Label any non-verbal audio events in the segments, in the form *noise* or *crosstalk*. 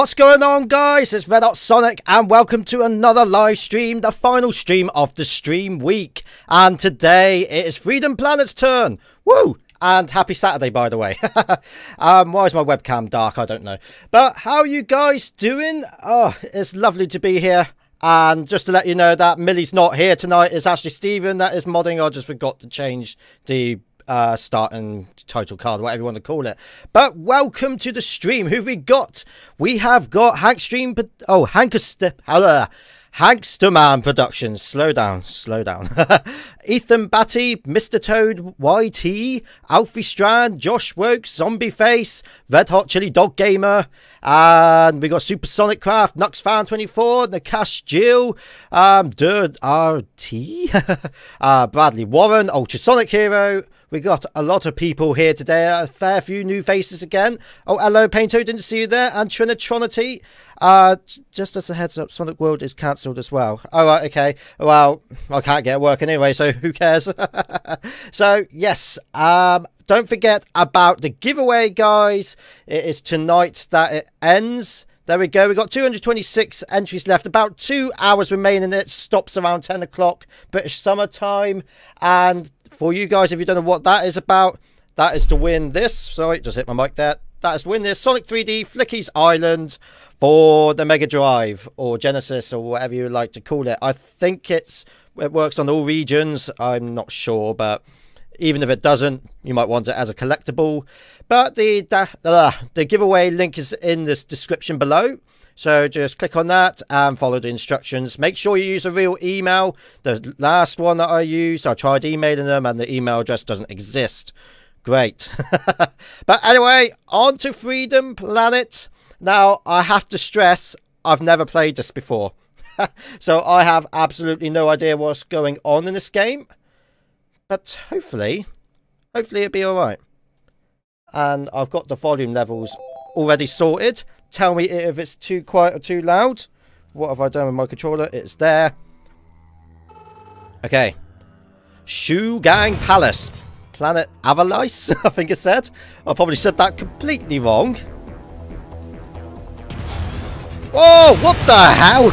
What's going on guys? It's Red Hot Sonic and welcome to another live stream, the final stream of the stream week. And today it is Freedom Planet's turn. Woo! And happy Saturday by the way. *laughs* um, why is my webcam dark? I don't know. But how are you guys doing? Oh, it's lovely to be here. And just to let you know that Millie's not here tonight, it's actually Stephen that is modding. I just forgot to change the uh, starting title card, whatever you want to call it. But welcome to the stream. Who we got? We have got Hank Stream. Oh, Hankster. Hanksterman Productions. Slow down, slow down. *laughs* Ethan Batty, Mr. Toad, YT, Alfie Strand, Josh Wokes, Zombie Face, Red Hot Chili Dog Gamer, and we got Supersonic Craft, Nux Fan 24, Nakash Jill, um, Dirt RT, *laughs* uh, Bradley Warren, Ultrasonic Hero, we got a lot of people here today, a fair few new faces again. Oh, hello, Painto, didn't see you there. And Trinitronity. Uh, just as a heads up, Sonic World is cancelled as well. Oh, right, okay. Well, I can't get working anyway, so *laughs* who cares? *laughs* so, yes, um, don't forget about the giveaway, guys. It is tonight that it ends. There we go. We've got 226 entries left. About two hours remaining. It stops around 10 o'clock British summer time. And for you guys, if you don't know what that is about, that is to win this. Sorry, just hit my mic there. That is to win this Sonic 3D Flicky's Island for the Mega Drive or Genesis or whatever you like to call it. I think it's it works on all regions. I'm not sure, but even if it doesn't, you might want it as a collectible. But the uh, the giveaway link is in this description below. So just click on that and follow the instructions. Make sure you use a real email. The last one that I used, I tried emailing them and the email address doesn't exist. Great. *laughs* but anyway, on to Freedom Planet. Now, I have to stress, I've never played this before. *laughs* so I have absolutely no idea what's going on in this game. But hopefully, hopefully it'll be alright. And I've got the volume levels already sorted. Tell me if it's too quiet or too loud. What have I done with my controller? It's there. Okay. Shuigang Palace. Planet Avalice, *laughs* I think it said. I probably said that completely wrong. Oh, what the hell?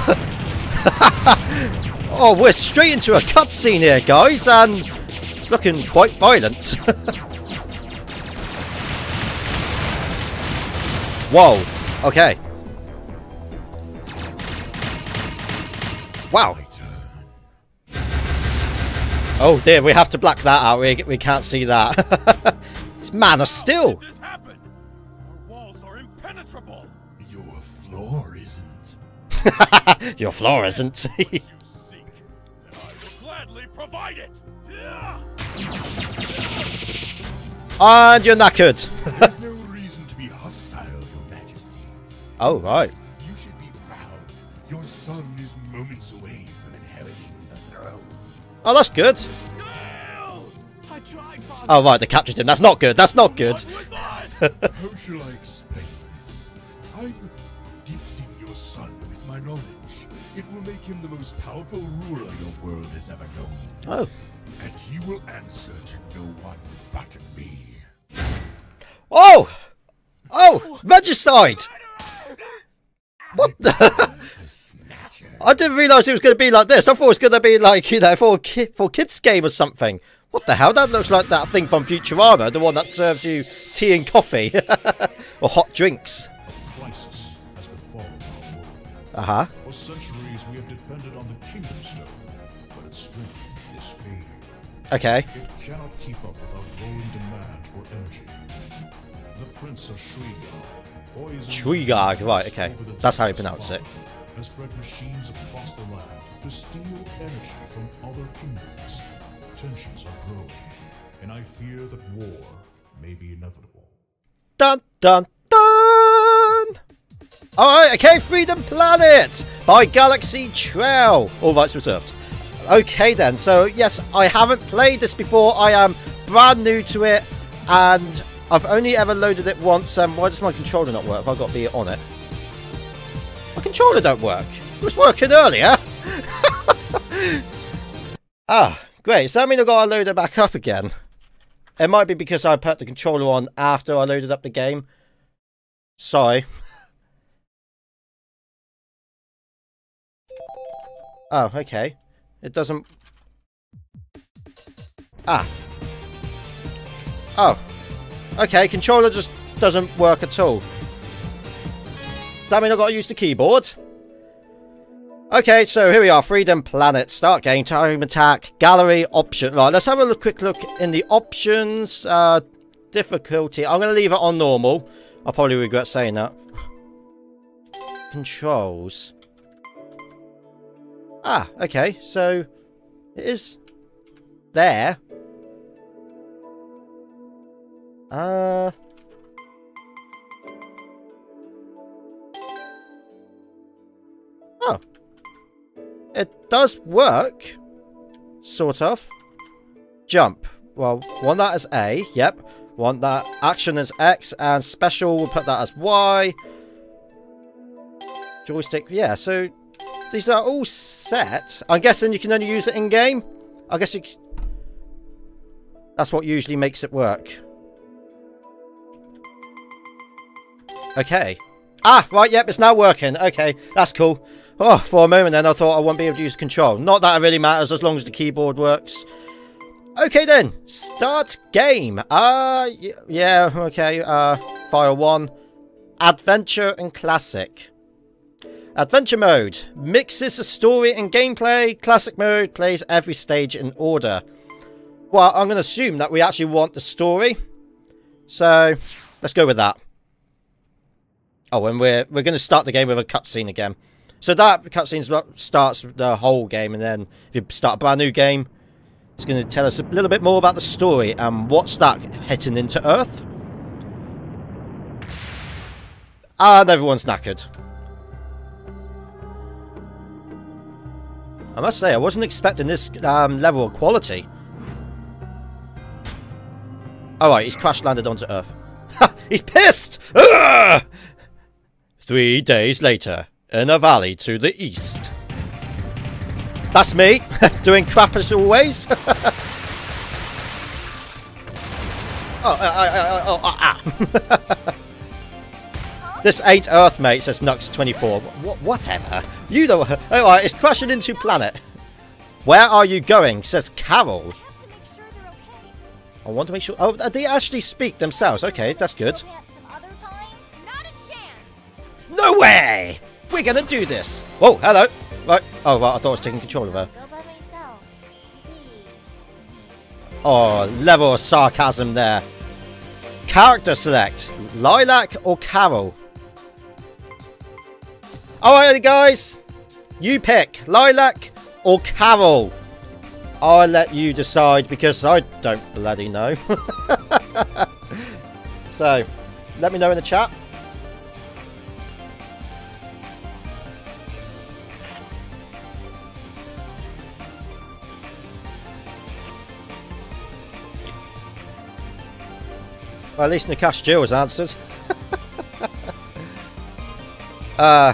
*laughs* oh, we're straight into a cutscene here, guys, and it's looking quite violent. *laughs* Whoa. Okay. Wow. Oh dear, we have to black that out. We, we can't see that. *laughs* it's Man of Steel. Your floor isn't. *laughs* Your floor isn't. And you're knackered. There's *laughs* no reason to be hostile, Your Majesty. Oh, right. You should be proud. Your son is moments away from inheriting the throne. Oh, that's good. Oh, right, they captured him. That's not good. That's not good. *laughs* How shall I explain this? I'm gifting your son with my knowledge. It will make him the most powerful ruler your world has ever known. Oh. And he will answer to no one but me. Oh! Oh! Regicide! What the? *laughs* I didn't realise it was going to be like this. I thought it was going to be like, you know, for a ki for kids game or something. What the hell? That looks like that thing from Futurama, the one that serves you tea and coffee. *laughs* or hot drinks. crisis has befallen our world. Uh-huh. For centuries we have depended on the Kingdom Stone, but its strength is fading. Okay. It Shrigar, right, okay. That's how you pronounce it. Has spread machines across the land to steal energy from other kingdoms. Tensions are growing, and I fear that war may be inevitable. Dun dun dun! Alright, okay, Freedom Planet by Galaxy Trail. All rights reserved. Okay then, so yes, I haven't played this before. I am brand new to it, and I've only ever loaded it once. Um, why does my controller not work? I've got to be on it. My controller don't work. It was working earlier. *laughs* ah, great. So that mean, I've got to load it back up again. It might be because I put the controller on after I loaded up the game. Sorry. *laughs* Oh, okay. It doesn't... Ah. Oh. Okay, controller just doesn't work at all. Does that mean I've got to use the keyboard? Okay, so here we are. Freedom Planet. Start game. Time attack. Gallery. Option. Right, let's have a look, quick look in the options. Uh, difficulty. I'm going to leave it on normal. I'll probably regret saying that. Controls. Ah, okay. So, it is there. Uh... Oh. It does work. Sort of. Jump. Well, one that as A. Yep. One that action as X. And special, we'll put that as Y. Joystick. Yeah, so these are all set. I'm guessing you can only use it in-game. I guess you... That's what usually makes it work. Okay. Ah, right, yep, it's now working. Okay, that's cool. Oh, for a moment then I thought I wouldn't be able to use control. Not that it really matters as long as the keyboard works. Okay then, start game. Uh, yeah, okay, uh, file one. Adventure and Classic. Adventure mode. Mixes the story and gameplay. Classic mode plays every stage in order. Well, I'm going to assume that we actually want the story. So, let's go with that. Oh, and we're, we're going to start the game with a cutscene again. So that cutscene starts the whole game, and then if you start a brand new game, it's going to tell us a little bit more about the story and what's that heading into Earth. And everyone's knackered. I must say, I wasn't expecting this um, level of quality. Alright, he's crash landed onto Earth. *laughs* he's pissed! Three days later in a valley to the east. That's me, *laughs* doing crap as always. *laughs* oh, uh, uh, uh, oh, ah. *laughs* this ain't Earth, mate, says Nux24. Wh whatever. You know, oh, it's crashing into planet. Where are you going, says Carol. I want to make sure. Oh, they actually speak themselves. Okay, that's good. No way! We're gonna do this! Oh, hello! Right. Oh, right, I thought I was taking control of her. Oh, level of sarcasm there. Character select. Lilac or Carol? Alright, guys. You pick. Lilac or Carol. I'll let you decide because I don't bloody know. *laughs* so, let me know in the chat. Well, at least Nakash Jill was answered. *laughs* uh,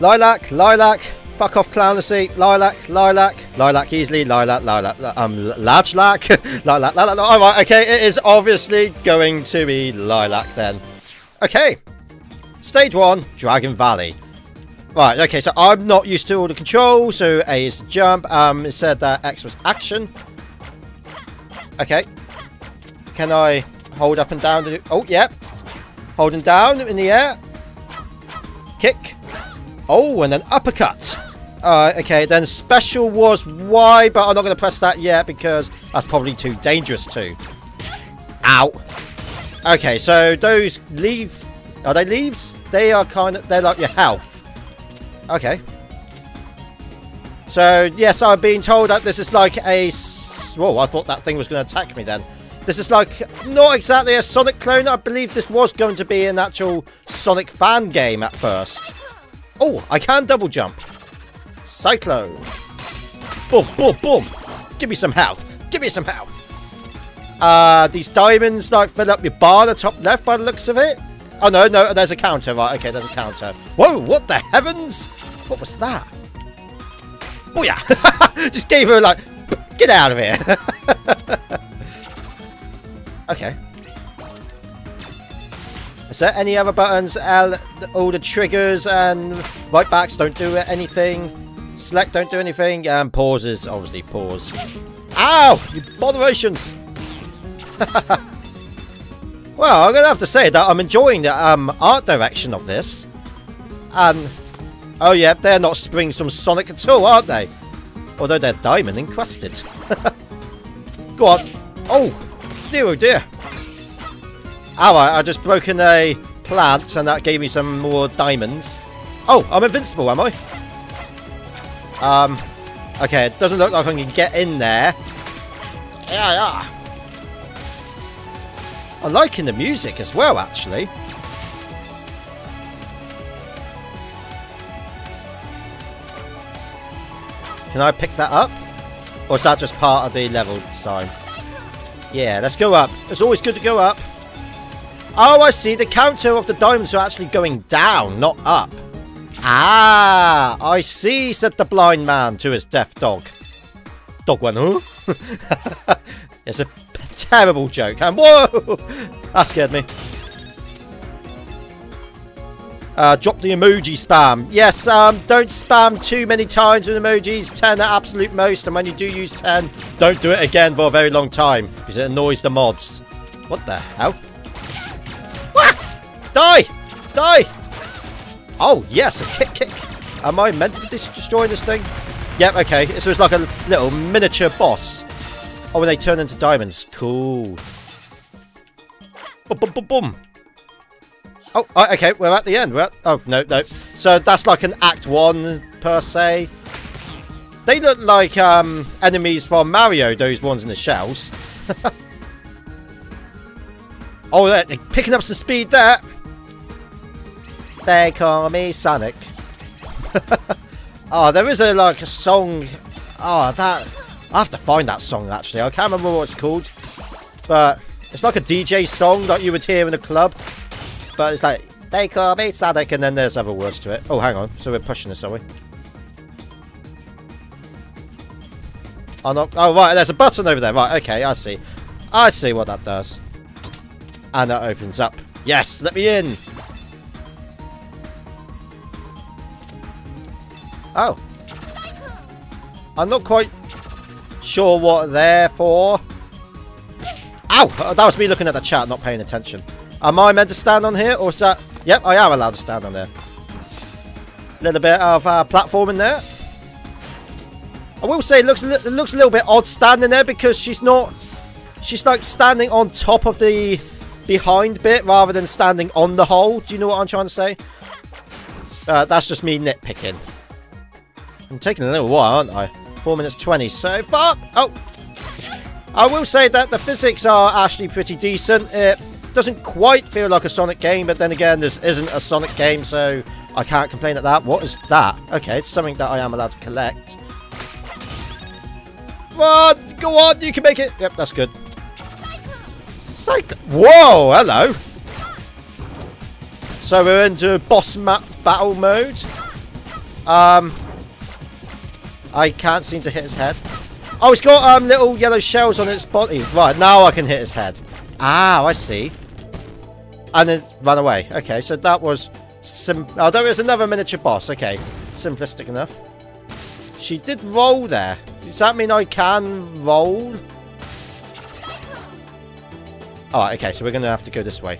lilac, lilac, fuck off clownacy, lilac, lilac, lilac easily, lilac, lilac, um, lajlac, *laughs* lilac, lilac, alright, okay, it is obviously going to be lilac then. Okay, stage one, Dragon Valley. Right, okay, so I'm not used to all the controls, so A is to jump, um, it said that X was action. Okay, can I hold up and down? To oh, yep. Holding down in the air. Kick. Oh, and then uppercut. Uh, okay, then special was Y, but I'm not going to press that yet because that's probably too dangerous too. Ow. Okay, so those leave... Are they leaves? They are kind of... They're like your health. Okay. So, yes, I've been told that this is like a... Whoa, I thought that thing was going to attack me then. This is like, not exactly a Sonic clone. I believe this was going to be an actual Sonic fan game at first. Oh, I can double jump. Cyclone. Boom, boom, boom. Give me some health. Give me some health. Uh, these diamonds like fill up your bar the top left by the looks of it. Oh, no, no, there's a counter. Right, okay, there's a counter. Whoa, what the heavens? What was that? Oh, yeah. *laughs* Just gave her like, get out of here. *laughs* Okay. Is there any other buttons? L, all the triggers and right backs don't do anything. Select, don't do anything. And pauses, obviously pause. Ow! You botherations! *laughs* well, I'm going to have to say that I'm enjoying the um, art direction of this. And, oh yeah, they're not springs from Sonic at all, aren't they? Although they're diamond encrusted. *laughs* Go on. Oh, dear oh dear. Alright, I just broken a plant and that gave me some more diamonds. Oh, I'm invincible, am I? Um, okay, it doesn't look like I can get in there. Yeah, yeah. I'm liking the music as well, actually. Can I pick that up? Or is that just part of the level design? Yeah, let's go up. It's always good to go up. Oh, I see. The counter of the diamonds are actually going down, not up. Ah, I see, said the blind man to his deaf dog. Dog went, huh? *laughs* it's a terrible joke. And whoa! *laughs* That scared me. Uh, drop the emoji spam. Yes, um, don't spam too many times with emojis. 10 at absolute most. And when you do use 10, don't do it again for a very long time. Because it annoys the mods. What the hell? Ah! Die! Die! Oh, yes, a kick kick. Am I meant to be destroying this thing? Yep, okay. This was like a little miniature boss. Oh, when they turn into diamonds. Cool. Boom, boom, boom, boom. Oh, okay, we're at the end. We're at, oh, no, no. So that's like an Act 1, per se. They look like um, enemies from Mario, those ones in the shells. *laughs* oh, they're picking up some speed there. They call me Sonic. *laughs* oh, there is a like a song. Oh, that I have to find that song actually. I can't remember what it's called, but it's like a DJ song that you would hear in a club. But it's like they call me Sonic, and then there's other words to it. Oh, hang on. So we're pushing this, are we? Oh, no. oh right. There's a button over there. Right. Okay. I see. I see what that does. And that opens up. Yes. Let me in. Oh. I'm not quite sure what they're for. Ow! That was me looking at the chat, not paying attention. Am I meant to stand on here, or is that... Yep, I am allowed to stand on there. Little bit of uh, platform in there. I will say it looks, it looks a little bit odd standing there because she's not... She's like standing on top of the behind bit rather than standing on the hole. Do you know what I'm trying to say? Uh, that's just me nitpicking. I'm taking a little while, aren't I? 4 minutes 20 so far. Oh! I will say that the physics are actually pretty decent. It doesn't quite feel like a Sonic game, but then again, this isn't a Sonic game, so I can't complain at that. What is that? Okay, it's something that I am allowed to collect. On! Go on! You can make it! Yep, that's good. Psych Whoa! Hello! So we're into boss map battle mode. Um, I can't seem to hit his head. Oh, it's got um, little yellow shells on its body. Right, now I can hit his head. Ah, I see. And then run away. Okay, so that was... Sim oh, there is another miniature boss. Okay, simplistic enough. She did roll there. Does that mean I can roll? Alright, okay, so we're going to have to go this way.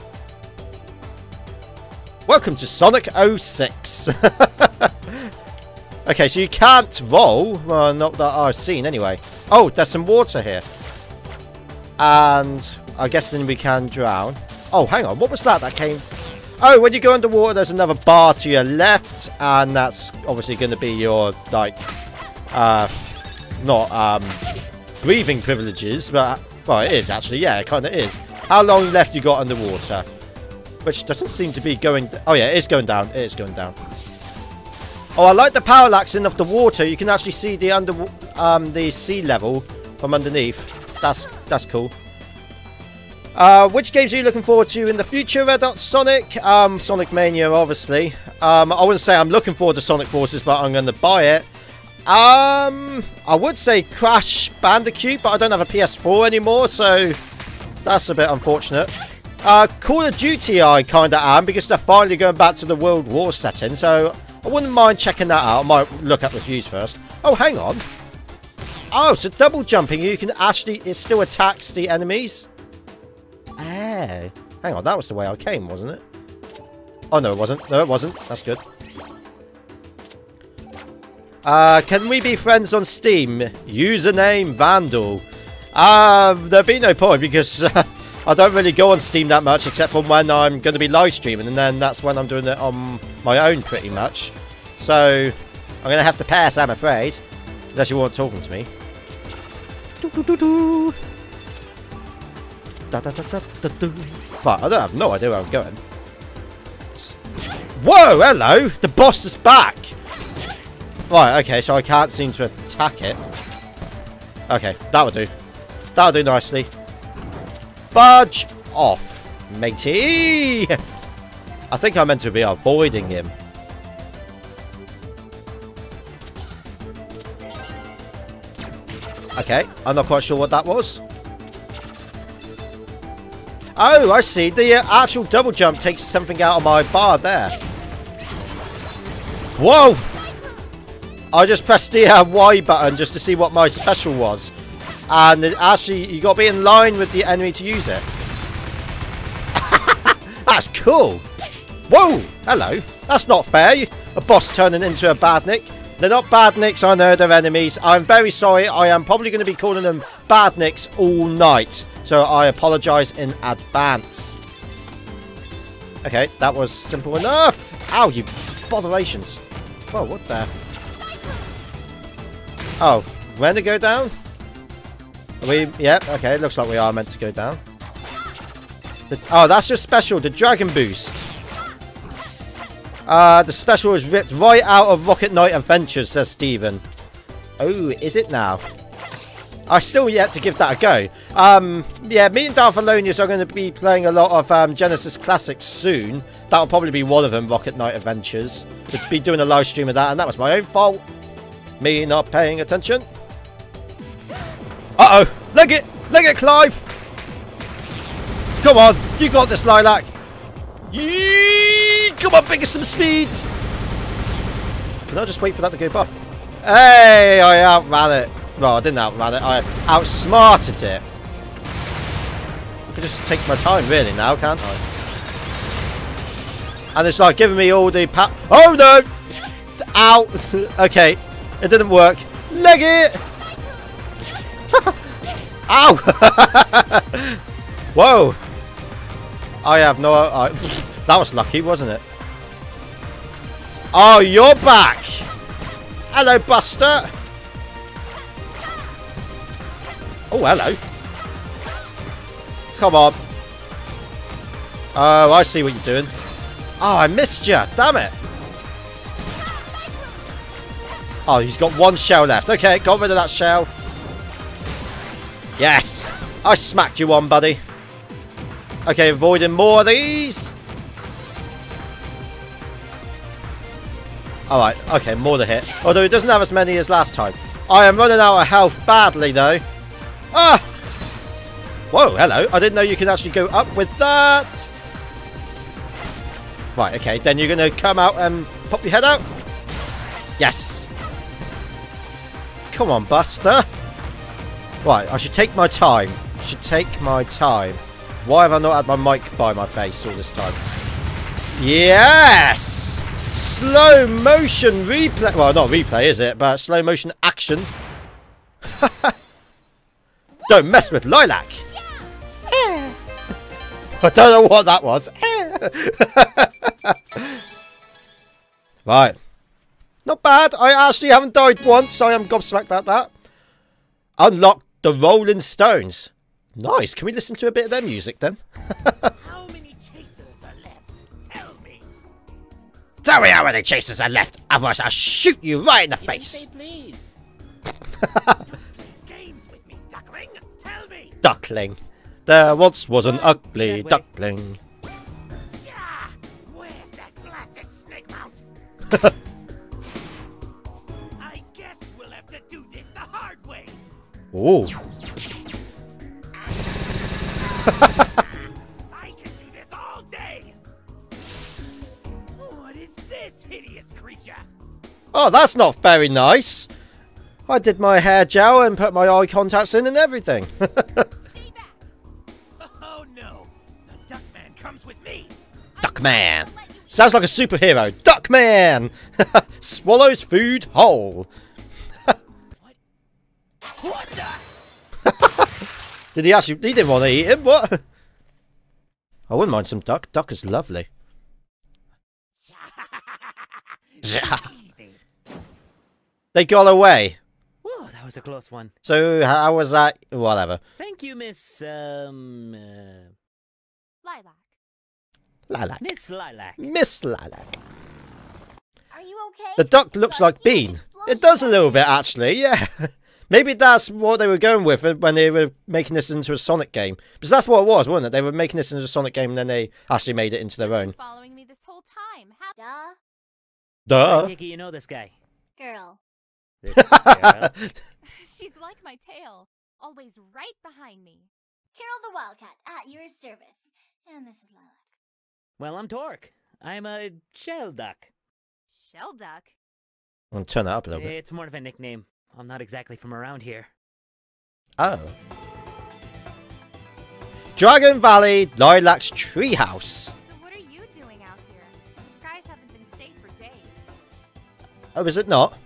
Welcome to Sonic 06. *laughs* Okay, so you can't roll. Well, not that I've seen anyway. Oh, there's some water here. And I guess then we can drown. Oh, hang on. What was that that came? Oh, when you go underwater, there's another bar to your left. And that's obviously going to be your, like, uh, not, um, breathing privileges. But, well, it is actually. Yeah, it kind of is. How long left you got underwater? Which doesn't seem to be going... Oh, yeah, it is going down. It is going down. Oh, I like the parallaxing of the water. You can actually see the under um, the sea level from underneath. That's that's cool. Uh, which games are you looking forward to in the future, Red Hot Sonic? Um, Sonic Mania, obviously. Um, I wouldn't say I'm looking forward to Sonic Forces, but I'm going to buy it. Um, I would say Crash Bandicoot, but I don't have a PS4 anymore, so that's a bit unfortunate. Uh, Call of Duty I kind of am, because they're finally going back to the World War setting, so I wouldn't mind checking that out. I might look at the reviews first. Oh, hang on. Oh, so double jumping, you can actually, it still attacks the enemies? Ah. Hang on, that was the way I came, wasn't it? Oh, no, it wasn't. No, it wasn't. That's good. Uh, can we be friends on Steam? Username Vandal. Um, there'd be no point because *laughs* uh, I don't really go on Steam that much except for when I'm going to be live streaming and then that's when I'm doing it on my own pretty much. So, I'm going to have to pass, I'm afraid. Unless you weren't talking to me. Right, I don't have no idea where I'm going. Whoa, hello! The boss is back! Right, okay, so I can't seem to attack it. Okay, that'll do. That'll do nicely. Fudge off, matey! I think I meant to be avoiding him. Okay, I'm not quite sure what that was. Oh, I see. The uh, actual double jump takes something out of my bar there. Whoa! I just pressed the uh, Y button just to see what my special was. And actually, you got to be in line with the enemy to use it. *laughs* That's cool. Whoa! Hello. That's not fair. A boss turning into a badnik. They're not badniks, I know they're enemies. I'm very sorry. I am probably going to be calling them badniks all night. So I apologise in advance. Okay, that was simple enough. Ow, you botherations. Whoa, what the? Oh, when to go down? Are we, yep, okay, it looks like we are meant to go down. The, oh, that's just special, the Dragon Boost. Uh, the special is ripped right out of Rocket Knight Adventures, says Steven. Oh, is it now? I still yet to give that a go. Um, yeah, me and Darthalonius are going to be playing a lot of um, Genesis Classics soon. That'll probably be one of them, Rocket Knight Adventures. We'll be doing a live stream of that, and that was my own fault. Me not paying attention. Uh-oh! Leg it! Leg it, Clive! Come on! You got this, Lilac! Yee! Come on, bring some speeds! Can I just wait for that to go by? Hey! I outran it. Well, I didn't outrun it. I outsmarted it. I can just take my time, really, now, can't I? And it's like giving me all the pa- Oh, no! Ow! *laughs* okay. It didn't work. Leg it! *laughs* Ow! *laughs* Whoa! I have no... I, that was lucky, wasn't it? Oh, you're back! Hello, Buster! Oh, hello. Come on. Oh, I see what you're doing. Oh, I missed you. Damn it. Oh, he's got one shell left. Okay, got rid of that shell. Yes. I smacked you one, buddy. Okay, avoiding more of these. Alright, okay, more to hit. Although it doesn't have as many as last time. I am running out of health badly, though. Ah! Whoa, hello. I didn't know you could actually go up with that. Right, okay. Then you're going to come out and pop your head out? Yes. Come on, Buster. Right, I should take my time. Should take my time. Why have I not had my mic by my face all this time? Yes! Slow motion replay. Well, not replay, is it? But slow motion action. *laughs* Don't mess with Lilac. I don't know what that was. *laughs* right. Not bad. I actually haven't died once. I am gobsmacked about that. Unlock the Rolling Stones. Nice. Can we listen to a bit of their music then? How many chasers are left? Tell me. Tell me how many chasers are left. Otherwise I'll shoot you right in the face. *laughs* Duckling. There once was an ugly duckling. Shah! Where's that blasted snake mount? I guess we'll have to do this the hard way. Ooh. I can do this all day. What is this hideous creature? Oh, that's not very nice. I did my hair gel and put my eye contacts in and everything. *laughs* Oh no, the Duckman comes with me. Duckman. Sounds like a superhero. Duckman. *laughs* Swallows food whole. What the? *laughs* Did he actually? He didn't want to eat him. What? I wouldn't mind some duck. Duck is lovely. They got away. Whoa, was a close one. So how was that? Whatever. Thank you, Miss um uh, Lilac, Lilac. Miss Lilac. Miss Lilac. are you okay? The duck looks like That huge Bean. It does a little bit, actually. Yeah. *laughs* Maybe that's what they were going with when they were making this into a Sonic game. Because that's what it was, wasn't it? They were making this into a Sonic game and then they actually made it into their own. Following me this whole time. How? Duh. Duh. Take it you know this guy. Girl. This *laughs* girl. She's like my tail. Always right behind me. Carol the Wildcat, at your service. And this is Lilac. well, I'm Torque. I'm a shell duck. Shell duck. I'm turn that up a little bit. It's more of a nickname. I'm not exactly from around here. Oh. Dragon Valley Lilac's Treehouse. So what are you doing out here? The skies haven't been safe for days. Oh, is it not?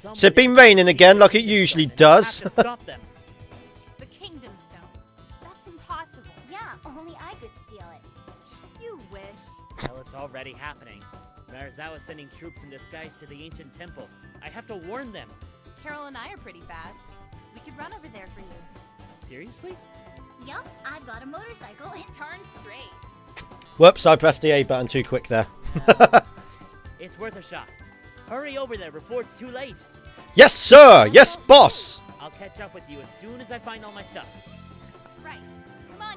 Somebody So it's been raining again like it usually does. to stop them. The Kingdom Stone. That's impossible. Yeah, only I could steal it. You wish. well, it's already happening. Narazawa's sending troops in disguise to the ancient temple. I have to warn them. Carol and I are pretty fast. We could run over there for you. Seriously? Yup, I've got a motorcycle and darn straight. Whoops, I pressed the A button too quick there. *laughs* It's worth a shot. Hurry over there before it's too late. yes, sir! Yes, boss! I'll catch up with you as soon as I find all my stuff. Right. Come on,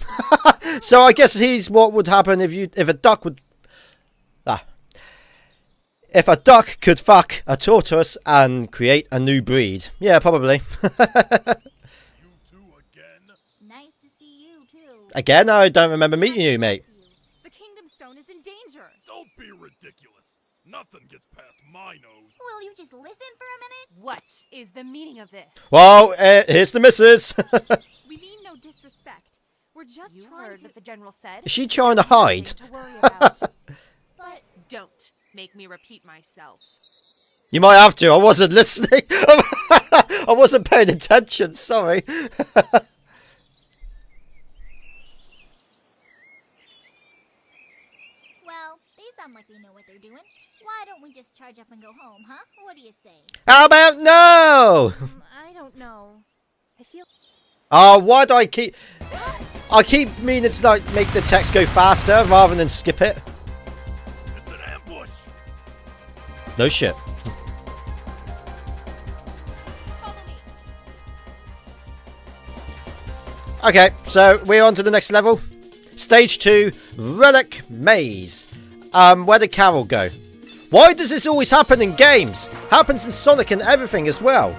Ca- *laughs* So I guess he's what would happen if you if a duck would ah if a duck could fuck a tortoise and create a new breed. Yeah, probably. *laughs* You two again? Nice to see you too. Again, I don't remember meeting you, mate. The Kingdom Stone is in danger. Don't be ridiculous. Nothing gets past my nose. Will you just listen for a minute? What is the meaning of this? Well, uh, here's the missus. *laughs* We mean no disrespect. We're just You trying heard to. what the general said. Is she trying to hide? to worry about. *laughs* But Don't make me repeat myself. You might have to. I wasn't listening. *laughs* I wasn't paying attention. Sorry. well, they sound like they know what they're doing. Why don't we just charge up and go home, huh? What do you say? How about no? Um, I don't know. I feel. Oh, why do I keep? I keep meaning to like make the text go faster rather than skip it. It's an ambush. No shit. Okay, so we're on to the next level. Stage 2, Relic Maze. Um, where did Carol go? Why does this always happen in games? Happens in Sonic and everything as well.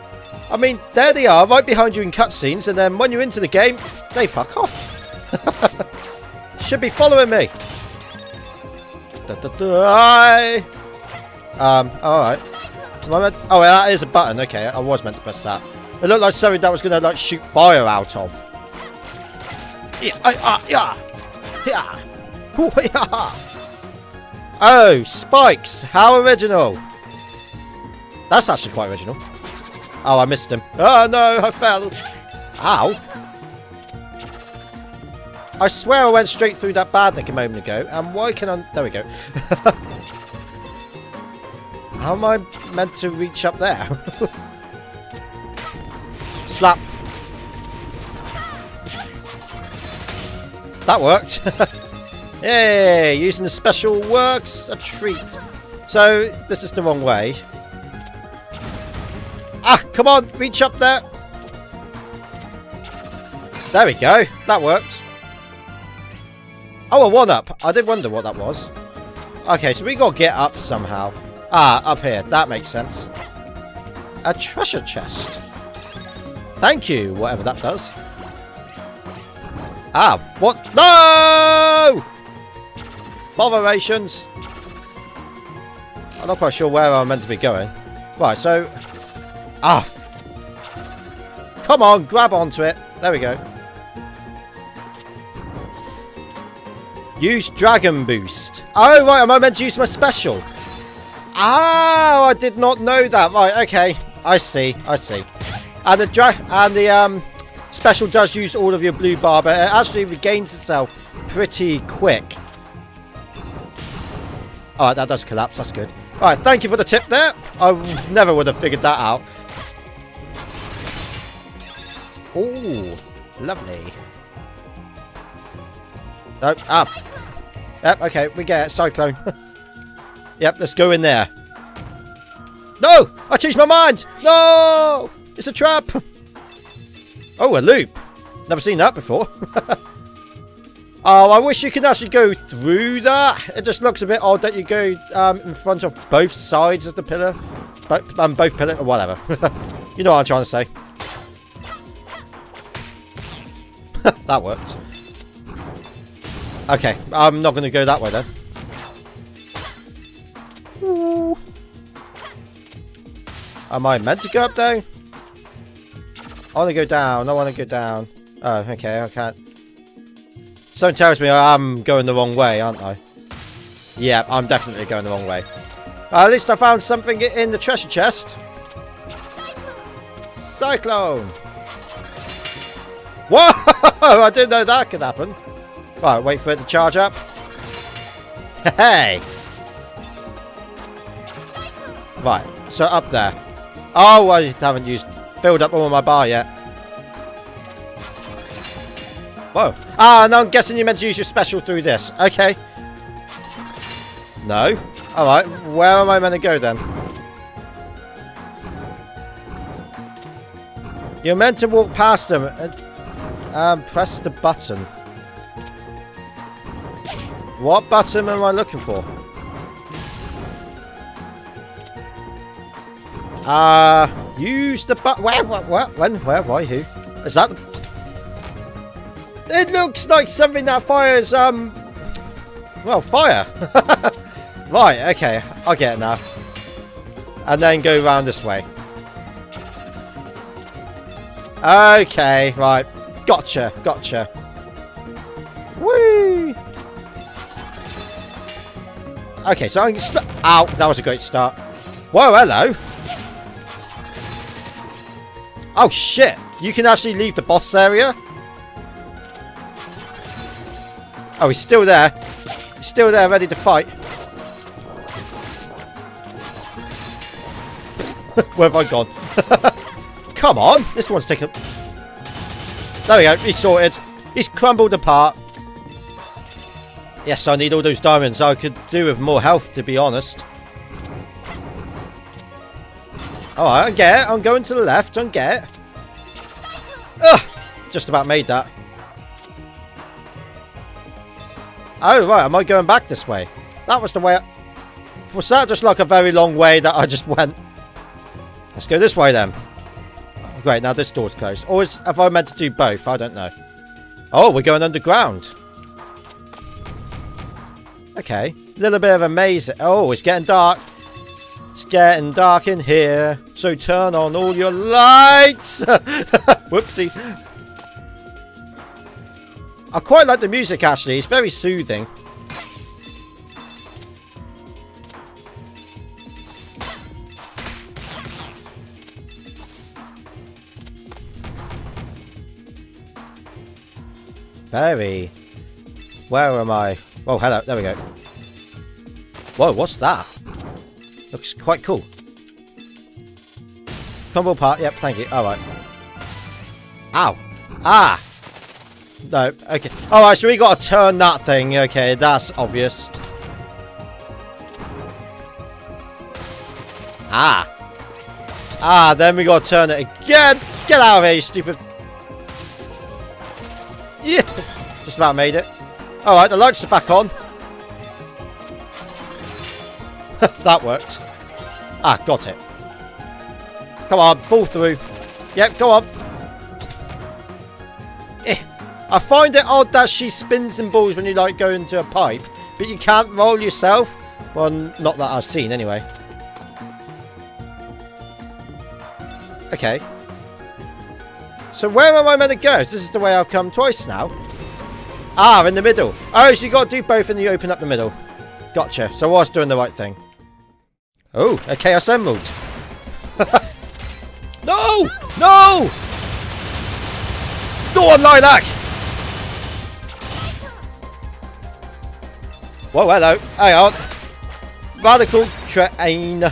I mean, there they are, right behind you in cutscenes, and then when you're into the game, they fuck off. *laughs* Should be following me. Da, da, da, um, alright. Oh, that is a button. Okay, I was meant to press that. It looked like something that was going to like shoot fire out of. Yeah, ah, yeah, yeah. *laughs* Yeah. Oh, spikes! How original! That's actually quite original. Oh, I missed him. Oh no, I fell. Ow! I swear I went straight through that badnik a moment ago, and why can I... There we go. *laughs* How am I meant to reach up there? *laughs* Slap. That worked. *laughs* Yay! Using the special works a treat. So, this is the wrong way. Ah, come on, reach up there. There we go. That worked. Oh, a one-up. I did wonder what that was. Okay, so we got to get up somehow. Ah, up here. That makes sense. A treasure chest. Thank you, whatever that does. Ah, what? No! Botherations. I'm not quite sure where I'm meant to be going. Right, so... Ah. Come on, grab onto it. There we go. Use Dragon Boost. Oh, right, am I meant to use my special? Oh, I did not know that. Right, okay. I see, I see. And the dra and the um special does use all of your blue bar, but it actually regains itself pretty quick. Alright, that does collapse, that's good. Alright, thank you for the tip there. I never would have figured that out. Ooh, lovely. No, up. Ah. Yep, okay, we get it. Cyclone. *laughs* yep, let's go in there. No! I changed my mind! No! It's a trap! *laughs* Oh, a loop. Never seen that before. *laughs* oh, I wish you could actually go through that. It just looks a bit odd that you go um, in front of both sides of the pillar. But, um, both pillar, or whatever. *laughs* you know what I'm trying to say. *laughs* that worked. Okay, I'm not going to go that way then. Am I meant to go up there? I want to go down. I want to go down. Oh, okay, I can't. Something tells me I'm going the wrong way, aren't I? Yeah, I'm definitely going the wrong way. Uh, at least I found something in the treasure chest. Cyclone! Whoa! *laughs* I didn't know that could happen. Right, wait for it to charge up. Hey! Right, so up there. Oh, I haven't used filled up all my bar yet. Whoa. Ah, no, I'm guessing you're meant to use your special through this. Okay. No. Alright, where am I meant to go then? You're meant to walk past them and um, press the button. What button am I looking for? Uh, use the button. Where, where, when, where, why, who? Is that the... It looks like something that fires, um... Well, fire. *laughs* right, okay. I'll get it now. And then go around this way. Okay, right. Gotcha, gotcha. Whee! Okay, so I can Ow, that was a great start. Whoa, hello. Oh, shit. You can actually leave the boss area? Oh, he's still there. He's still there, ready to fight. *laughs* Where have I gone? *laughs* Come on. This one's taken... There we go. He's sorted. He's crumbled apart. Yes, I need all those diamonds. I could do with more health, to be honest. Alright, I get it. I'm going to the left. I get it. Ugh! Just about made that. Oh, right. Am I going back this way? That was the way I... Was that just like a very long way that I just *laughs* went? Let's go this way then. Oh, great, now this door's closed. Or is, have I meant to do both? I don't know. Oh, we're going underground. Okay. A little bit of a maze. Oh, it's getting dark. It's getting dark in here. So turn on all your lights. *laughs* Whoopsie. I quite like the music, actually. It's very soothing. Very. Where am I? Oh, hello. There we go. Whoa, what's that? Looks quite cool. Combo part. Yep, thank you. Alright. Ow. Ah! No, okay. Alright, so we gotta turn that thing. Okay, that's obvious. Ah. Ah, then we gotta turn it again. Get out of here, you stupid. Yeah. Just about made it. Alright, the lights are back on. *laughs* that worked. Ah, got it. Come on, fall through. Yep, go on. Eh. I find it odd that she spins and balls when you like go into a pipe, but you can't roll yourself. Well, not that I've seen anyway. Okay. So where am I meant to go? This is the way I've come twice now. Ah, in the middle. Oh, so you got to do both and you open up the middle. Gotcha. So I was doing the right thing. Oh, a Chaos Emerald. *laughs* no! No! Go on, Lilac! Whoa, hello. Hang on. Radical train.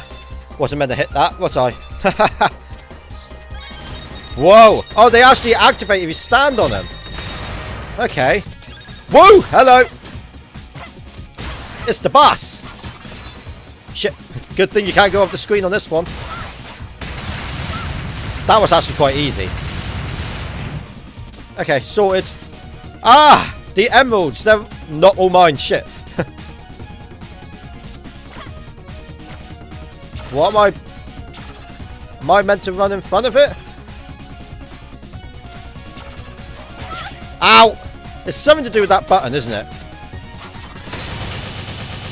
Wasn't meant to hit that, was I? *laughs* Whoa! Oh, they actually activate if you stand on them. Okay. Whoa! Hello! It's the boss! Shit. Good thing you can't go off the screen on this one. That was actually quite easy. Okay, sorted. Ah! The emeralds! They're not all mine. Shit. What am I... Am I meant to run in front of it? Ow! It's something to do with that button, isn't it?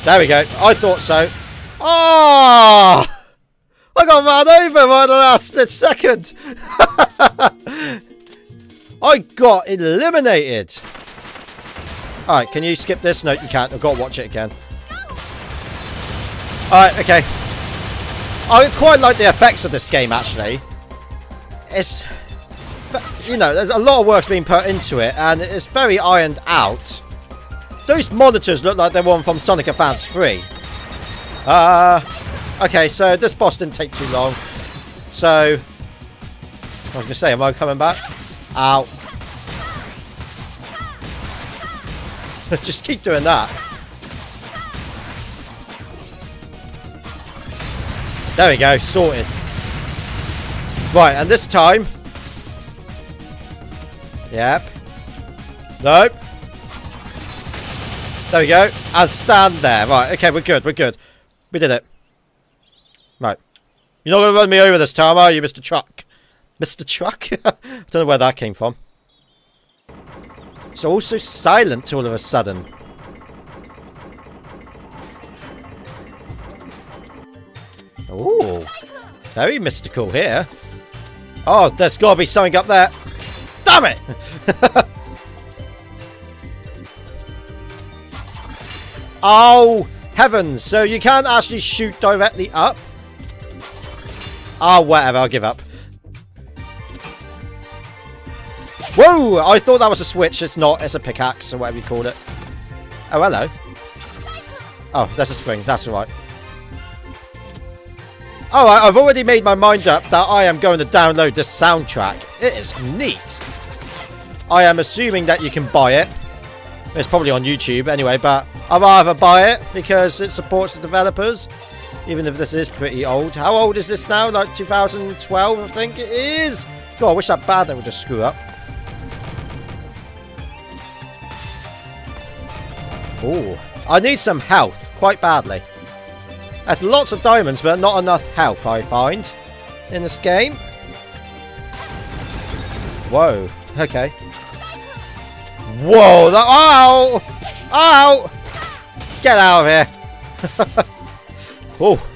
There we go. I thought so. Oh! I got run over by the last split second. *laughs* I got eliminated. Alright, can you skip this? No, you can't. I've got to watch it again. Alright, okay. I quite like the effects of this game, actually. It's... You know, there's a lot of work's been put into it, and it's very ironed out. Those monitors look like they're one from Sonic Advance 3. Uh, okay, so this boss didn't take too long. So, I was going to say, am I coming back? Ow. *laughs* Just keep doing that. There we go, sorted. Right, and this time... Yep. Nope. There we go. And stand there. Right, okay, we're good, we're good. We did it. Right. You're not going to run me over this time, are you, Mr. Truck? Mr. Truck? I don't know where that came from. It's also silent all of a sudden. Ooh. Very mystical here. Oh, there's got to be something up there. Damn it! *laughs* oh, heavens. So you can't actually shoot directly up? Ah, oh, whatever. I'll give up. Whoa! I thought that was a switch. It's not. It's a pickaxe or whatever you called it. Oh, hello. Oh, there's a spring. That's alright. Alright, I've already made my mind up that I am going to download this soundtrack. It is neat. I am assuming that you can buy it. It's probably on YouTube anyway, but I'd rather buy it because it supports the developers. Even if this is pretty old. How old is this now? Like 2012, I think it is. God, I wish that bad they would just screw up. Oh, I need some health quite badly. There's lots of diamonds, but not enough health, I find, in this game. Whoa. Okay. Whoa! That, ow! Ow! Get out of here! *laughs* oh.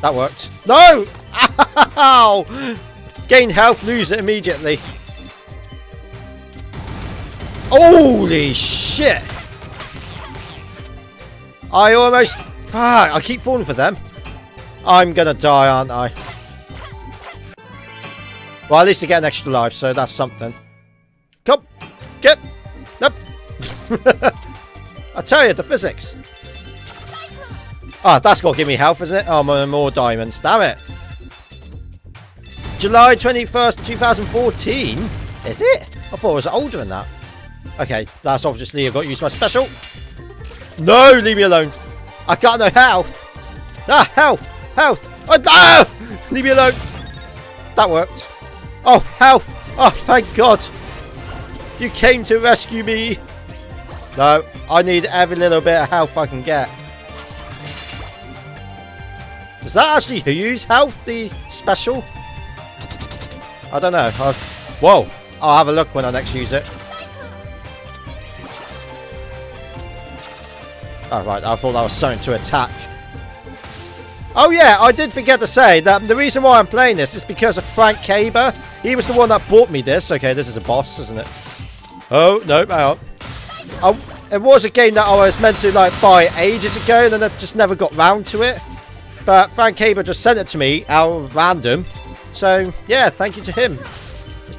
That worked. No! *laughs* Ow! Gain health, lose it immediately. Holy shit! I almost... Fuck, I keep falling for them. I'm gonna die, aren't I? Well, at least I get an extra life, so that's something. Come! Get! Nope! *laughs* I tell you, the physics! Ah, oh, that's got to give me health, isn't it? Oh, more, more diamonds. Damn it! July 21st, 2014? Is it? I thought it was older than that. Okay, that's obviously I've got to use my special. No, leave me alone. I got no health. Ah, health, health. Oh, ah! Leave me alone. That worked. Oh, health. Oh, thank God. You came to rescue me. No, I need every little bit of health I can get. Does that actually use health, the special? I don't know. I... Whoa. I'll have a look when I next use it. Oh, right. I thought that was something to attack. Oh, yeah. I did forget to say that the reason why I'm playing this is because of Frank Caber. He was the one that bought me this. Okay, this is a boss, isn't it? Oh, no. On. I, it was a game that I was meant to, like, buy ages ago, and then I just never got round to it. But Frank Caber just sent it to me out of random. So, yeah, thank you to him.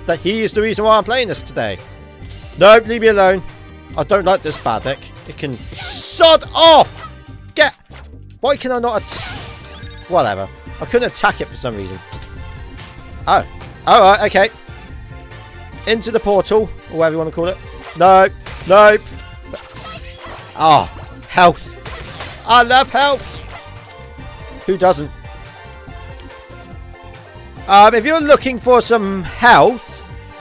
That he is the reason why I'm playing this today. No, leave me alone. I don't like this bad deck. It can sod off. Get. Why can I not? At Whatever. I couldn't attack it for some reason. Oh. All right. Okay. Into the portal, or whatever you want to call it. No. Nope. Ah, oh, health. I love health. Who doesn't? Um, if you're looking for some health,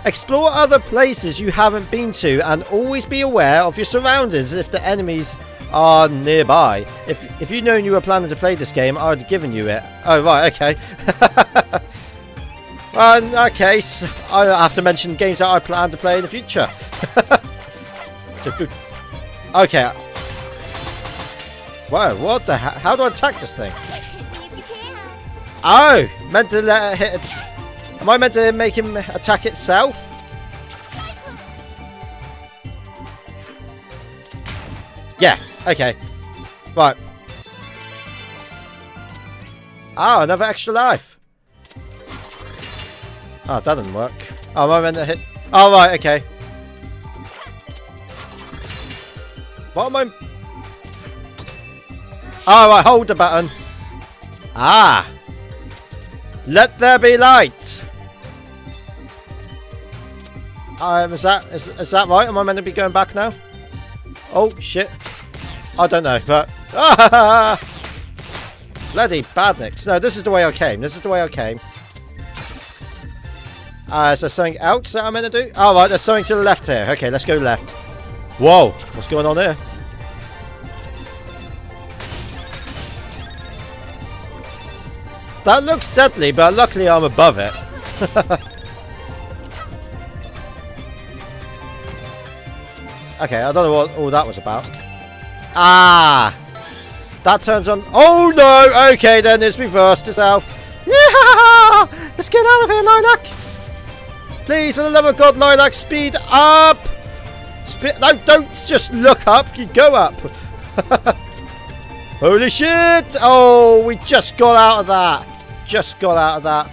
explore other places you haven't been to and always be aware of your surroundings if the enemies are nearby. If if you known you were planning to play this game, I would have given you it. Oh, right, okay. *laughs* well, in that case, I have to mention games that I plan to play in the future. *laughs* okay. Whoa, what the How do I attack this thing? Oh, meant to let it hit. Am I meant to make him attack itself? Yeah. Okay. Right. Oh, another extra life. Oh, that didn't work. Oh, am I meant to hit? Oh, right. Okay. What am I? Oh, right. Hold the button. Ah. Let there be light. Um, is that is, is that right? Am I meant to be going back now? Oh shit! I don't know, but ah, *laughs* bloody badniks! No, this is the way I came. This is the way I came. Uh, is there something else that I'm meant to do? Oh right, there's something to the left here. Okay, let's go left. Whoa! What's going on here? That looks deadly, but luckily I'm above it. *laughs* okay, I don't know what all that was about. Ah! That turns on... Oh no! Okay, then it's reversed itself. Yeah! Let's get out of here, Lilac! Please, for the love of God, Lilac, speed up! Spe no, don't just look up, you go up! *laughs* Holy shit! Oh, we just got out of that. Just got out of that.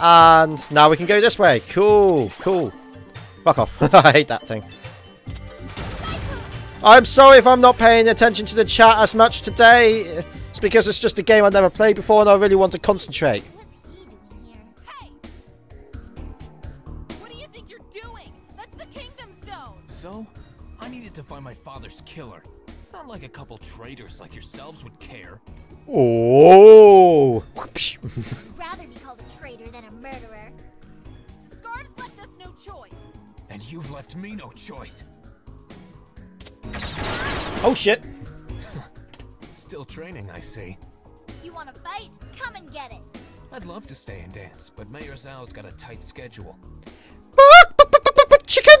And now we can go this way. Cool, cool. Fuck off. *laughs* I hate that thing. I'm sorry if I'm not paying attention to the chat as much today. It's because it's just a game I've never played before and I really want to concentrate. Hey! What do you think you're doing? That's the Kingdom Stone! So, I needed to find my father's killer. Not like a couple traitors like yourselves would care. Oh! I'd rather be called a traitor than a murderer. Scar's left us no choice. And you've left me no choice. Oh shit! Still training, I see. You wanna fight? Come and get it! I'd love to stay and dance, but Mayor Zao's got a tight schedule. Chicken!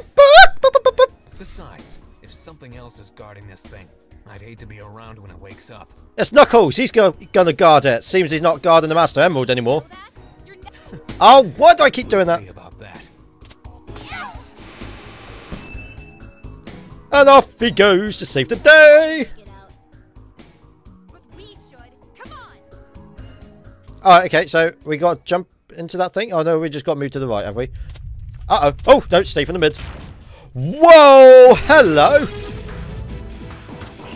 Besides, if something else is guarding this thing, I'd hate to be around when it wakes up. It's Knuckles! He's go gonna guard it. Seems he's not guarding the Master Emerald anymore. That? You're *laughs* ne- Oh, why do I keep doing that? And off he goes to save the day! Alright, okay, so we got to jump into that thing? Oh no, we just got moved to the right, have we? Uh-oh. Oh, no, stay from the mid. Whoa! Hello!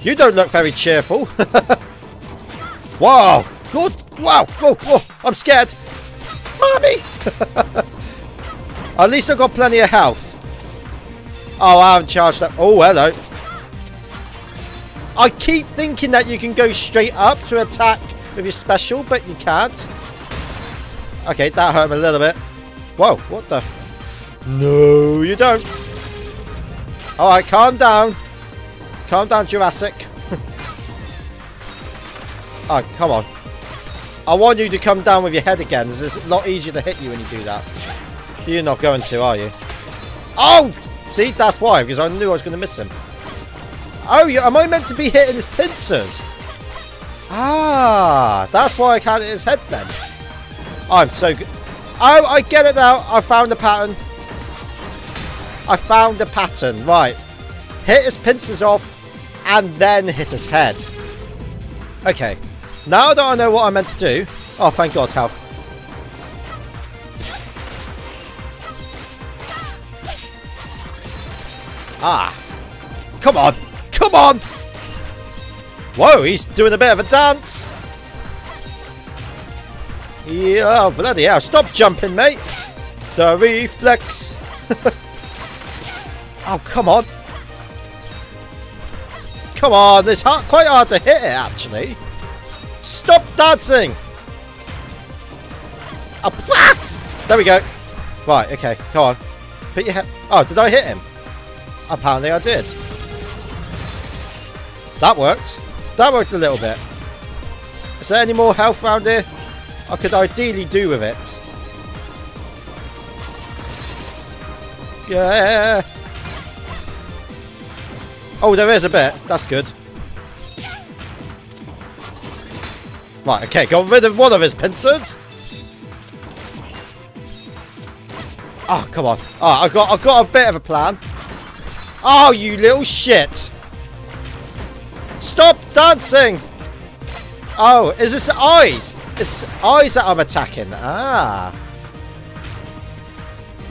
You don't look very cheerful. *laughs* wow! Good! Wow! Whoa, whoa! I'm scared! Mommy! *laughs* At least I've got plenty of health. Oh, I haven't charged up. Oh, hello. I keep thinking that you can go straight up to attack with your special, but you can't. Okay, that hurt him a little bit. Whoa, what the? No, you don't. Alright, calm down. Calm down, Jurassic. *laughs* oh, come on. I want you to come down with your head again. It's a lot easier to hit you when you do that. You're not going to, are you? Oh! See, that's why, because I knew I was going to miss him. Oh, am I meant to be hitting his pincers? Ah, that's why I can't hit his head then. I'm so good. Oh, I get it now. I found the pattern. I found the pattern. Right. Hit his pincers off and then hit his head. Okay. Now that I know what I'm meant to do. Oh, thank God, health. Ah. Come on. Come on. Whoa, he's doing a bit of a dance. Yeah, oh, bloody hell. Stop jumping, mate. The reflex. *laughs* oh, come on. Come on, it's hard, quite hard to hit it, actually. Stop dancing. Oh, ah! *laughs* There we go. Right, okay, come on. Put your head. Oh, did I hit him? Apparently I did. That worked. That worked a little bit. Is there any more health around here? I could ideally do with it. Yeah. Oh, there is a bit. That's good. Right, okay, got rid of one of his pincers. Oh, come on. Oh, I've got, I've got a bit of a plan. Oh, you little shit. Stop dancing. Oh, is this eyes? It's eyes that I'm attacking. Ah.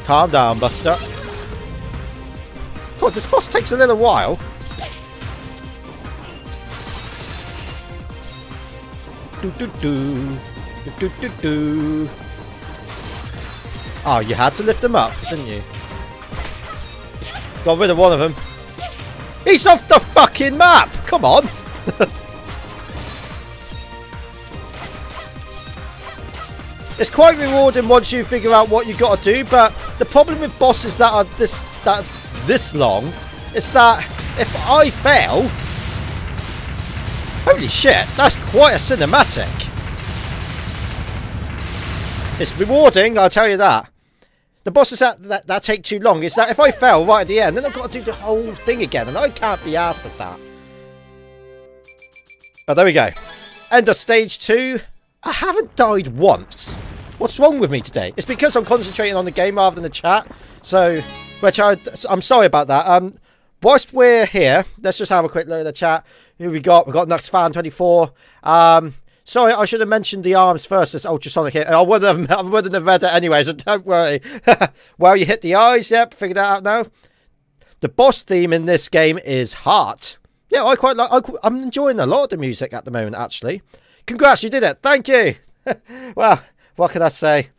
Calm down, Buster. God, this boss takes a little while. Do do do. Do do do do. Oh, you had to lift him up, didn't you? Got rid of one of them. He's off the fucking map! Come on! *laughs* it's quite rewarding once you figure out what you've got to do, but the problem with bosses that are this that this long is that if I fail, holy shit, that's quite a cinematic. It's rewarding, I'll tell you that. The bosses that, that, that take too long is that if I fail right at the end, then I've got to do the whole thing again, and I can't be asked of that. Oh, there we go. End of stage two. I haven't died once. What's wrong with me today? It's because I'm concentrating on the game rather than the chat. So, which I, I'm sorry about that. Um, whilst we're here, let's just have a quick look at the chat. Who we got? We've got KnuxFan24. Um, sorry, I should have mentioned the arms first. This ultrasonic hit. I wouldn't have, *laughs* I wouldn't have read it anyway, so don't worry. *laughs* well, you hit the eyes. Yep, figured that out now. The boss theme in this game is Heart. Yeah, I quite like. I, I'm enjoying a lot of the music at the moment. Actually, congrats, you did it. Thank you. *laughs* well, what can I say?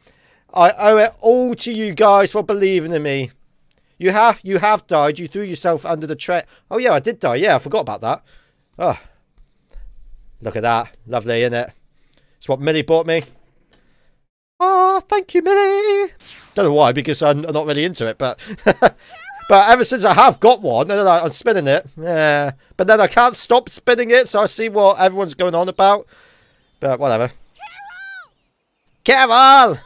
I owe it all to you guys for believing in me. You have, you have died. You threw yourself under the train. Oh yeah, I did die. Yeah, I forgot about that. Oh, look at that. Lovely, isn't it? It's what Millie bought me. Oh, thank you, Millie. Don't know why, because I'm not really into it, but *laughs* but ever since I have got one, and I'm spinning it. Yeah, but then I can't stop spinning it, so I see what everyone's going on about. But whatever. Carol! Carol!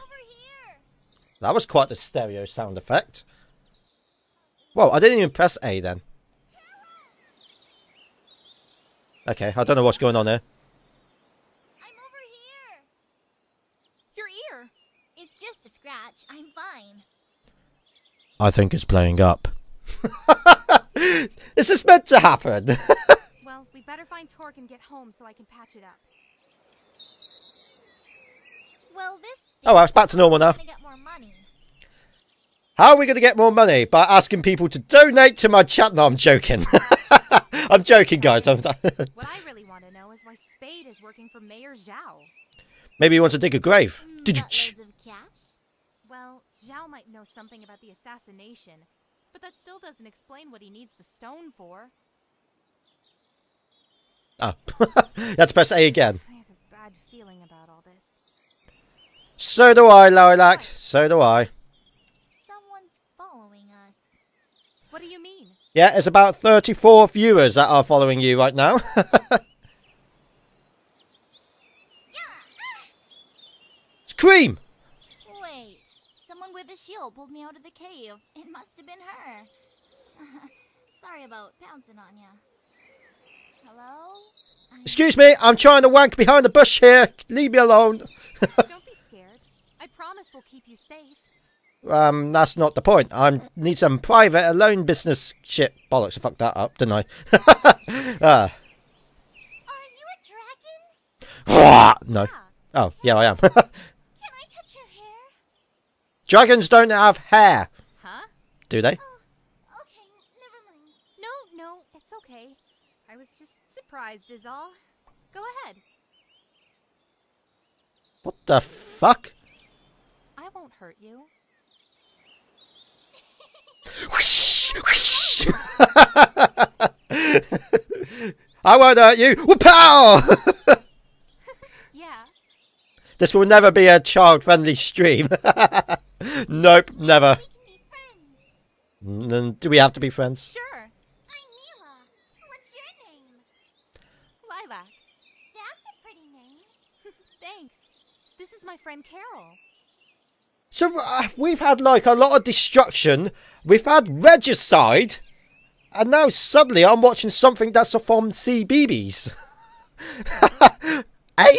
That was quite a stereo sound effect. Whoa, I didn't even press A then. Okay, I don't know what's going on there. I'm over here. Your ear. It's just a scratch. I'm fine. I think it's playing up. *laughs* This is meant to happen? *laughs* Well, we better find Torque and get home so I can patch it up. Well, this. Oh, well, it's back to normal now. To get more money. How are we going to get more money? By asking people to donate to my chat? No, I'm joking. *laughs* *laughs* I'm joking, guys. I'm *laughs* What I really want to know is why Spade is working for Mayor Zao. Maybe he wants to dig a grave. Mm, Did you? buttloads of cash. Well, Zao might know something about the assassination, but that still doesn't explain what he needs the stone for. Oh, had to press A again. I have a bad feeling about all this. So do I, Lilac. So do I. Someone's following us. What do you mean? Yeah, it's about 34 viewers that are following you right now. *laughs* it's Cream! Wait, someone with a shield pulled me out of the cave. It must have been her. *laughs* Sorry about pouncing on you. Hello? Excuse me, I'm trying to wank behind the bush here. Leave me alone. *laughs* Don't be scared. I promise we'll keep you safe. Um, that's not the point. I need some private alone business shit. Bollocks, I fucked that up, didn't I? *laughs* ah. Are you a dragon? no. Oh, yeah, I am. *laughs* Can I touch your hair? Dragons don't have hair, Huh? do they? Oh, okay, never mind. No, no, it's okay. I was just surprised is all. Go ahead. What the fuck? I won't hurt you. *laughs* I won't hurt you. Pow! *laughs* Yeah. this will never be a child-friendly stream. *laughs* nope, never. We can be friends. Then do we have to be friends? Sure. I'm Milla. What's your name? Lilac. That's a pretty name. Thanks. This is my friend Carol. So uh, we've had like a lot of destruction. We've had regicide, and now suddenly I'm watching something that's from CBeebies. *laughs* eh?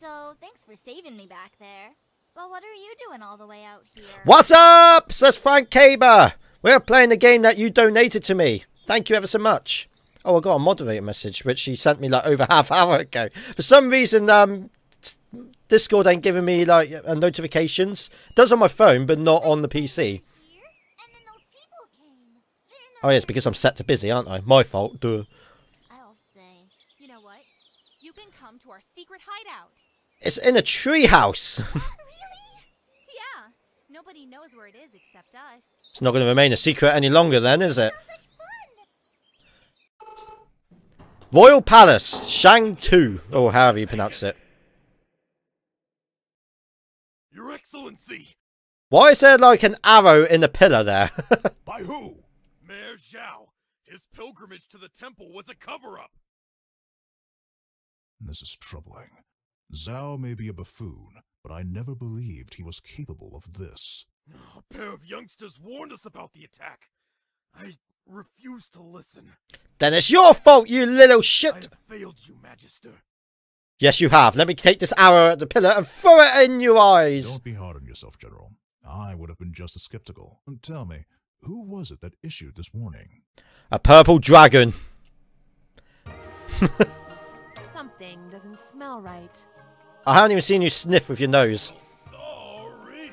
So, thanks for saving me back there. But what are you doing all the way out here? What's up? Says Frank Caber. We're playing the game that you donated to me. Thank you ever so much. Oh, I got a moderator message which she sent me like over *laughs* half hour ago. For some reason, um, Discord ain't giving me like uh, notifications. It does on my phone, but not on the PC. Here? And then those people came. They're Oh, not. yes, because I'm set to busy, aren't I? My fault. Duh. I'll say. You know what? You can come to our secret hideout. It's in a treehouse. *laughs* Really? Yeah. Nobody knows where it is except us. it's not going to remain a secret any longer, then, is it? Royal Palace, Shang Tu, or however you pronounce it. Excellency! Why is there like an arrow in the pillar there? *laughs* By who? Mayor Zao. His pilgrimage to the temple was a cover-up. This is troubling. Zao may be a buffoon, but I never believed he was capable of this. A pair of youngsters warned us about the attack. I refuse to listen. then it's your fault, you little shit. have failed you, Magister. Yes, you have. Let me take this arrow at the pillar and throw it in your eyes. Don't be hard on yourself, General. I would have been just as skeptical. And Tell me, who was it that issued this warning? A purple dragon. Something doesn't smell right. I haven't even seen you sniff with your nose. Sorry.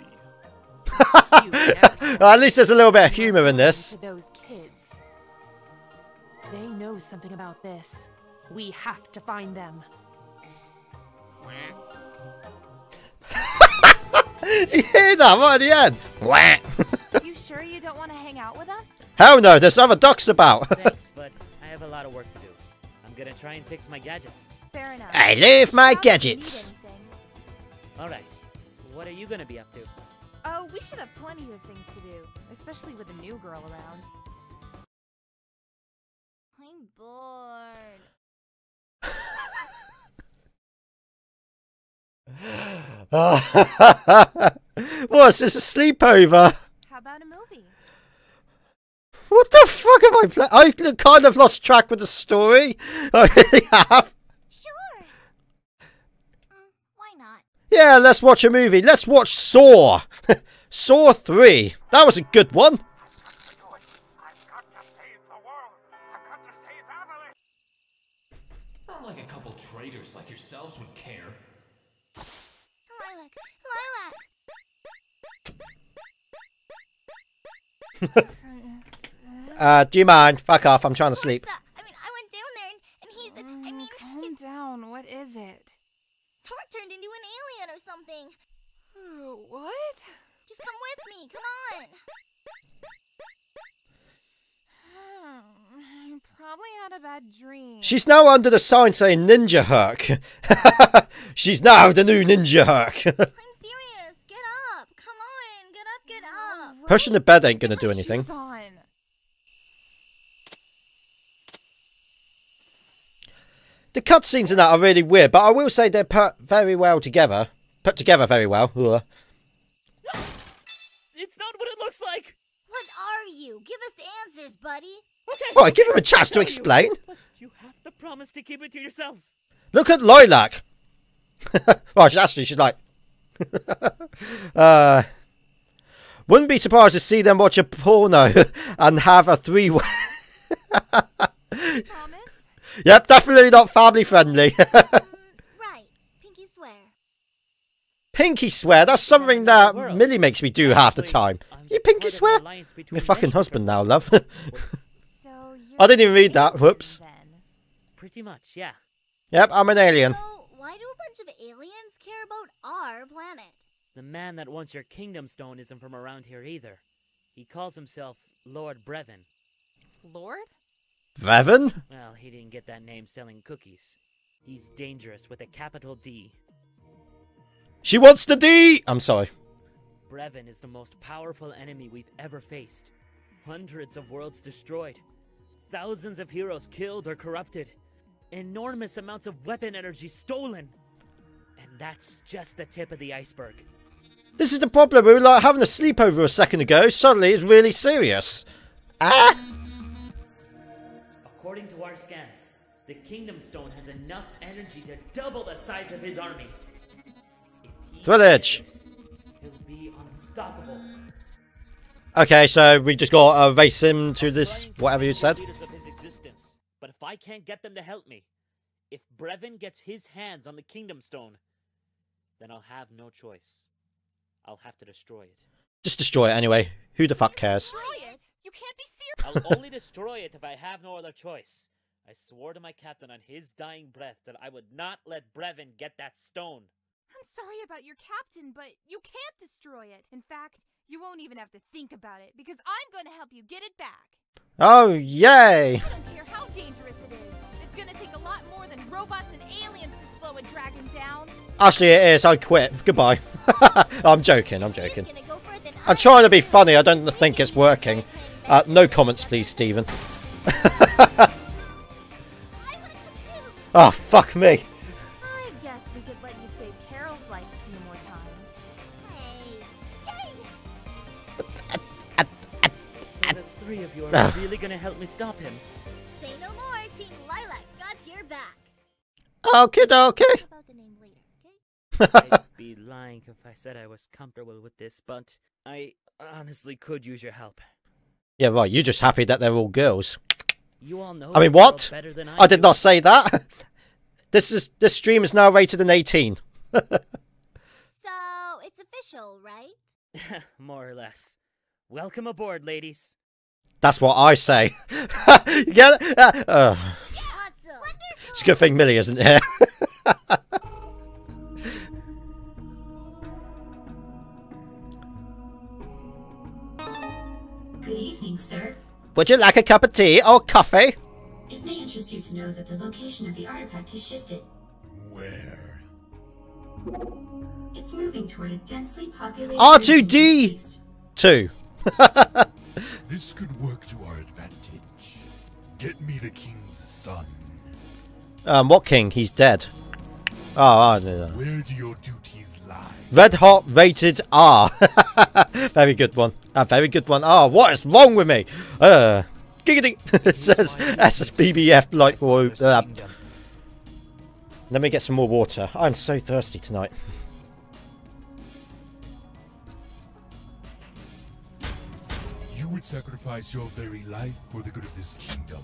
You *laughs* never smell Well, at least there's a little bit of humour in this. Those kids. They know something about this. We have to find them. Did *laughs* you hear that right at the end? Wah. You sure you don't want to hang out with us? Hell no, there's other ducks about. *laughs* Thanks, but I have a lot of work to do. I'm gonna try and fix my gadgets. Fair enough. I love my Shout if you need gadgets. Alright, what are you gonna be up to? Oh, we should have plenty of things to do, especially with a new girl around. I'm bored. *laughs* What's this, a sleepover? How about a movie? What the fuck am I playing? I kind of lost track with the story. *laughs* I really have. Sure. Mm, why not? Yeah, let's watch a movie. Let's watch Saw. *laughs* Saw 3. That was a good one. Uh, do you mind? Fuck off. I'm trying to sleep. I mean, I went down there and, and he's. I mean, Mm, calm his down. What is it? Torque turned into an alien or something. what? Just come with me. Come on. I probably had a bad dream. She's now under the sign saying Ninja Herc. *laughs* She's now the new Ninja Herc. *laughs* I'm serious. Get up. Come on. Get up. Get up. Pushing the bed ain't gonna do anything. shoes on. The cutscenes in that are really weird, but I will say they're put very well together. Put together very well. Ugh. *gasps* looks like. What are you? Give us answers, buddy. Okay. Well, give him a chance to Tell you, explain. *laughs* you have to promise to keep it to yourselves. Look at Lilac. *laughs* well, she- actually, she's like. *laughs* uh, wouldn't be surprised to see them watch a porno *laughs* and have a three way. Promise? *laughs* yep, definitely not family friendly. *laughs* Right. Pinky swear. pinky swear, that's something that Millie makes me do half the time. You pinky part of an swear? alliance I'm your fucking husband now, love. So I didn't even read that, whoops. Then. Pretty much, yeah. yep, I'm an alien. So, why do a bunch of aliens care about our planet? The man that wants your kingdom stone isn't from around here either. He calls himself Lord Brevon. Lord? Brevon? Well, he didn't get that name selling cookies. He's dangerous with a capital D. She wants the D! I'm sorry. Brevon is the most powerful enemy we've ever faced. Hundreds of worlds destroyed, thousands of heroes killed or corrupted, enormous amounts of weapon energy stolen. And that's just the tip of the iceberg. This is the problem. We were like having a sleepover a second ago. Suddenly it's really serious. Ah! According to our scans, the Kingdom Stone has enough energy to double the size of his army. Village. it, He'll be unstoppable. Okay, so we just got to race him to this, whatever you said. leaders of his existence. But if I can't get them to help me, if Brevon gets his hands on the Kingdom Stone, then I'll have no choice. I'll have to destroy it. Just destroy it anyway. Who the fuck cares? Destroy it? You can't be serious. I'll only destroy it if I have no other choice. I swore to my captain on his dying breath that I would not let Brevon get that stone. I'm sorry about your captain, but you can't destroy it. In fact, you won't even have to think about it because I'm going to help you get it back. Oh, yay! I don't care how dangerous it is. It's going to take a lot more than robots and aliens to slow a dragon down. Actually, it is. I quit. Goodbye. *laughs* I'm joking. I'm joking. gonna go further than I'm trying to be funny. I don't think it's working. Uh, no comments, please, Stephen. I wanna come too. Oh, fuck me. I guess we could let you save Carol's life a few more times. Hey. Hey. *laughs* So the three of you are Ah. really gonna help me stop him? Okay, okay. Talk about the name later, okay? *laughs* I'd be lying if I said I was comfortable with this, but I honestly could use your help. Yeah, right. You're just happy that they're all girls. You all know I mean, what? better than I, I did do. not say that. *laughs* This is this stream is now rated an 18. So it's official, right? *laughs* More or less. Welcome aboard, ladies. That's what I say. you get it? Uh, uh, Awesome. Wonderful. it's a good thing Millie isn't here. Good evening, sir. Would you like a cup of tea or coffee? It may interest you to know that the location of the artifact has shifted. Where? It's moving toward a densely populated. R2D! region to the east. Two. This could work to our advantage. Get me the king's son. Um, what king? He's dead. Oh, I know. Where do your duties lie? Red Hot rated R. *laughs* very good one. A very good one. Oh, what is wrong with me? Uh, giggity. *laughs* it says SSBBF like. Uh, let me get some more water. I'm so thirsty tonight. You would sacrifice your very life for the good of this kingdom,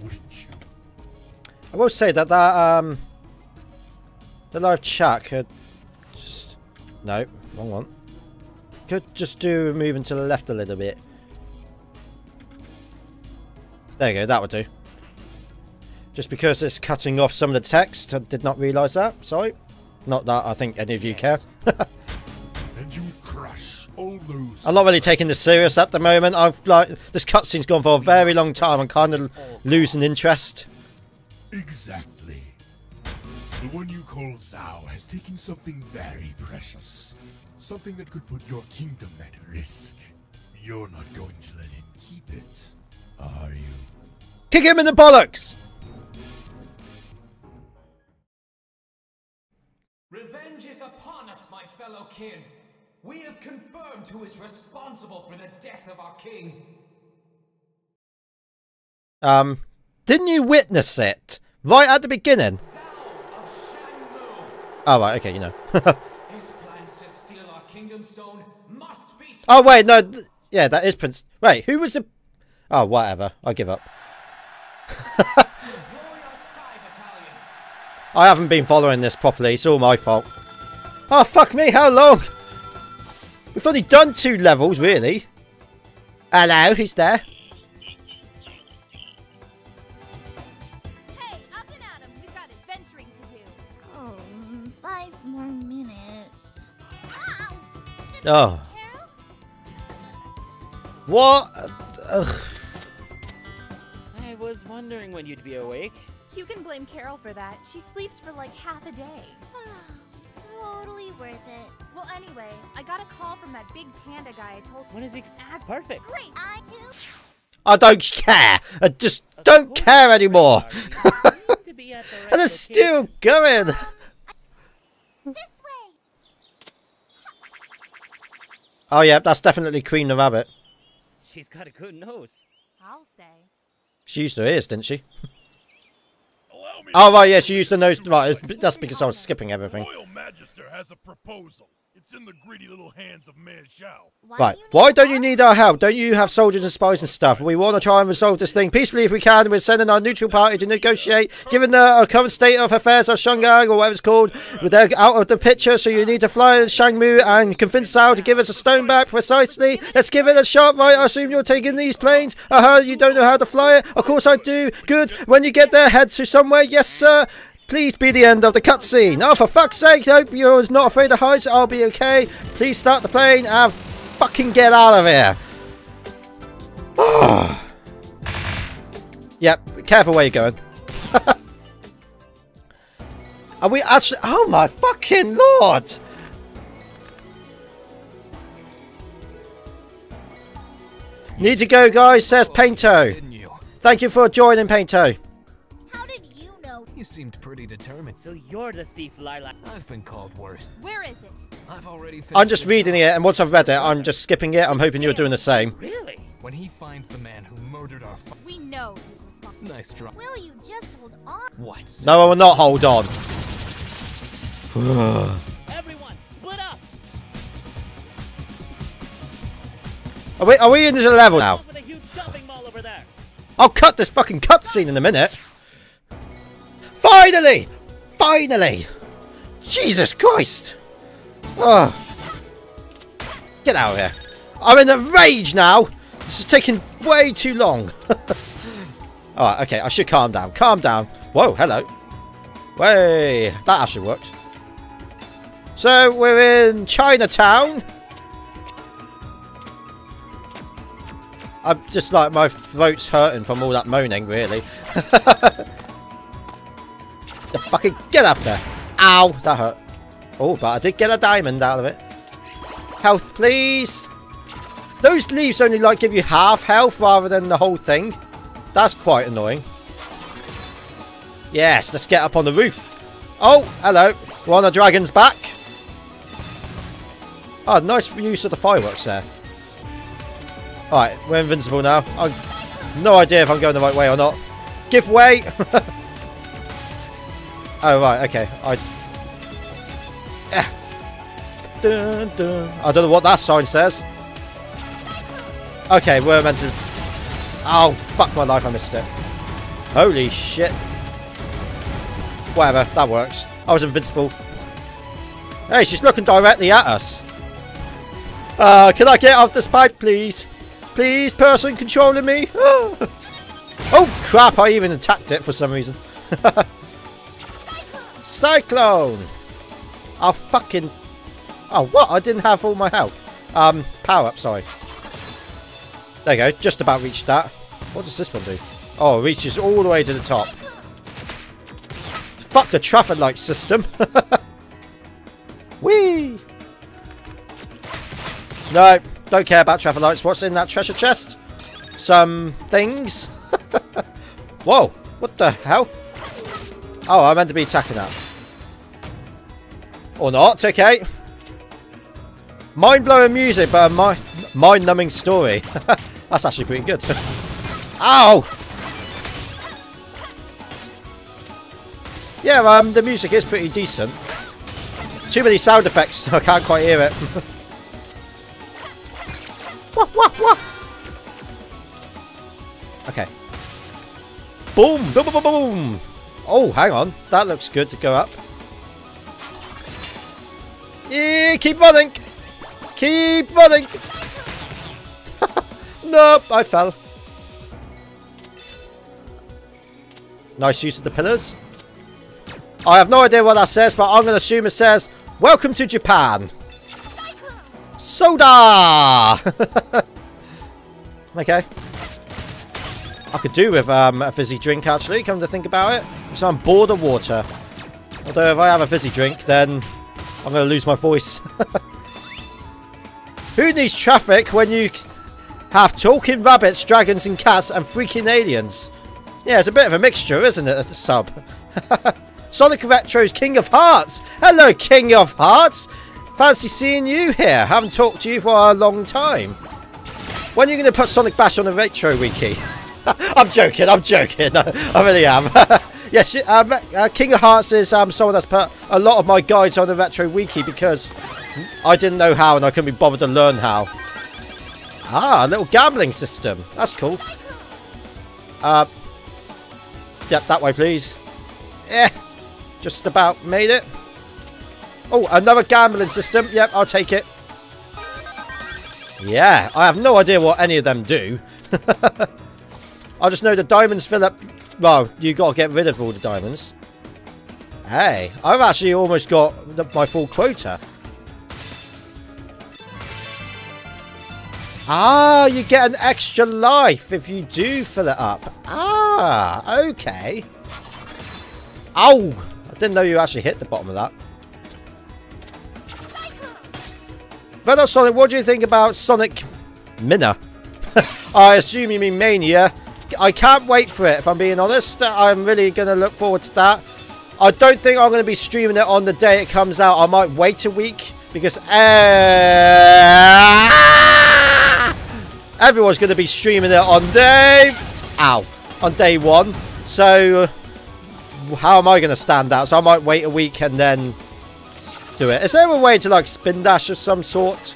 wouldn't you? I will say that that um, the live chat could just no wrong one. Could just do moving to the left a little bit. There you go. That would do. Just because it's cutting off some of the text, I did not realise that. Sorry. Not that I think any of you care. *laughs* And you crush all those. I'm not really taking this serious at the moment. I've like this cutscene's gone for a very long time. I'm kind of losing interest. Exactly. The one you call Zao has taken something very precious. Something that could put your kingdom at risk. You're not going to let him keep it, are you? Kick him in the bollocks! Revenge is upon us, my fellow kin. We have confirmed who is responsible for the death of our king. Um, didn't you witness it right at the beginning? Zao of Shangmu. Oh right, okay, you know. *laughs* His plans to steal our kingdom stone must be oh wait, no, th- yeah, that is Prince. Wait, who was the? Oh, whatever. I give up. Gloria Sky Battalion. I haven't been following this properly. It's all my fault. Oh fuck me! How long? We've only done two levels, really. Hello, who's there? Oh, what? Ugh. I was wondering when you'd be awake. You can blame Carol for that. She sleeps for like half a day. *sighs* totally worth it. Well, anyway, I got a call from that big panda guy I told. When is he? Ah, perfect. Great! I too. I don't care. I just Of don't care anymore. are. *laughs* You need to be at the right and it's still location. going. Oh yeah, that's definitely Cream the Rabbit. She's got a good nose. I'll say. She used her ears, didn't she? Allow me Oh right, yeah, she used the nose. Right, that's because I was skipping everything. Royal Magister has a proposal. It's in the greedy little hands of Man Shao. Right, why don't you need our help? Don't you have soldiers and spies and stuff? We want to try and resolve this thing peacefully if we can. We're sending our neutral party to negotiate. Given the uh, current state of affairs of Shanghai or whatever it's called, they're out of the picture, so you need to fly to Shangmu and convince Zao to give us a stone back precisely. Let's give it a shot, right? I assume you're taking these planes. Uh huh, you don't know how to fly it? Of course I do. Good. When you get there, head to somewhere. Yes, sir. Please be the end of the cutscene. Oh, for fuck's sake, hope you're not afraid of heights. I'll be okay. Please start the plane and fucking get out of here. *sighs* yep, careful where you're going. *laughs* Are we actually... Oh my fucking lord! Need to go, guys, says Painto. Thank you for joining, Painto. How did you seemed pretty determined. So you're the thief, Lilac. I've been called worse. Where is it? I've already I'm just reading it, and once I've read it, I'm just skipping it. I'm hoping you're doing the same. Really? When he finds the man who murdered our fa- We know who's responsible. Nice try. Will you just hold on? What? No, I will not hold on. *sighs* Everyone, split up! Are we, are we into the level now? With a huge shopping mall over there. I'll cut this fucking cutscene in a minute. Finally! Finally! Jesus Christ! Ugh. Get out of here. I'm in a rage now! This is taking way too long. *laughs* Alright, okay, I should calm down. Calm down. Whoa, hello. Way, that actually worked. So, we're in Chinatown. I'm just like, my throat's hurting from all that moaning, really. *laughs* The fucking get up there. Ow, that hurt. Oh, but I did get a diamond out of it. Health, please. Those leaves only like give you half health rather than the whole thing. That's quite annoying. Yes, let's get up on the roof. Oh, hello. We're on a dragon's back. Oh, nice use of the fireworks there. Alright, we're invincible now. I've no idea if I'm going the right way or not. Give way! *laughs* Oh, right, okay. I... Eh. Dun, dun. I don't know what that sign says. Okay, we're meant to... Oh, fuck my life, I missed it. Holy shit. Whatever, that works. I was invincible. Hey, she's looking directly at us. Uh, can I get off this pipe, please? Please, person controlling me? *laughs* oh, crap, I even attacked it for some reason. *laughs* Cyclone! Oh, fucking... Oh, what? I didn't have all my health. Um, power up, sorry. There you go, just about reached that. What does this one do? Oh, reaches all the way to the top. Fuck the traffic light system. *laughs* Whee! No, don't care about traffic lights. What's in that treasure chest? Some things. *laughs* Whoa, what the hell? Oh, I meant to be attacking that. Or not, okay. mind-blowing music, but a mind-numbing story. *laughs* That's actually pretty good. *laughs* Ow! Yeah, um, the music is pretty decent. Too many sound effects, *laughs* so I can't quite hear it. wah, wah, wah. Okay. Boom! Boom, boom, boom, boom! Oh, hang on. That looks good to go up. Yeah, keep running! Keep running! *laughs* nope, I fell. Nice use of the pillars. I have no idea what that says, but I'm going to assume it says, Welcome to Japan. Soda! *laughs* okay. I could do with um, a fizzy drink, actually, come to think about it. Because I'm bored of water. Although if I have a fizzy drink, then I'm going to lose my voice. *laughs* Who needs traffic when you have talking rabbits, dragons and cats and freaking aliens? Yeah, it's a bit of a mixture, isn't it, as a sub? *laughs* Sonic Retro's King of Hearts! Hello, King of Hearts! Fancy seeing you here. Haven't talked to you for a long time. When are you going to put Sonic Bash on the Retro Wiki? *laughs* I'm joking, I'm joking. I really am. Yes, um, uh, King of Hearts is um, someone that's put a lot of my guides on the Retro Wiki because I didn't know how and I couldn't be bothered to learn how. Ah, a little gambling system. That's cool. Uh, yep, that way, please. Yeah, just about made it. Oh, another gambling system. Yep, I'll take it. Yeah, I have no idea what any of them do. *laughs* I just know the diamonds fill up... Well, you got to get rid of all the diamonds. Hey, I've actually almost got the, my full quota. Ah, you get an extra life if you do fill it up. Ah, okay. Ow! I didn't know you actually hit the bottom of that. Venom Sonic, what do you think about Sonic Minna? *laughs* I assume you mean Mania. I can't wait for it, if I'm being honest. I'm really going to look forward to that. I don't think I'm going to be streaming it on the day it comes out. I might wait a week because uh, everyone's going to be streaming it on day... Ow. On day one. So, how am I going to stand out? So I might wait a week and then do it. Is there a way to like spin dash of some sort?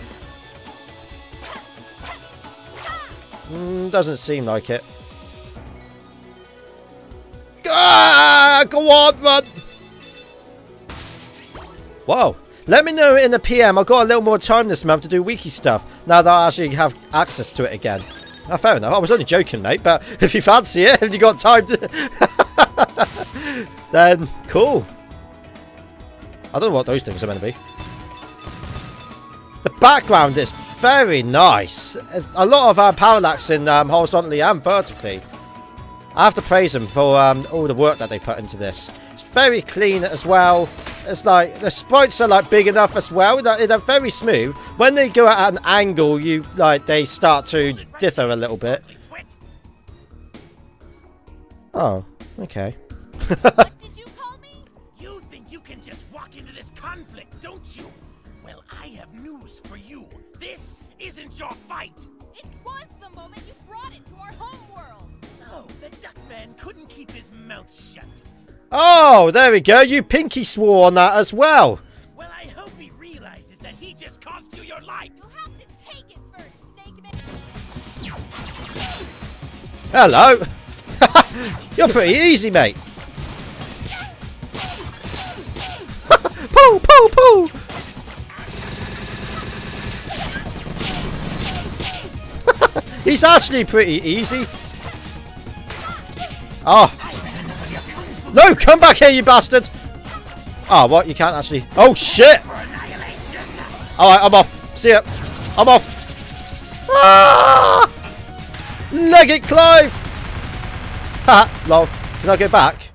Mm, doesn't seem like it. Ah, go on, man. Whoa. Let me know in the PM. I've got a little more time this month to do wiki stuff. Now that I actually have access to it again. Oh, fair enough. I was only joking, mate. But *laughs* if you fancy it, if you got time to... *laughs* then, cool. I don't know what those things are meant to be. The background is very nice. A lot of uh, parallax in um, horizontally and vertically. I have to praise them for um, all the work that they put into this. It's very clean as well. It's like the sprites are like big enough as well. They're, they're very smooth. When they go at an angle, you like they start to dither a little bit. Oh, okay. what did you call me? You think you can just walk into this conflict, don't you? Well, I have news for you. This isn't your fight. It was the moment you brought it to our home world. So, the Duckman couldn't keep his mouth shut. Oh, there we go. You pinky swore on that as well. Well, I hope he realizes that he just cost you your life. You'll have to take it first, Snake Man. Hello. *laughs* You're pretty easy, mate. poo, poo, poo. He's actually pretty easy. Oh. No, come back here, you bastard. Oh, what? You can't actually... Oh, shit. Alright, I'm off. See ya. I'm off. Ah! Leg it, Clive. *laughs* Ha, lol. Can I go back?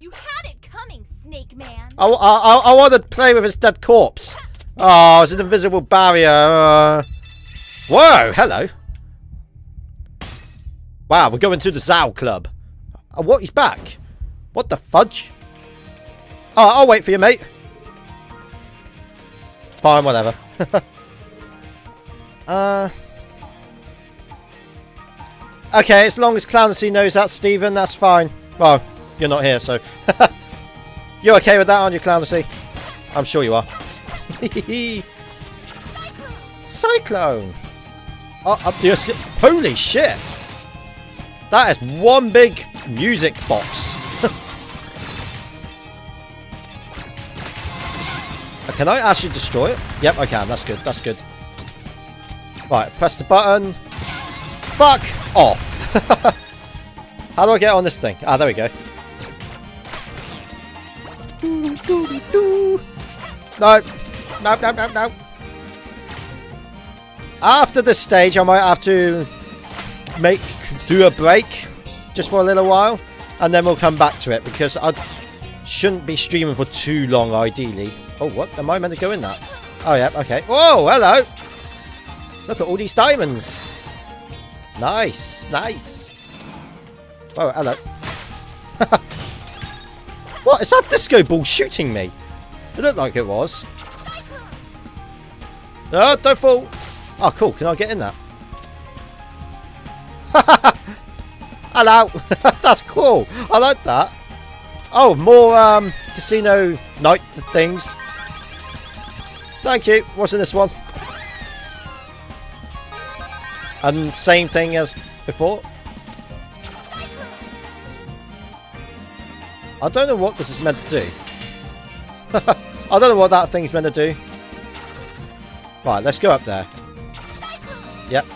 You had it coming, Snake Man. I, I, I want to play with his dead corpse. Oh, it's an invisible barrier. Uh... Whoa, hello. Wow, we're going to the Zao Club. Oh, what? He's back. What the fudge? Oh, I'll wait for you, mate. Fine, whatever. *laughs* uh... Okay, as long as Clancy knows that, Stephen, that's fine. Well, you're not here, so... *laughs* you're okay with that, aren't you, Clancy? I'm sure you are. *laughs* Cyclone! Oh, up the. Holy shit! That is one big music box. *laughs* can I actually destroy it? Yep, I can. That's good. That's good. Right, press the button. Fuck off. *laughs* How do I get on this thing? Ah, there we go. No. No, no, no, no. After this stage, I might have to make do a break just for a little while, and then we'll come back to it because I shouldn't be streaming for too long, ideally. Oh, what? Am I meant to go in that? Oh, yeah, okay. Whoa, hello! Look at all these diamonds. Nice, nice. Oh, hello. *laughs* what? Is that disco ball shooting me? It looked like it was. No, don't fall. Oh, cool. Can I get in that? *laughs* Hello. *laughs* That's cool. I like that. Oh, more um, casino night things. Thank you. What's in this one? And same thing as before. I don't know what this is meant to do. *laughs* I don't know what that thing's meant to do. Right, let's go up there. Yep.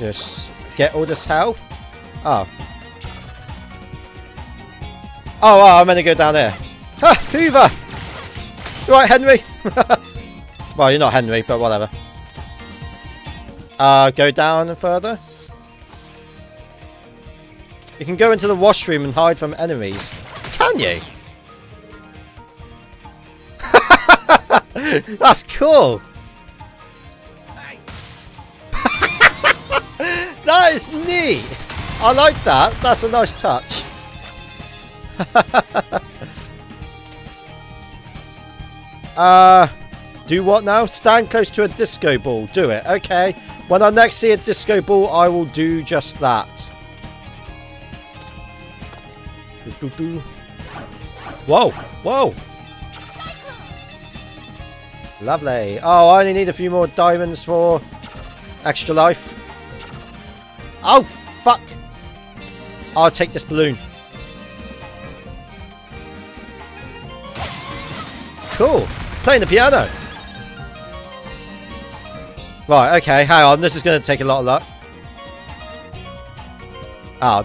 Just get all this health. Oh. Oh, oh I'm to go down there. Ha! Hoover! You right, Henry? *laughs* well, you're not Henry, but whatever. Uh, go down further. You can go into the washroom and hide from enemies. Can you? *laughs* That's cool. That is neat. I like that. That's a nice touch. *laughs* uh, do what now? Stand close to a disco ball. Do it. Okay. When I next see a disco ball, I will do just that. Whoa. Whoa. Lovely. Oh, I only need a few more diamonds for extra life. Oh, fuck. I'll take this balloon. Cool. Playing the piano. Right, okay, hang on. This is going to take a lot of luck. Oh,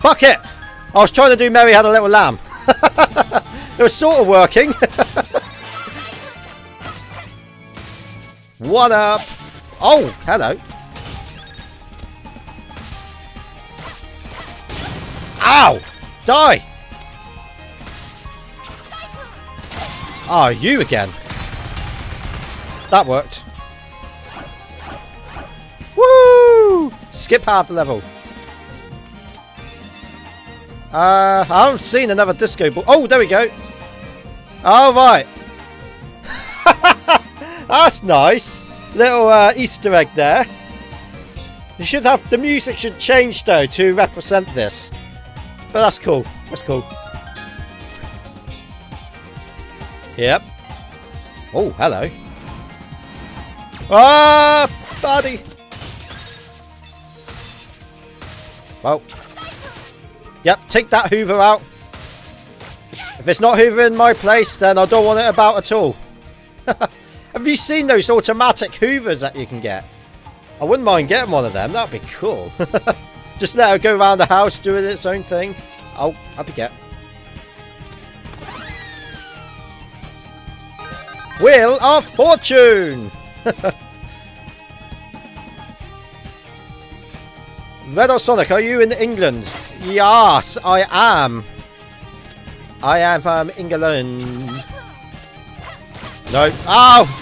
Fuck it! I was trying to do Mary Had a Little Lamb. *laughs* it was sort of working. *laughs* what up? Oh, hello. Ow! Die! Ah, oh, you again. That worked. Woo! Skip half the level. Uh, I haven't seen another disco ball. Oh, there we go. All right. *laughs* That's nice. Little uh, Easter egg there. You should have the music should change though to represent this. But that's cool. That's cool. Yep. Oh, hello. Ah, buddy. Well, Yep, take that Hoover out. If it's not Hoover in my place, then I don't want it about at all. *laughs* Have you seen those automatic Hoovers that you can get? I wouldn't mind getting one of them. That'd be cool. *laughs* Just let it go around the house doing its own thing. Oh, happy get. Wheel of Fortune! *laughs* Red or Sonic, are you in England? Yes, I am. I am from England. No. Oh!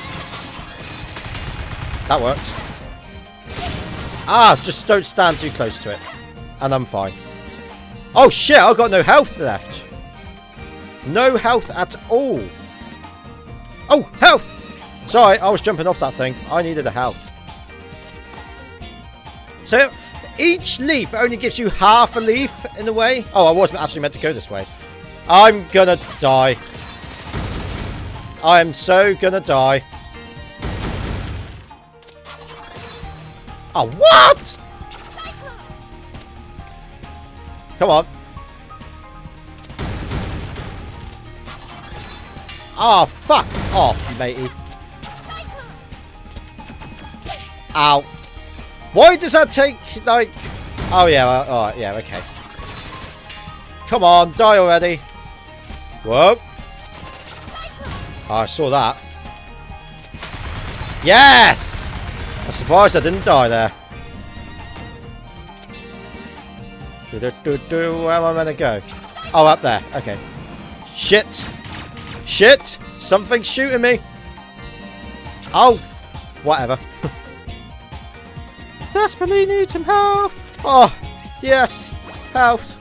That worked. Ah, just don't stand too close to it. And I'm fine. Oh shit, I've got no health left. No health at all. Oh, health! Sorry, I was jumping off that thing. I needed a health. So, each leaf only gives you half a leaf, in a way. Oh, I wasn't actually meant to go this way. I'm gonna die. I am so gonna die. Oh, what? Come on. Oh, fuck off, matey. Ow. Why does that take, like... Oh, yeah, oh, yeah, okay. Come on, die already. Whoa. Oh, I saw that. Yes! I'm surprised I didn't die there. Do, do, do, do. Where am I meant to go? Oh, up there. Okay. Shit. Shit! Something's shooting me. Oh. Whatever. *laughs* Desperately need some health. Oh, yes. Health.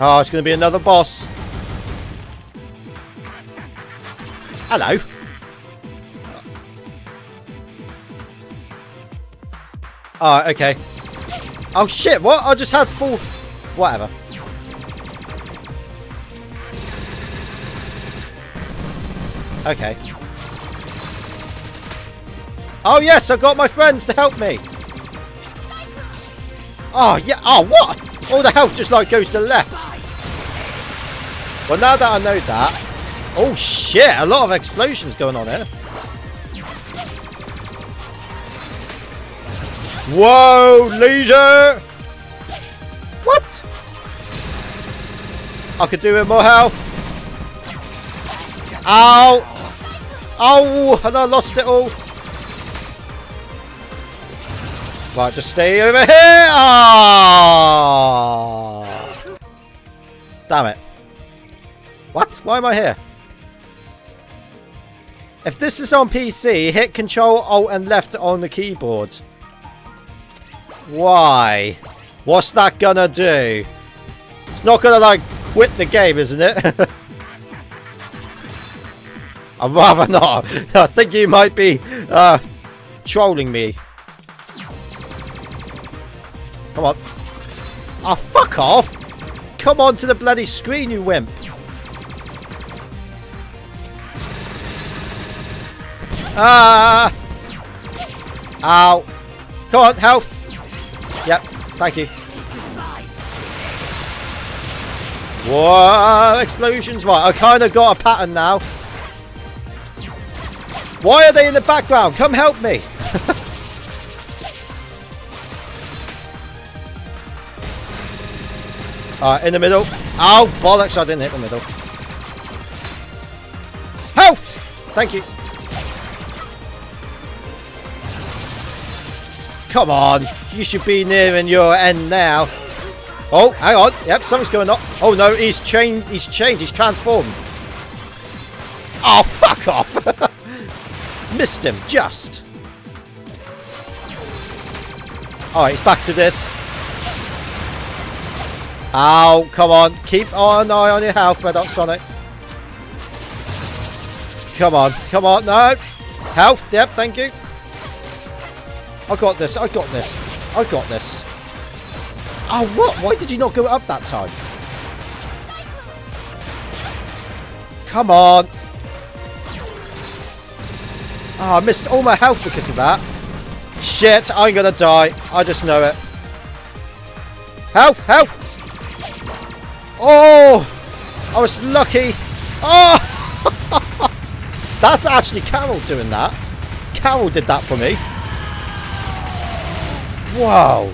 Oh, it's going to be another boss. Hello. Oh, okay. Oh shit, what? I just had full... Whatever. Okay. Oh yes, I got my friends to help me. Oh yeah, oh what? All the health just like goes to left. Well now that I know that... Oh shit, a lot of explosions going on here. Whoa, laser! What? I could do with more health. Ow! Oh, and I lost it all. Right, just stay over here. Ah! Damn it. What? Why am I here? If this is on PC, hit Control, Alt, and Left on the keyboard. Why? What's that gonna do? It's not gonna, like, quit the game, isn't it? *laughs* I'd rather not. *laughs* I think you might be uh, trolling me. Come on. Oh, fuck off! Come on to the bloody screen, you wimp! Ah! Ow! Come on, help! Yep, thank you. Whoa! Explosions! Right, I kind of got a pattern now. Why are they in the background? Come help me! Alright, in the middle. Oh, bollocks, I didn't hit the middle. Health! Thank you. Come on. You should be nearing your end now. Oh, hang on. Yep, something's going on. Oh no, he's changed. He's changed. He's transformed. Oh, fuck off. *laughs* Missed him, just. Alright, he's back to this. Ow, come on. Keep an eye on your health, Red Hot Sonic. Come on, come on, no. Health, yep, thank you. I got this, I got this. I got this. Oh, what? Why did you not go up that time? Come on. Oh, I missed all my health because of that. Shit, I'm gonna die. I just know it. Health, health. Oh, I was lucky. Oh, *laughs* that's actually Carol doing that. Carol did that for me. Wow.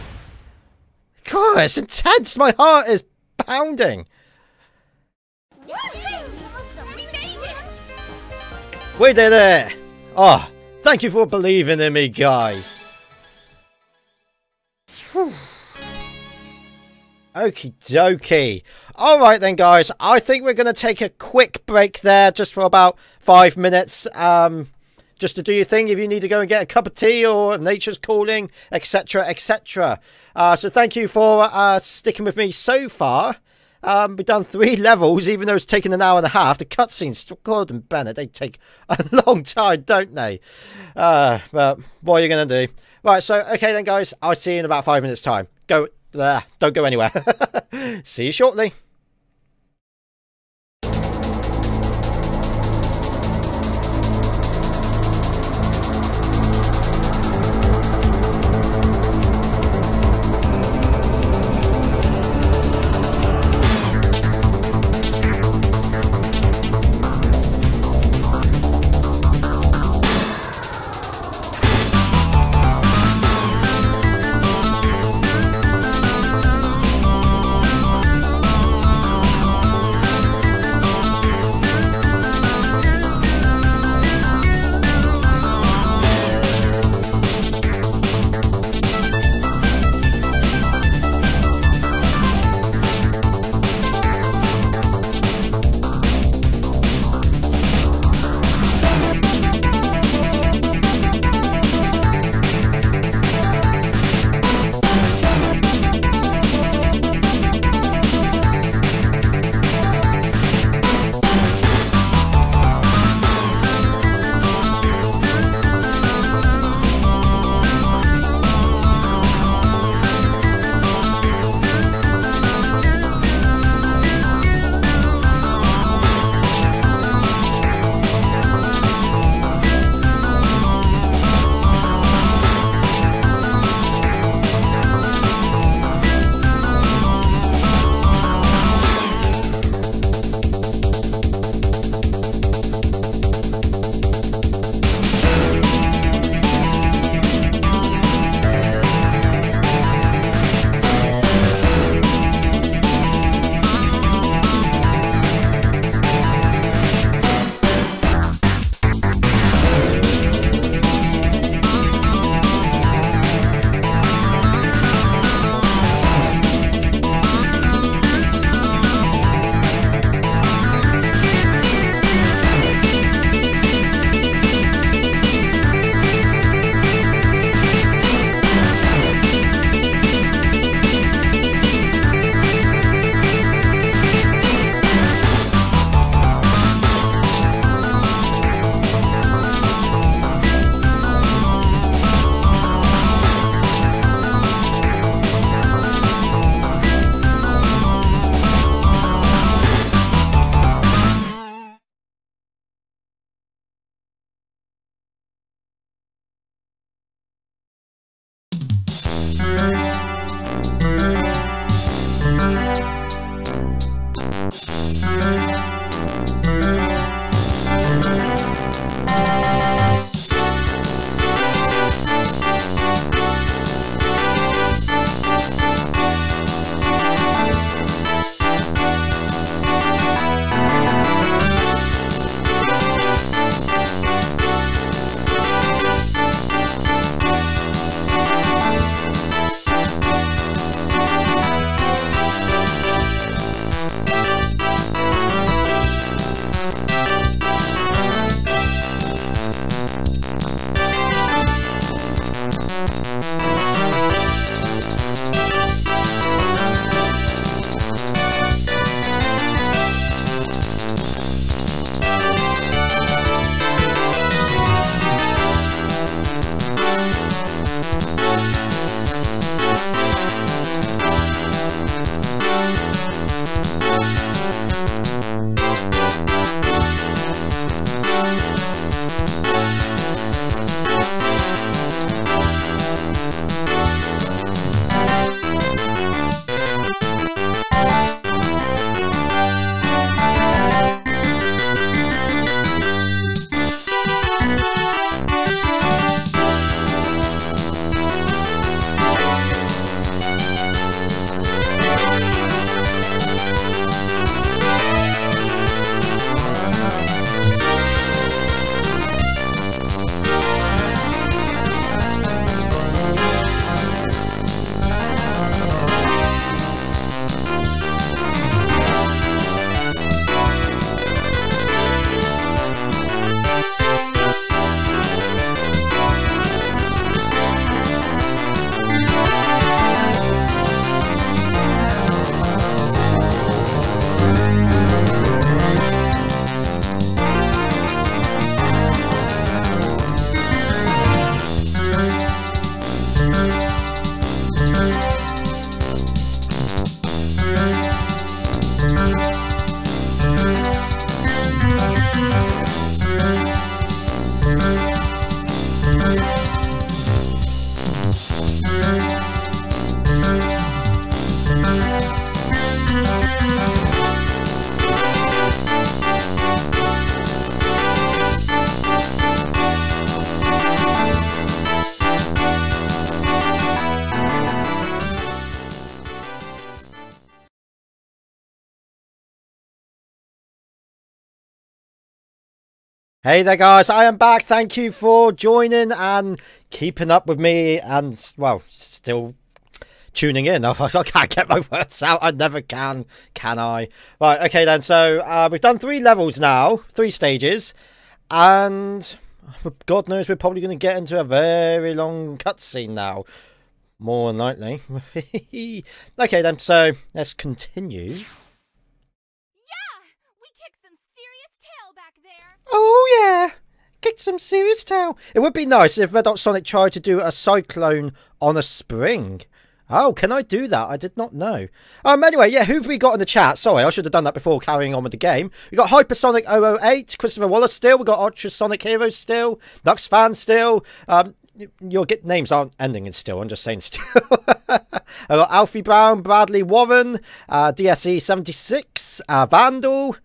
God, it's intense. My heart is pounding. We did it. Oh, thank you for believing in me, guys. Okie dokie. All right then, guys. I think we're going to take a quick break there, just for about five minutes. Um, just to do your thing if you need to go and get a cup of tea or nature's calling, etc., etc. Uh, so thank you for uh, sticking with me so far. Um, we've done three *laughs* levels, even though it's taken an hour and a half. The cutscenes, Gordon Bennett, they take *laughs* a long time, don't they? Uh, but what are you going to do? Right, so, okay then, guys. I'll see you in about five minutes' time. Go, uh, don't go anywhere. *laughs* see you shortly. Hey there, guys. I am back. Thank you for joining and keeping up with me and, well, still tuning in. *laughs* I can't get my words out. I never can, can I? Right, okay then. So uh, we've done three levels now, three stages, and God knows we're probably going to get into a very long cutscene now. More than likely. *laughs* okay then, so let's continue. Yeah! We kicked some serious tail back there. Oh yeah, kicked some serious tail. It would be nice if Red Hot Sonic tried to do a cyclone on a spring. Oh, can I do that? I did not know. Um, anyway, yeah, who've we got in the chat? Sorry, I should have done that before carrying on with the game. We got Hypersonic 008, Christopher Wallace still. We got Ultrasonic Hero still, Nux Fan still. Um, your get names aren't ending in still. I'm just saying still. *laughs* I got Alfie Brown, Bradley Warren, uh, DSE 76, uh, Vandal.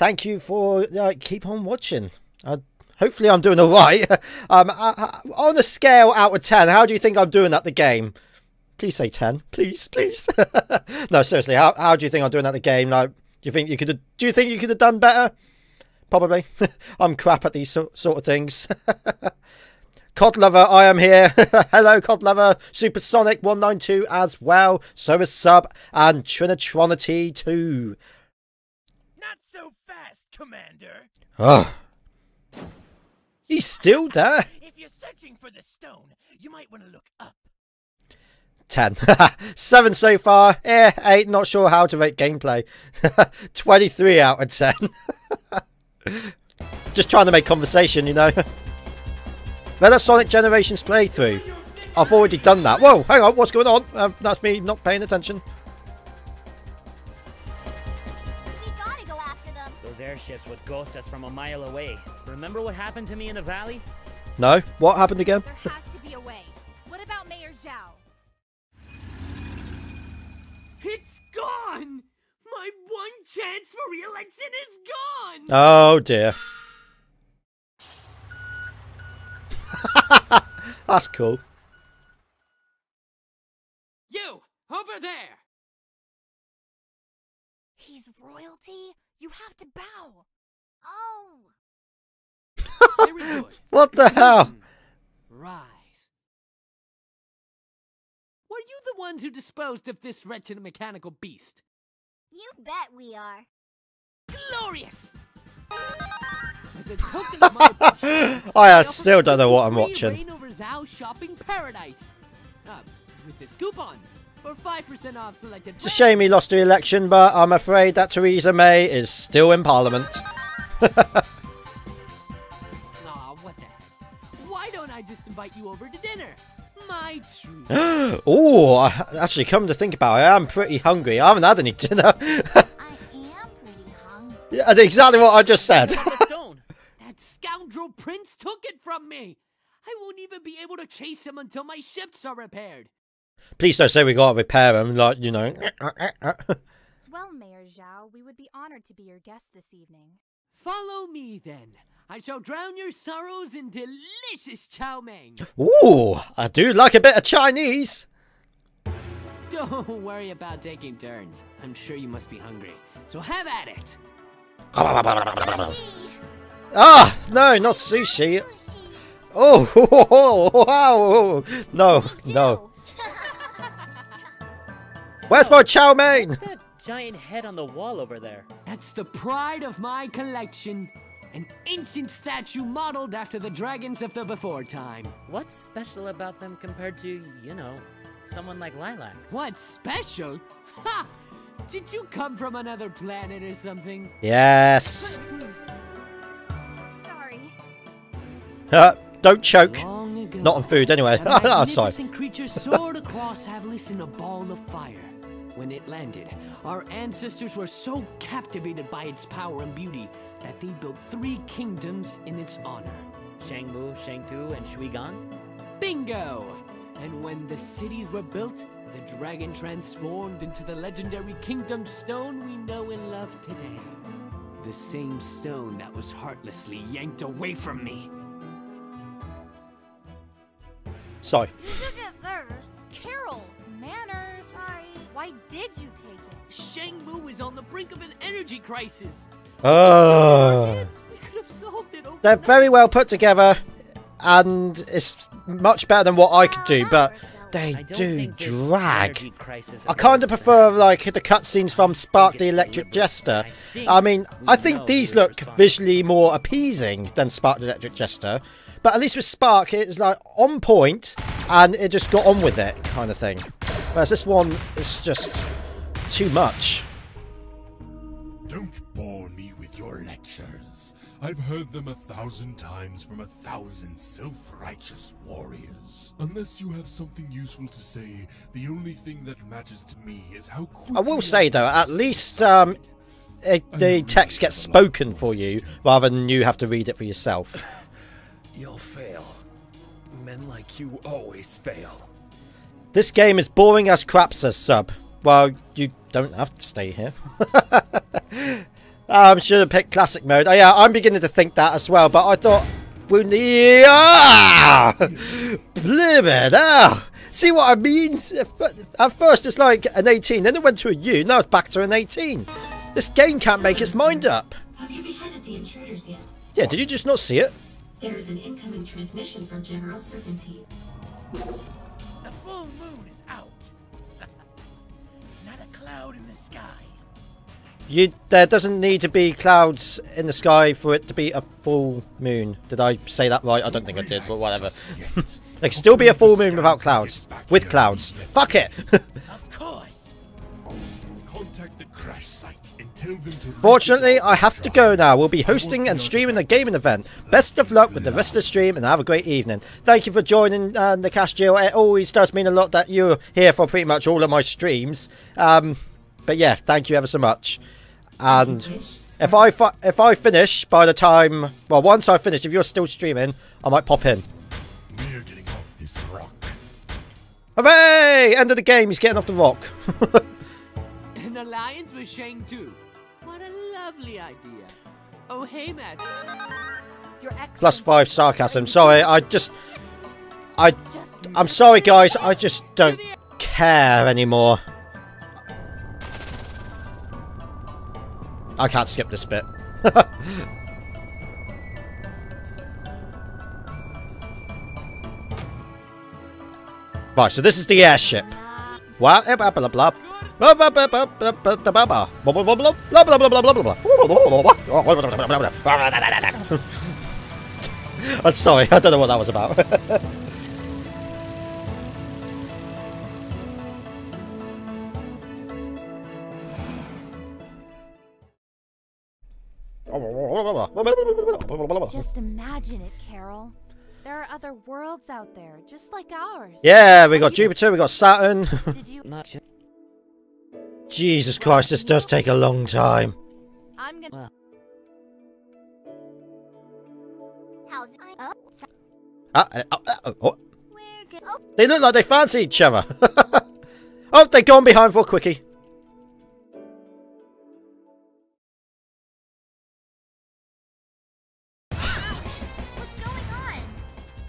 Thank you for uh, keep on watching. Uh, hopefully, I'm doing all right. *laughs* um, uh, on a scale out of ten, how do you think I'm doing at the game? Please say ten, please, please. *laughs* no, seriously, how how do you think I'm doing at the game? Like, do you think you could? Do you think you could have done better? Probably. *laughs* I'm crap at these so- sort of things. Cod Lover, I am here. Hello, Cod Lover. Supersonic 192 as well. So is Sub and Trinitronity 2. Not so fast, Commander. Oh. He's still there. *laughs* If you're searching for the stone, you might want to look up. 10. *laughs* 7 so far. Eh, 8. Not sure how to rate gameplay. *laughs* 23 out of 10. Just trying to make conversation, you know. Let us Sonic Generations playthrough. I've already done that. Whoa, hang on, what's going on? Uh, that's me not paying attention. Airships would ghost us from a mile away. Remember what happened to me in the valley? No? What happened again? There has to be a way. What about Mayor Zao? It's gone! My one chance for re-election is gone! Oh dear. *laughs* That's cool. You, over there! He's royalty. You have to bow. Oh. *laughs* What the hell? Rise. Were you the ones who disposed of this wretched mechanical beast? You bet we are. Glorious! As a token of my *laughs* appreciation, I still don't know what I'm watching. Reign over Zao shopping paradise. Uh, with this coupon for five percent off selected. It's a shame he lost the election, but I'm afraid that Theresa May is still in Parliament. *laughs* Aw, what the heck? Why don't I just invite you over to dinner? My treat. *gasps* oh, I- actually, come to think about it, I am pretty hungry. I haven't had any dinner. *laughs* I am pretty hungry. yeah, that's exactly what I just said. *laughs* That scoundrel prince took it from me. I won't even be able to chase him until my ships are repaired. Please don't say we gotta repair them, like, you know. Well, Mayor Zao, we would be honored to be your guest this evening. Follow me then. I shall drown your sorrows in delicious chow mein. Ooh, I do like a bit of Chinese. Don't worry about taking turns. I'm sure you must be hungry. So have at it. *laughs* Ah, no, not sushi. Oh, *laughs* wow. No, no. Where's my chow mein? What's that giant head on the wall over there? That's the pride of my collection. An ancient statue modeled after the dragons of the before time. What's special about them compared to, you know, someone like Lilac? What's special? Ha! Did you come from another planet or something? Yes. *laughs* Sorry. Uh, don't choke. Ago, Not on food, anyway. a *laughs* Ah, Sorry. creature soared across Avlis in a ball of fire. When it landed, our ancestors were so captivated by its power and beauty that they built three kingdoms in its honor. Shangmu, Shangtu, and Shuigang? Bingo! And when the cities were built, the dragon transformed into the legendary Kingdom Stone we know and love today. The same stone that was heartlessly yanked away from me. Sorry. *laughs* you take it? Shangmu is on the brink of an energy crisis. Uh, We could have solved it they're very well put together, and it's much better than what I could do. But they don't do think this drag. I kind of prefer like the cutscenes from Spark the Electric Jester. I mean, I think these look visually more appeasing than Spark the Electric Jester, but at least with Spark, it's like on point and it just got on with it, kind of thing. Whereas this one is just too much. Don't bore me with your lectures. I've heard them a thousand times from a thousand self-righteous warriors. Unless you have something useful to say, the only thing that matters to me is how quickly I will say though, at least um, it, the text gets spoken for you rather than you have to read it for yourself. *laughs* You'll fail. Men like you always fail. This game is boring as crap, says Sub. Well, you don't have to stay here. *laughs* I'm sure have picked classic mode. Oh, yeah, I'm beginning to think that as well, but I thought... we need- Ah! Blimey, now! See what I mean? At first it's like an 18, then it went to a U, now it's back to an 18. This game can't make its mind up. Have you beheaded the intruders yet? Yeah, did you just not see it? There is an incoming transmission from General Serpentine. The full moon cloud in the sky. You, there doesn't need to be clouds in the sky for it to be a full moon. Did I say that right? I don't think I did, but whatever. *laughs* there can still be a full moon without clouds. With clouds. Fuck it! *laughs* Of course. Contact the crash Fortunately, I have to go now. We'll be hosting and streaming a gaming event. Best of luck with the rest of the stream and have a great evening. Thank you for joining uh, the Cash Deal. It always does mean a lot that you're here for pretty much all of my streams. Um, but yeah, thank you ever so much. And if I if I finish by the time, well, once I finish, if you're still streaming, I might pop in. We're getting off this rock. Hooray! End of the game. He's getting off the rock. *laughs* An alliance with Shang Tu. What a lovely idea. Oh, hey, Matt. Plus five sarcasm. Sorry, I just, I, I'm sorry, guys. I just don't care anymore. I can't skip this bit. *laughs* right, so this is the airship. Wow, blah blah. Blah, I'm sorry, I don't know what that was about. Just imagine it, Carol. There are other worlds out there, just like ours. Yeah, we got Jupiter, we got Saturn. Did you? Not. Jesus Christ, this does take a long time. I'm gonna. How's? Oh, Uh, uh, uh, uh, oh. They look like they fancy each other. *laughs* oh, they're gone behind for a quickie.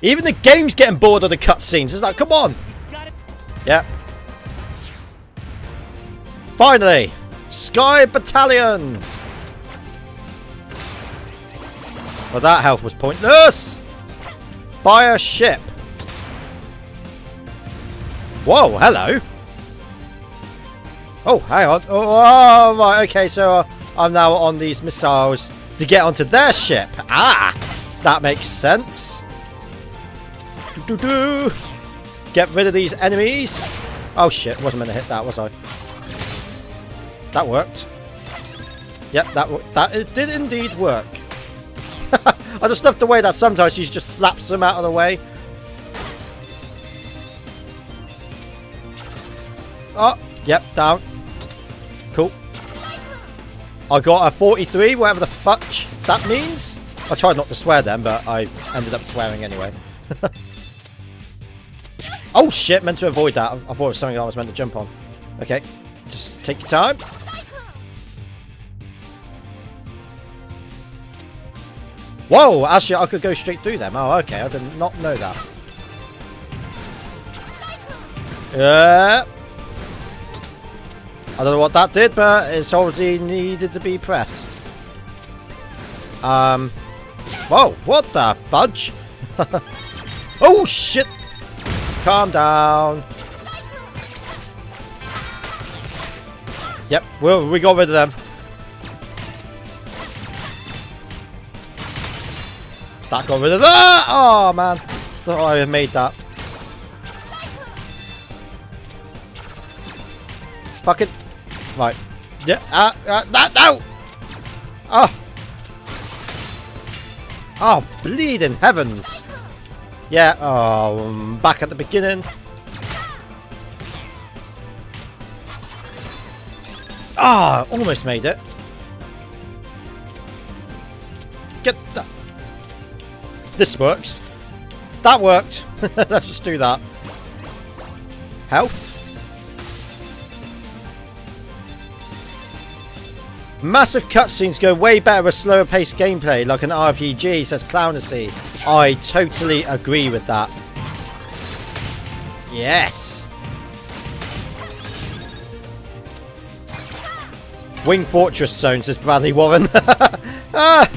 Even the game's getting bored of the cutscenes. It's like, come on. Yep. Finally, Sky Battalion. Well, that health was pointless. Fire ship. Whoa, hello. Oh, hang on. Oh, oh right, okay, so uh, I'm now on these missiles to get onto their ship. Ah, that makes sense. Doo -doo -doo. Get rid of these enemies. Oh shit, wasn't meant to hit that, was I? That worked. Yep, that that it did indeed work. *laughs* I just love the way that sometimes she just slaps them out of the way. Oh, yep, down. Cool. I got a 43, whatever the fuck that means. I tried not to swear then, but I ended up swearing anyway. *laughs* oh shit, meant to avoid that. I thought it was something I was meant to jump on. Okay, just take your time. Whoa, actually I could go straight through them. Oh, okay, I did not know that. Yeah. I don't know what that did, but it's already needed to be pressed. Um, Whoa, what the fudge? *laughs* oh, shit. Calm down. Yep, well, we got rid of them. That got rid of that! Oh, man. Thought I had made that. Fucking. Right. Yeah, uh, uh, that, no! Oh! Oh, bleeding heavens! Yeah, oh, back at the beginning. Ah, almost made it. This works. That worked. *laughs* Let's just do that. Health. Massive cutscenes go way better with slower paced gameplay, like an RPG, says Clownacy. I totally agree with that. Yes! Wing Fortress Zone, says Bradley Warren. *laughs* ah,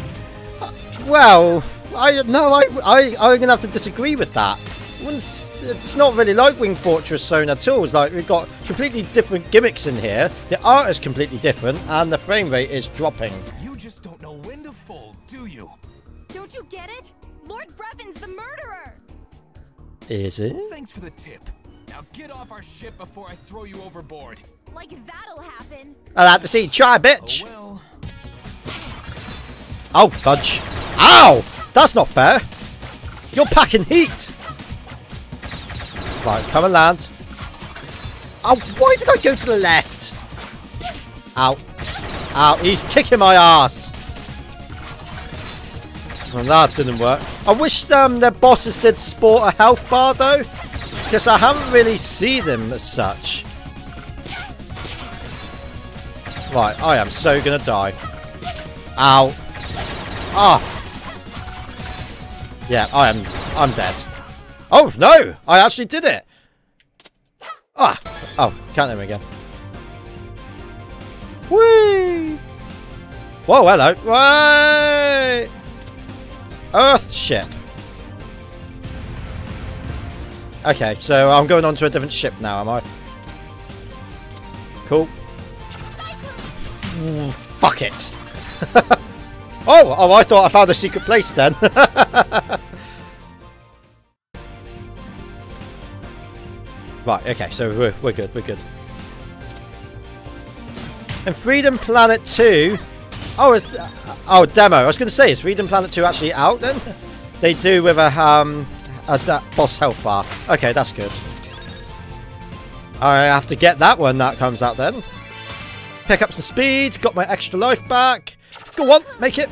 well, I no, I, I, I'm gonna have to disagree with that. It's not really like Wing Fortress Zone at all. It's like we've got completely different gimmicks in here. The art is completely different, and the frame rate is dropping. You just don't know when to fold, do you? Don't you get it? Lord Brevon's the murderer! Is it? Thanks for the tip. Now get off our ship before I throw you overboard. Like that'll happen. I'll have to see. Try, bitch. Oh, well. oh fudge. Ow! That's not fair. You're packing heat. Right, come and land. Oh, why did I go to the left? Ow. Ow, he's kicking my ass. Well, that didn't work. I wish um, the bosses did sport a health bar, though. Because I haven't really seen them as such. Right, I am so going to die. Ow. Ah. Yeah, I am. I'm dead. Oh, no! I actually did it! Ah! Oh, can't again. Whee! Whoa, hello. Wait! Earth ship. Okay, so I'm going on to a different ship now, am I? Cool. Fuck it. *laughs* oh, oh, I thought I found a secret place then. *laughs* Right, okay, so we're, we're good, we're good. And Freedom Planet 2... Oh, it's, oh, demo. I was going to say, is Freedom Planet 2 actually out then? They do with a, um, a boss health bar. Okay, that's good. I have to get that when that comes out then. Pick up some speed, got my extra life back. Go on, make it.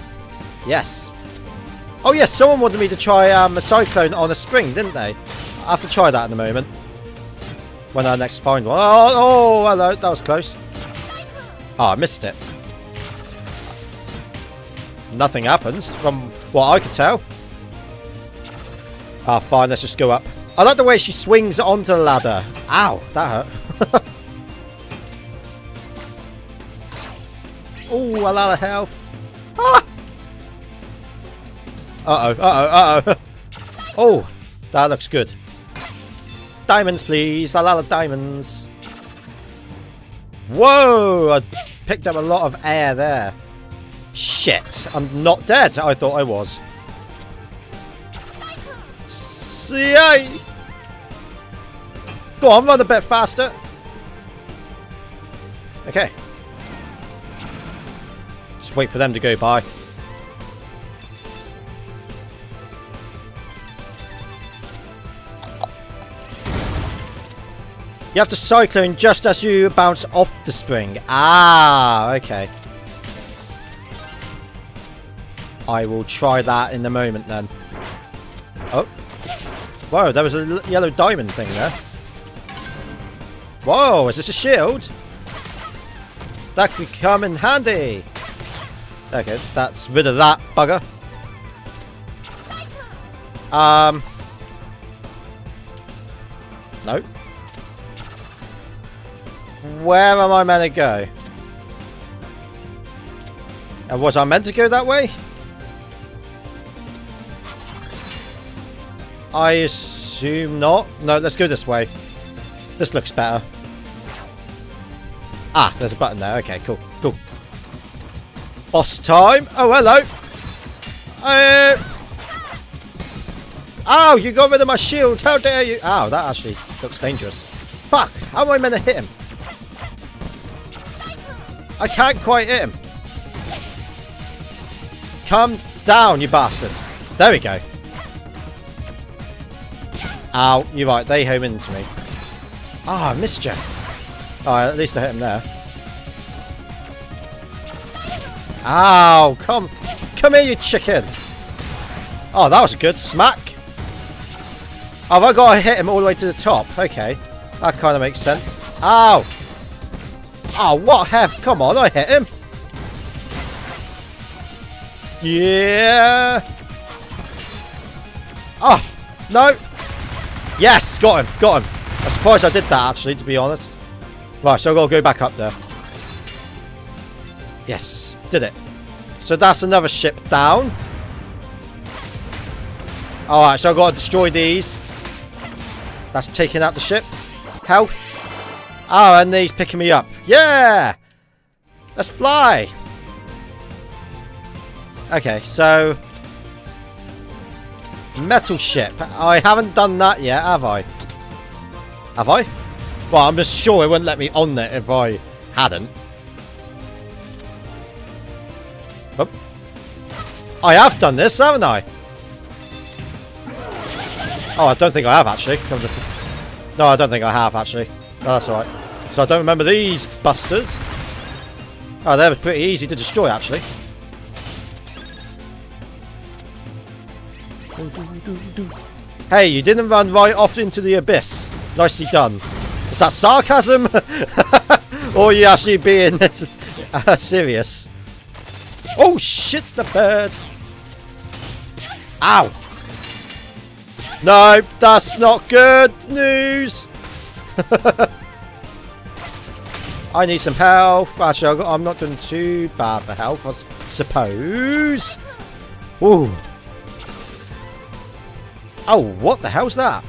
Yes. Oh yes, someone wanted me to try um, a cyclone on a spring, didn't they? I have to try that in a moment. When I next find one. Oh, oh, hello. That was close. Oh, I missed it. Nothing happens from what I could tell. Ah, oh, fine. Let's just go up. I like the way she swings onto the ladder. Ow, that hurt. *laughs* oh, a lot of health. Ah! Uh-oh, uh-oh, uh-oh. oh, that looks good. Diamonds, please. A lot of diamonds. Whoa! I picked up a lot of air there. Shit. I'm not dead. I thought I was. CA! Go on, run a bit faster. Okay. Just wait for them to go by. You have to cyclone just as you bounce off the spring. Ah, okay. I will try that in a moment then. Oh. Whoa, there was a yellow diamond thing there. Whoa, is this a shield? That could come in handy. Okay, that's rid of that bugger. Um. No. Where am I meant to go? And was I meant to go that way? I assume not. No, let's go this way. This looks better. Ah, there's a button there. Okay, cool, cool. Boss time. Oh, hello. Uh, oh, you got rid of my shield. How dare you? Oh, that actually looks dangerous. Fuck, how am I meant to hit him? I can't quite hit him. Come down, you bastard. There we go. Ow, you're right, they home into me. Ah, I missed you. Alright, at least I hit him there. Ow, come, come here, you chicken. Oh, that was a good smack. Have I got to hit him all the way to the top? Okay, that kind of makes sense. Ow. Oh, what have? Come on, I hit him. Yeah. Oh, no. Yes, got him, got him. I'm surprised I did that, actually, to be honest. Right, so I've got to go back up there. Yes, did it. So that's another ship down. Alright, so I've got to destroy these. That's taking out the ship. Health. Oh, and he's picking me up. Yeah! Let's fly! Okay, so... Metal ship. I haven't done that yet, have I? Have I? Well, I'm just sure it wouldn't let me on there if I hadn't. I have done this, haven't I? Oh, I don't think I have, actually. No, I don't think I have, actually. No, that's alright. So I don't remember these busters. Oh, they were pretty easy to destroy, actually. Hey, you didn't run right off into the abyss. Nicely done. Is that sarcasm? *laughs* or are you actually being *laughs* serious? Oh shit, the bird! Ow! No, that's not good news! *laughs* I need some health. Actually, I'm not doing too bad for health, I suppose. Ooh. Oh, what the hell's that?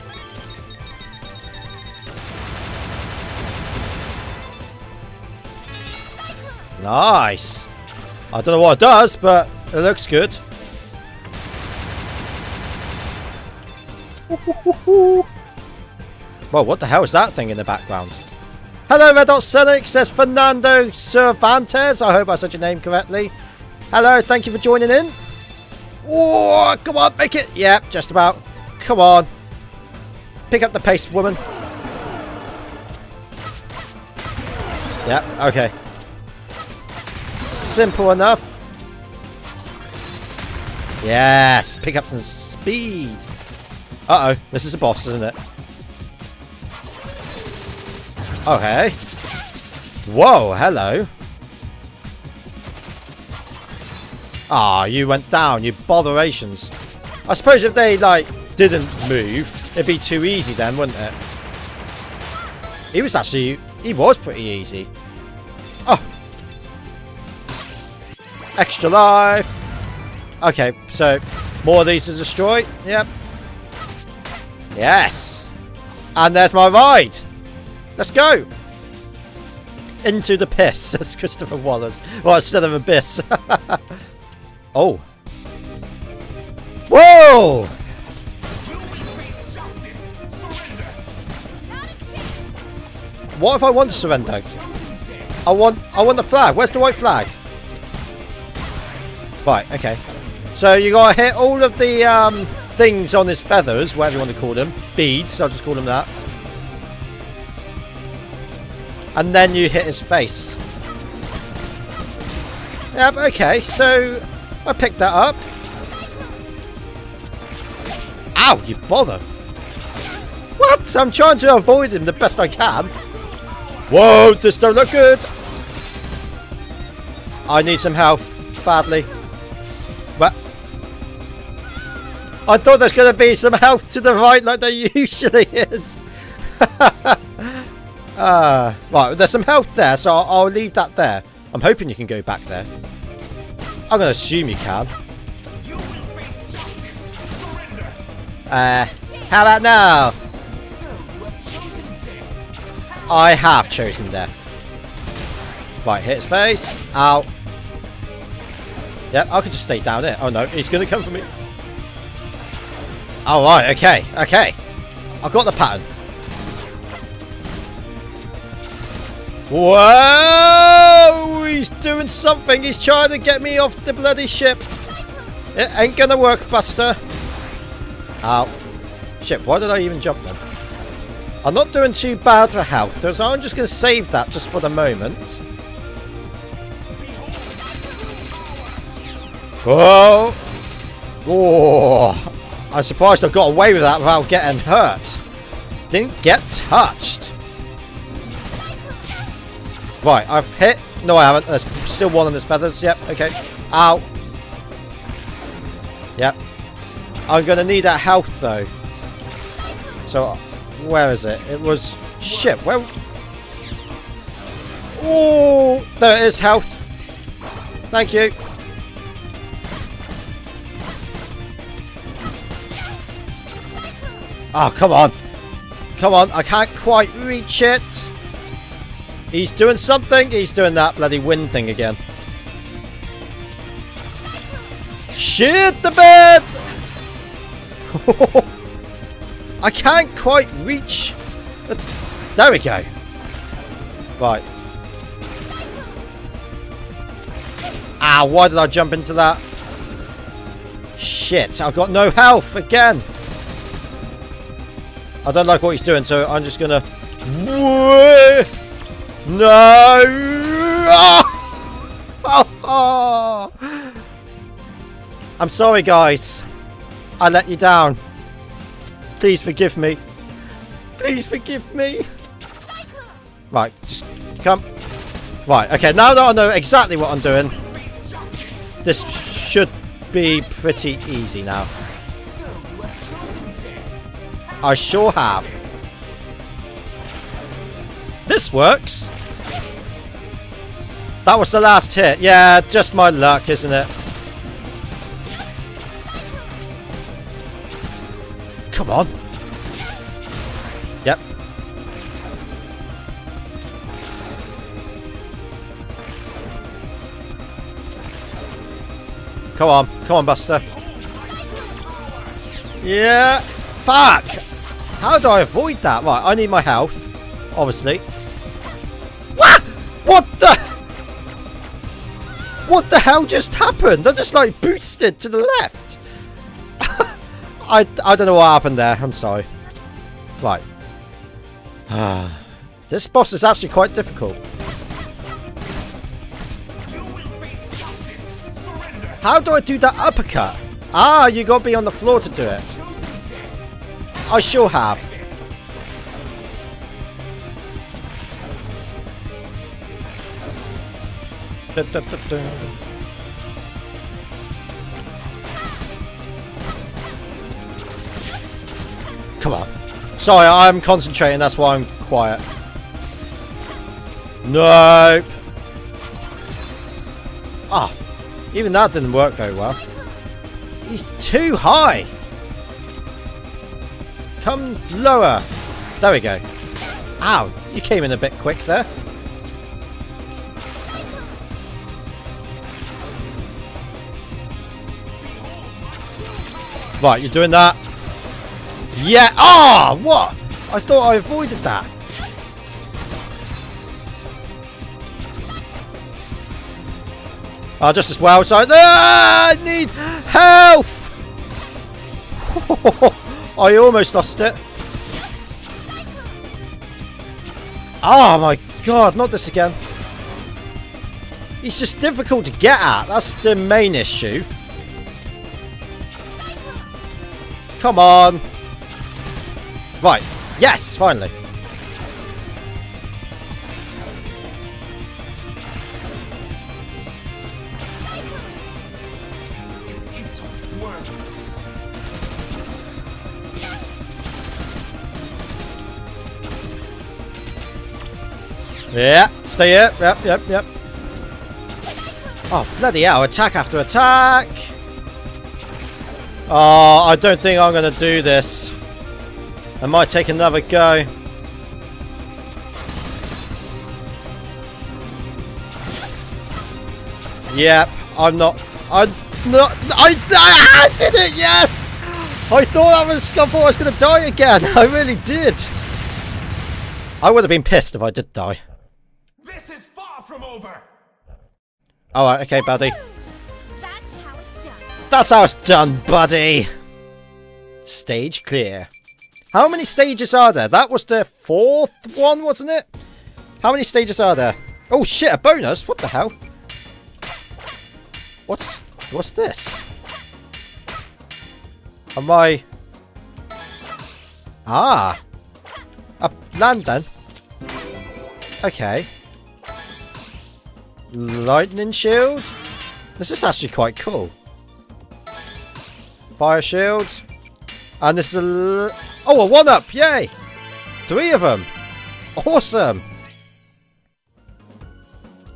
Nice. I don't know what it does, but it looks good. Well, what the hell is that thing in the background? Hello, Red Sonic, says Fernando Cervantes. I hope I said your name correctly. Hello, thank you for joining in. Oh, come on, make it. Yep, just about. Come on. Pick up the pace, woman. Yep, okay. Simple enough. Yes, pick up some speed. Uh-oh, this is a boss, isn't it? Okay. Whoa, hello. Ah, you went down, you botherations. I suppose if they, like, didn't move, it'd be too easy then, wouldn't it? He was actually, he was pretty easy. Extra life. Okay, so more of these to destroy. Yep. Yes. And there's my ride. Let's go. Into the piss, *laughs* says Christopher Wallace. Well, instead of abyss. *laughs* oh. Whoa! What if I want to surrender? I want I want the flag. Where's the white flag? Right, okay. So you gotta hit all of the um, things on his feathers, whatever you want to call them. Beads, I'll just call them that. And then you hit his face. Yep, okay, so I picked that up. Ow, you bother. What? I'm trying to avoid him the best I can. Whoa, this don't look good. I need some health, badly. I thought there's going to be some health to the right like there *laughs* usually is. uh, *laughs* right, there's some health there, so I'll, I'll leave that there. I'm hoping you can go back there. I'm going to assume you can. Uh, How about now? I have chosen death. Right, hit his face. Ow. Yep, I could just stay down there. Oh no, he's gonna come for me. Oh right, okay, okay. I got the pattern. Whoa! He's doing something. He's trying to get me off the bloody ship. It ain't gonna work, Buster. Ow. Shit, why did I even jump then? I'm not doing too bad for health, so I'm just to save that just for the moment. Oh! Oh! I'm surprised I got away with that without getting hurt. Didn't get touched. Right, I've hit. No, I haven't. There's still one on his feathers. Yep, okay. Ow. Yep. I'm going to need that health, though. So, where is it? It was... Shit, where... Oh, there it is, health. Thank you. Oh, come on. Come on, I can't quite reach it. He's doing something. He's doing that bloody wind thing again. Shit the bed! *laughs* I can't quite reach. There we go. Right. Ah, why did I jump into that? Shit, I've got no health again. I don't like what he's doing, so I'm just gonna... No! *laughs* I'm sorry, guys. I let you down. Please forgive me. Please forgive me. Right, just come. Right, okay, now that I know exactly what I'm doing, this should be pretty easy now. I sure have. This works. That was the last hit. Yeah, just my luck, isn't it? Come on. Yep. Come on. Come on, Buster. Yeah. Fuck. How do I avoid that? Right, I need my health. Obviously. What? What the? What the hell just happened? I just like boosted to the left. *laughs* I, I don't know what happened there. I'm sorry. Right. Ah. *sighs* this boss is actually quite difficult. How do I do that uppercut? Ah, you gotta be on the floor to do it. I sure have. Come on. Sorry, I'm concentrating, that's why I'm quiet. Nope. Ah, even that didn't work very well. He's too high. Come lower. There we go. Ow, you came in a bit quick there. Right, you're doing that. Yeah. Ah, oh, what? I thought I avoided that. Ah, oh, just as well. So ah, I need health. *laughs* I almost lost it. Oh my god, not this again. He's just difficult to get at. That's the main issue. Come on. Right. Yes, finally. Yeah, stay here. Yep, yep, yep. Oh, bloody hell. Attack after attack. Oh, I don't think I'm going to do this. I might take another go. Yep, I'm not. I'm not. I, I, did it. Yes. I thought I was. I thought I was going to die again. *laughs* I really did. I would have been pissed if I did die. This is far from over. All right. Okay, buddy. That's how it's done. That's how it's done, buddy. Stage clear. How many stages are there? That was the fourth one, wasn't it? How many stages are there? Oh shit, a bonus? What the hell? What's what's this? Am I Ah a land then. Okay. Lightning shield? This is actually quite cool. Fire shield. And this is a... Oh, a one-up! Yay! Three of them! Awesome!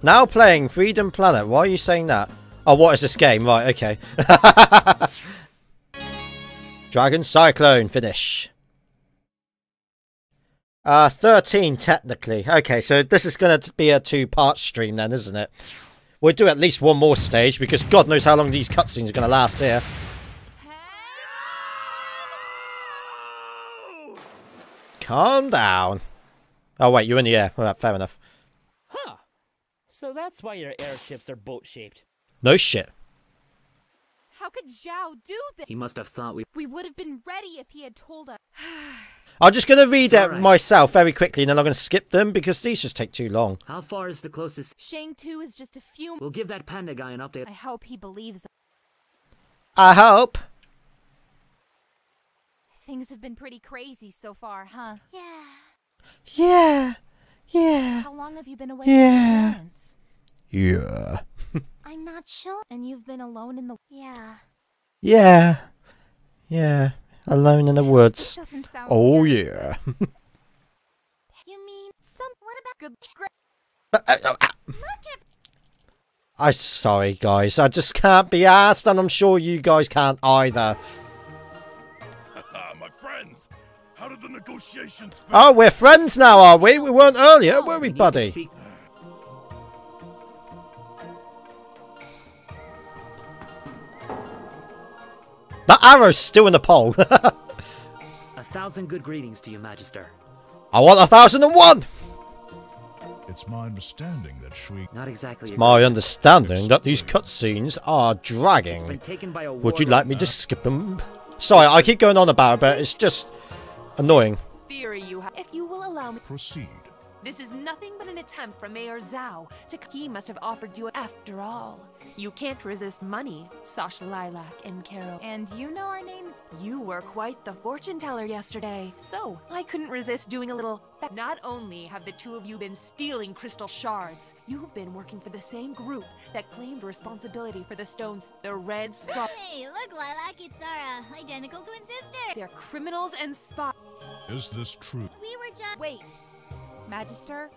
Now playing Freedom Planet. Why are you saying that? Oh, what is this game? Right, okay. *laughs* Dragon Cyclone finish. Uh, 13 technically. Okay, so this is going to be a two-part stream then, isn't it? We'll do at least one more stage because God knows how long these cutscenes are going to last here. Calm down. Oh wait, you're in the air. Well, fair enough. Huh. So that's why your airships are boat-shaped. No shit. How could Zao do this? He must have thought we. We would have been ready if he had told us. *sighs* *sighs* *sighs* I'm just going to read it alright. myself very quickly and then I'm going to skip them because these just take too long. How far is the closest? Shang Tu is just a few. We'll give that panda guy an update. I hope he believes us. I hope. Things have been pretty crazy so far, huh? Yeah. Yeah. Yeah. How long have you been away Yeah. from your parents? Yeah. I'm not sure. And you've been alone in the. Yeah. Yeah. Yeah. Alone in the woods. Oh weird. yeah. *laughs* *laughs* You mean some? What about Good. Great. Uh, uh, uh, look at? I'm sorry guys, I just can't be asked and I'm sure you guys can't either. *laughs* My friends, how did the negotiations? Oh, we're friends now, are we? We weren't earlier, were we, need to buddy? That arrow's still in the pole. *laughs* A thousand good greetings to you, Magister. I want a thousand and one! It's my understanding that Shui Not exactly. a My greeting. understanding that these cutscenes are It's been dragging. taken by a Would you like me to skip them? Sorry, I keep going on about it, but it's just annoying. Theory you have. If you will allow me. proceed. This is nothing but an attempt from Mayor Zao to. He must have offered you. After all, you can't resist money, Sash Lilac and Carol. And you know our names. You were quite the fortune teller yesterday, so I couldn't resist doing a little. Not only have the two of you been stealing crystal shards, you've been working for the same group that claimed responsibility for the stones, the Red Scar. Hey, look, Lilac, it's our uh, identical twin sister. They're criminals and spies. Is this true? We were just. Wait. Magister?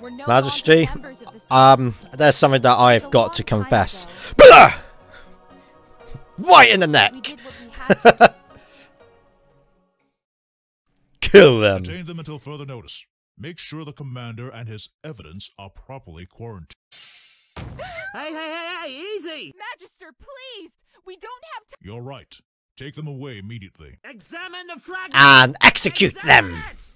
We're no Majesty, longer members of the um, there's something that I've got to confess. Blah! Right in the neck! We did what we had to. *laughs* Kill them. Detain them until further notice. Make sure the commander and his evidence are properly quarantined. *gasps* Hey, hey, hey, hey, easy! Magister, please! We don't have time. You're right. Take them away immediately. Examine the fragment. And execute Examine them! it!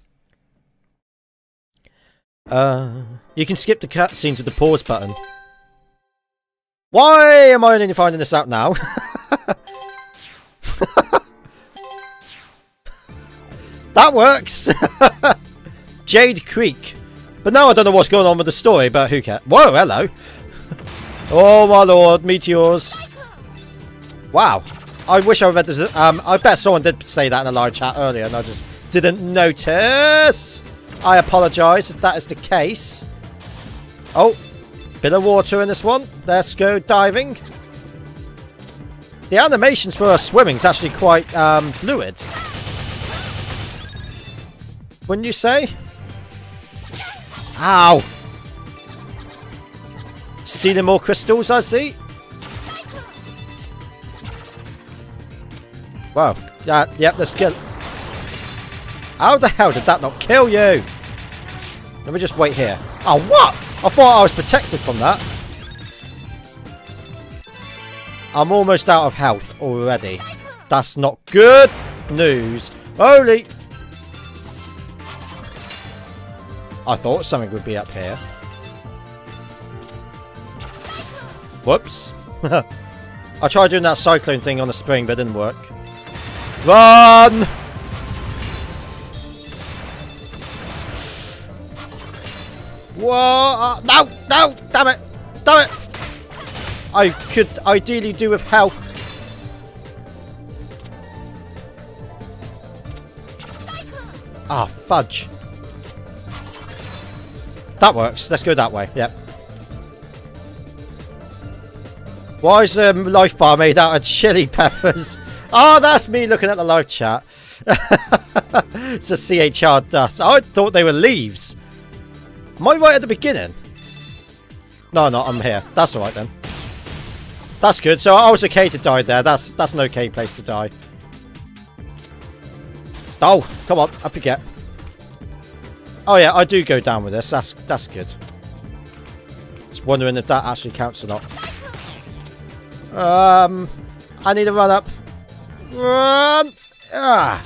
Uh, you can skip the cutscenes with the pause button. Why am I only finding this out now? *laughs* that works! *laughs* Jade Creek. But now I don't know what's going on with the story, but who cares? Whoa, hello! *laughs* oh my lord, meteors. Wow. I wish I read this. Um, I bet someone did say that in a live chat earlier and I just didn't notice. I apologise if that is the case. Oh, bit of water in this one. Let's go diving. The animations for swimming is actually quite um, fluid. Wouldn't you say? Ow! Stealing more crystals, I see. Wow. Yeah, yep, let's get... How the hell did that not kill you? Let me just wait here. Oh, what? I thought I was protected from that. I'm almost out of health already. That's not good news. Holy... I thought something would be up here. Whoops. *laughs* I tried doing that cyclone thing on the spring, but it didn't work. Run! Whoa! Uh, no! No! Damn it! Damn it! I could ideally do with health. Ah, fudge. That works. Let's go that way. Yep. Why is the um, life bar made out of chili peppers? Oh, *laughs* that's me looking at the live chat. *laughs* it's a CHR dust. I thought they were leaves. Am I right at the beginning? No, no, I'm here. That's alright then. That's good. So I was okay to die there. That's that's an okay place to die. Oh, come on. Up you get. Oh yeah, I do go down with this. That's that's good. Just wondering if that actually counts or not. Um, I need to run up. Run! Ah.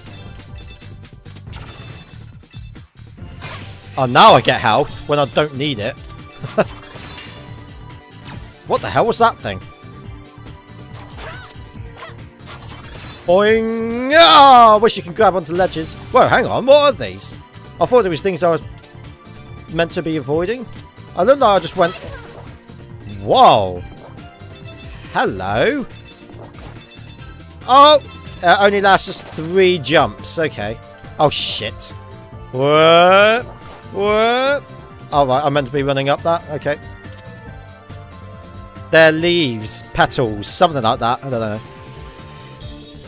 Oh, now I get health when I don't need it. *laughs* what the hell was that thing? Boing! Ah, oh, I wish you could grab onto ledges. Whoa, hang on, what are these? I thought there was things I was meant to be avoiding. I looked like I just went... Whoa! Hello? Oh! Uh, only lasts us three jumps. Okay. Oh, shit. What? What? Oh, right. I'm meant to be running up that. Okay. They're leaves, petals, something like that. I don't know.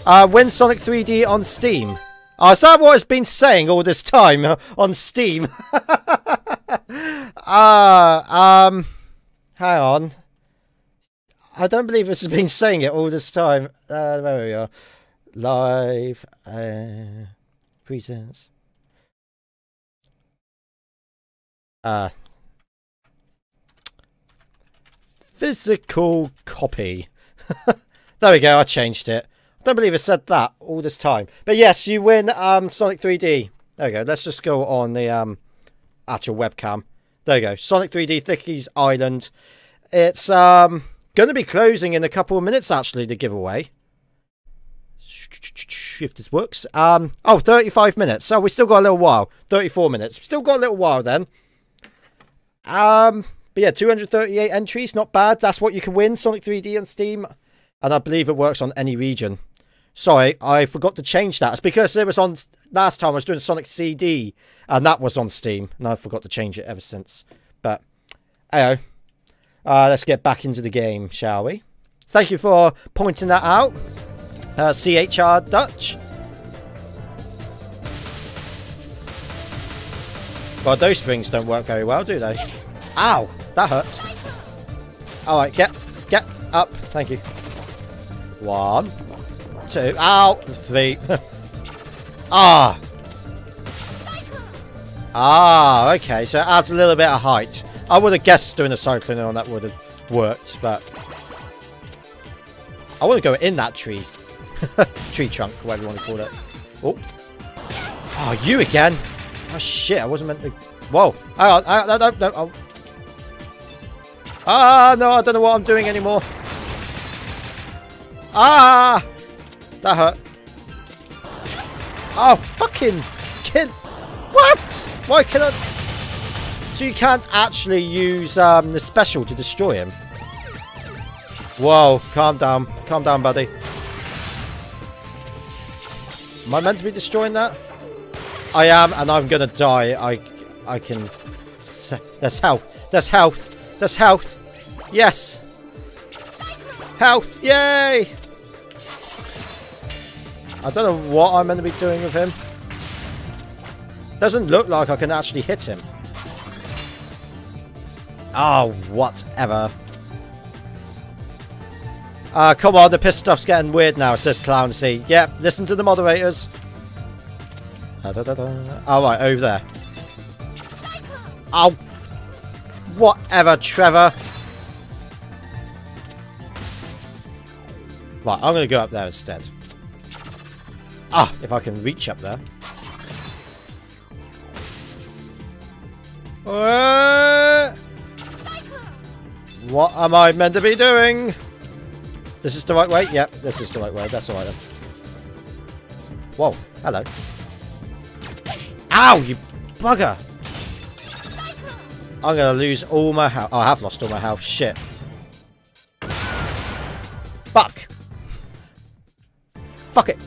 Uh, win Sonic 3D on Steam. Oh, is that what it's been saying all this time uh, on Steam? Ah, *laughs* uh, um, hang on. I don't believe this has been saying it all this time. Uh, there we are. Live, uh, presents. Uh, physical copy. *laughs* there we go, I changed it. I don't believe I said that all this time. But yes, you win um, Sonic 3D. There we go. Let's just go on the um, actual webcam. There we go. Sonic 3D Flickies' Island. It's um, going to be closing in a couple of minutes, actually, the giveaway. If this works. Um, oh, 35 minutes. So we still got a little while. 34 minutes. Still got a little while then. Um, but yeah, 238 entries. Not bad. That's what you can win. Sonic 3D on Steam. And I believe it works on any region. Sorry, I forgot to change that. It's because it was on last time I was doing Sonic CD, and that was on Steam, and I forgot to change it ever since. But, hey, uh, let's get back into the game, shall we? Thank you for pointing that out, uh, CHR Dutch. Well, those springs don't work very well, do they? Ow! That hurt. Alright, get, get up. Thank you. One, two, ow! Three. *laughs* ah! Ah, okay, so it adds a little bit of height. I would have guessed doing a cyclone on that would have worked, but... I want to go in that tree. *laughs* tree trunk, whatever you want to call it. Oh. Oh, you again? Oh, shit, I wasn't meant to... Whoa. On, no, no. Ah, no, I don't know what I'm doing anymore. Ah! That hurt. Oh, fucking kid. What? Why can I... So you can't actually use um, the special to destroy him? Whoa, calm down. Calm down, buddy. Am I meant to be destroying that? I am, and I'm gonna die. I, I can... That's health. There's health. There's health. Yes. Health. Yay. I don't know what I'm going to be doing with him. Doesn't look like I can actually hit him. Oh, whatever. Uh, come on, the piss stuff's getting weird now, says Clown C. Yep, listen to the moderators. Da, da, da, da. Oh, right, over there. Oh. Whatever, Trevor. Right, I'm going to go up there instead. Ah, if I can reach up there. Uh, what am I meant to be doing? This is the right way? Yep, this is the right way. That's alright then. Whoa, hello. Ow, you bugger! I'm gonna lose all my health. Oh, I have lost all my health. Shit. Fuck. Fuck it.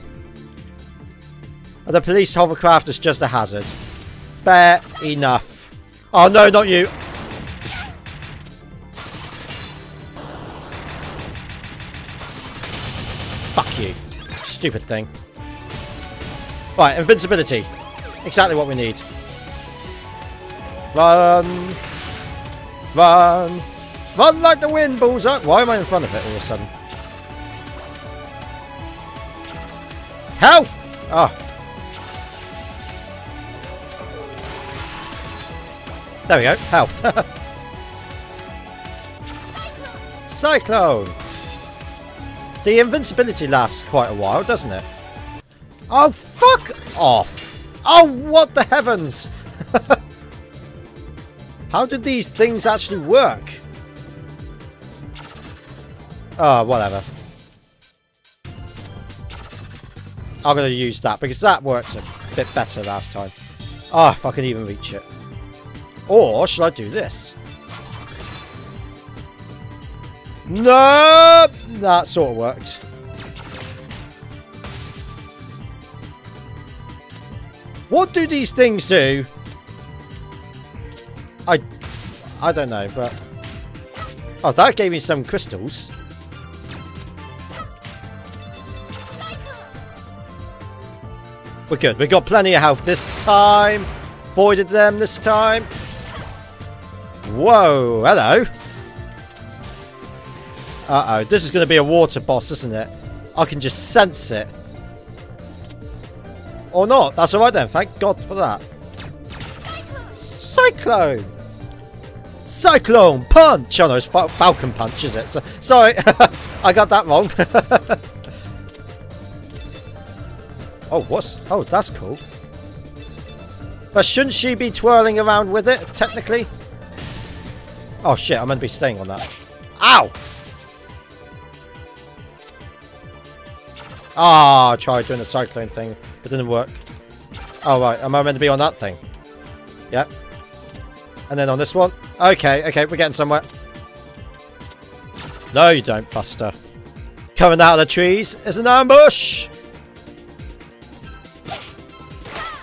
The police hovercraft is just a hazard. Fair enough. Oh no, not you. Fuck you. Stupid thing. Right, invincibility. Exactly what we need. Run! Run! Run like the wind, Bullseye! Why am I in front of it all of a sudden? Health! Ah. There we go. Health. *laughs* Cyclone! The invincibility lasts quite a while, doesn't it? Oh, fuck off! Oh, what the heavens! *laughs* How did these things actually work? Oh, whatever. I'm going to use that because that worked a bit better last time. Ah, oh, if I can even reach it. Or should I do this? No! That sort of worked. What do these things do? I... I don't know, but... Oh, that gave me some crystals. We're good. We got plenty of health this time. Voided them this time. Whoa, hello. Uh-oh, this is going to be a water boss, isn't it? I can just sense it. Or not. That's alright then. Thank God for that. Cyclone! Cyclone Punch! Oh no, it's Fal Falcon Punch, is it? So, sorry, *laughs* I got that wrong. *laughs* oh, what's... Oh, that's cool. But shouldn't she be twirling around with it, technically? Oh shit, I'm going to be staying on that. Ow! Ah, oh, I tried doing the cyclone thing. It didn't work. Oh, right. Am I meant to be on that thing? Yep. And then on this one. Okay, okay. We're getting somewhere. No, you don't, Buster. Coming out of the trees is an ambush!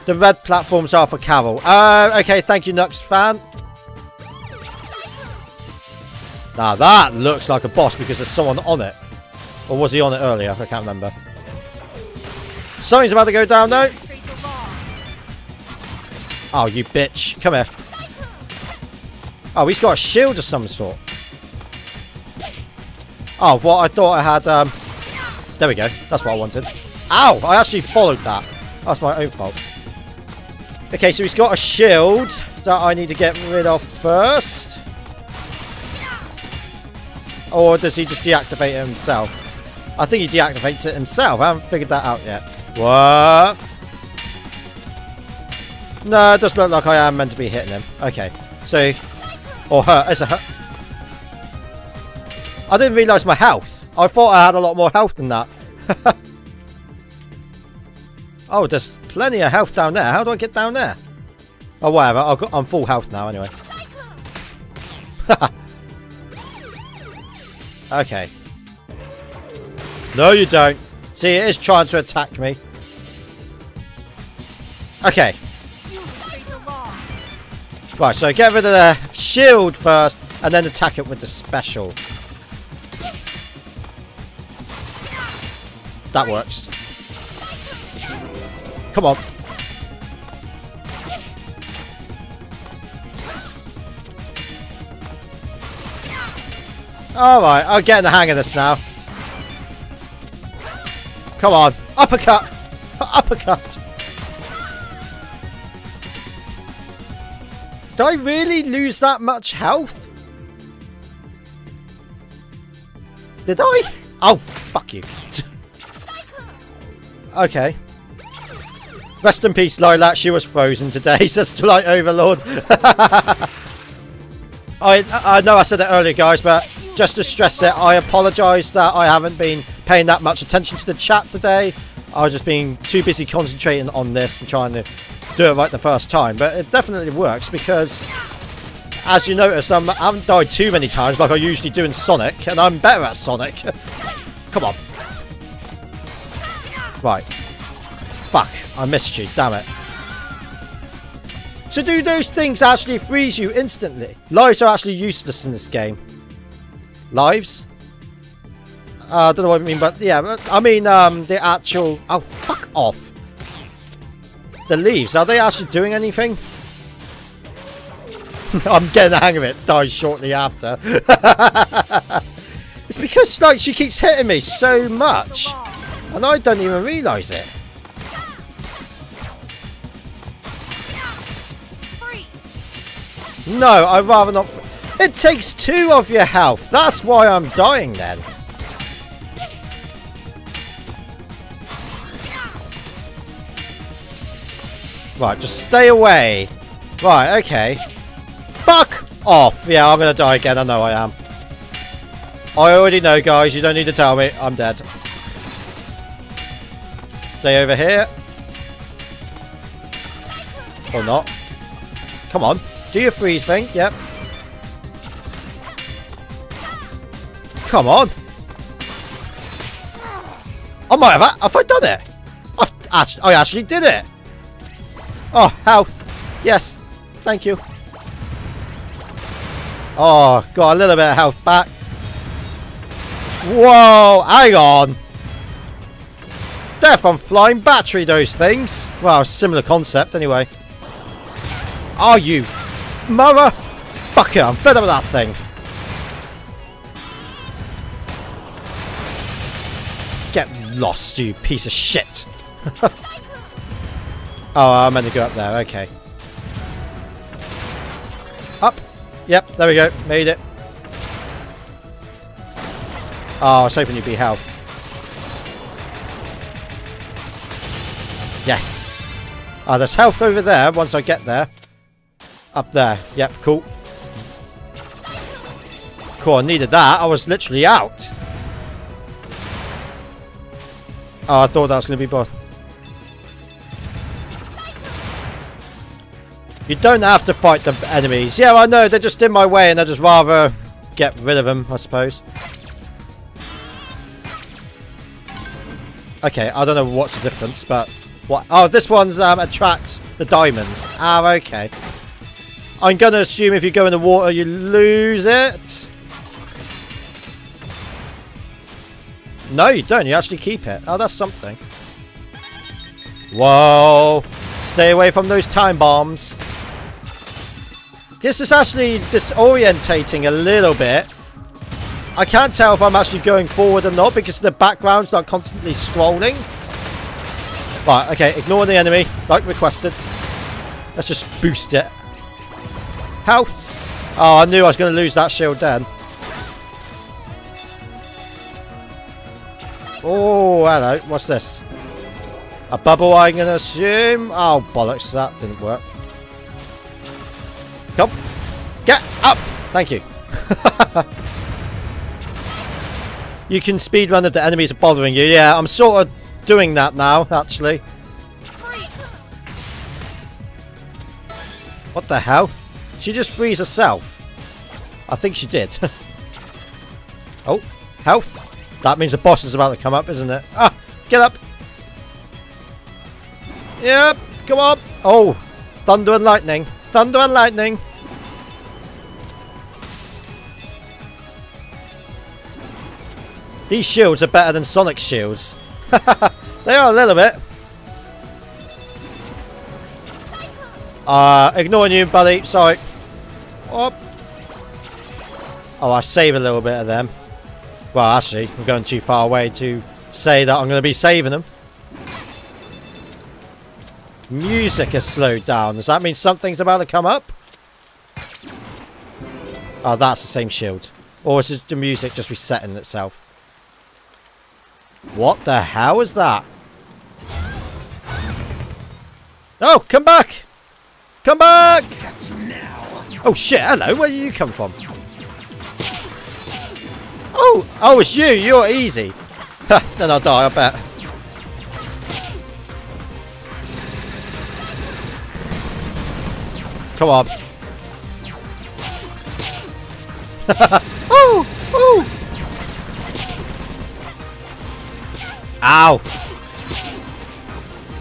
The red platforms are for Carol. Uh, okay, thank you, KnuxFan. Now that looks like a boss because there's someone on it. Or was he on it earlier? I can't remember. Something's about to go down though. Oh, you bitch. Come here. Oh, he's got a shield of some sort. Oh, what I thought I had... Um... There we go. That's what I wanted. Ow! I actually followed that. That's my own fault. Okay, so he's got a shield that I need to get rid of first. Or does he just deactivate it himself? I think he deactivates it himself. I haven't figured that out yet. What? No, it does look like I am meant to be hitting him. Okay. So, or her. It's a her. I didn't realise my health. I thought I had a lot more health than that. *laughs* oh, there's plenty of health down there. How do I get down there? Oh, whatever. i am full health now anyway. *laughs* okay. No, you don't. See, it is trying to attack me. Okay. Right, so get rid of the shield first, and then attack it with the special. That works. Come on. Alright, I'm getting the hang of this now. Come on. Uppercut! Uppercut! Did I really lose that much health? Did I? Oh, fuck you. *laughs* okay. Rest in peace, Lilac. She was frozen today, *laughs* says Twilight Overlord. *laughs* I, I know I said it earlier, guys, but just to stress it, I apologise that I haven't been paying that much attention to the chat today. I was just being too busy concentrating on this and trying to do it right the first time. But it definitely works because, as you noticed, I'm, I haven't died too many times like I usually do in Sonic, and I'm better at Sonic. *laughs* Come on. Right. Fuck, I missed you, damn it. So do those things actually freeze you instantly? Lives are actually useless in this game. Lives? Uh, I don't know what I mean, but yeah, I mean um, the actual... Oh, fuck off. The leaves, are they actually doing anything? *laughs* I'm getting the hang of it. Dies shortly after. *laughs* it's because like she keeps hitting me so much. And I don't even realise it. No, I'd rather not... It takes two of your health. That's why I'm dying then. Right, just stay away. Right, okay. Fuck off. Yeah, I'm to die again. I know I am. I already know, guys. You don't need to tell me. I'm dead. Stay over here. Or not. Come on. Do your freeze thing. Yep. Come on. I might have... Have I done it? I've I actually did it. Oh, health. Yes. Thank you. Oh, got a little bit of health back. Whoa, hang on. They're from flying battery, those things. Well, similar concept, anyway. Are you? Mother? Fuck Fucker, I'm fed up with that thing. Get lost, you piece of shit. *laughs* oh, I'm meant to go up there, okay. Up. Yep, there we go. Made it. Oh, I was hoping you'd be health. Yes. Ah, there's health over there once I get there. Up there. Yep, cool. Cool, I needed that. I was literally out. Oh, I thought that was going to be boss. You don't have to fight the enemies. Yeah, I know. They're just in my way and I'd just rather get rid of them, I suppose. Okay, I don't know what's the difference, but... what? Oh, this one's um, attracts the diamonds. Ah, okay. I'm going to assume if you go in the water, you lose it. No, you don't. You actually keep it. Oh, that's something. Whoa. Stay away from those time bombs. This is actually disorientating a little bit. I can't tell if I'm actually going forward or not because the background's not constantly scrolling. Right, okay, ignore the enemy, like requested. Let's just boost it. Health. Oh, I knew I was going to lose that shield then. Oh, hello. What's this? A bubble, I'm going to assume. Oh, bollocks. That didn't work. Come. Get up. Thank you. *laughs* you can speedrun if the enemies are bothering you. Yeah, I'm sort of doing that now, actually. What the hell? She just frees herself. I think she did. *laughs* oh, health. That means the boss is about to come up, isn't it? Ah, get up. Yep, come on. Oh, thunder and lightning. Thunder and lightning. These shields are better than Sonic shields. *laughs* they are a little bit. Uh, ignoring you, buddy. Sorry. Oh. oh, I save a little bit of them. Well, actually, I'm going too far away to say that I'm going to be saving them. Music has slowed down. Does that mean something's about to come up? Oh, that's the same shield. Or is the music just resetting itself? What the hell is that? Oh, come back! Come back! Oh shit, hello, where did you come from? Oh, oh, it's you, you're easy. Then I'll die, I bet. Come on. *laughs* oh, oh. Ow.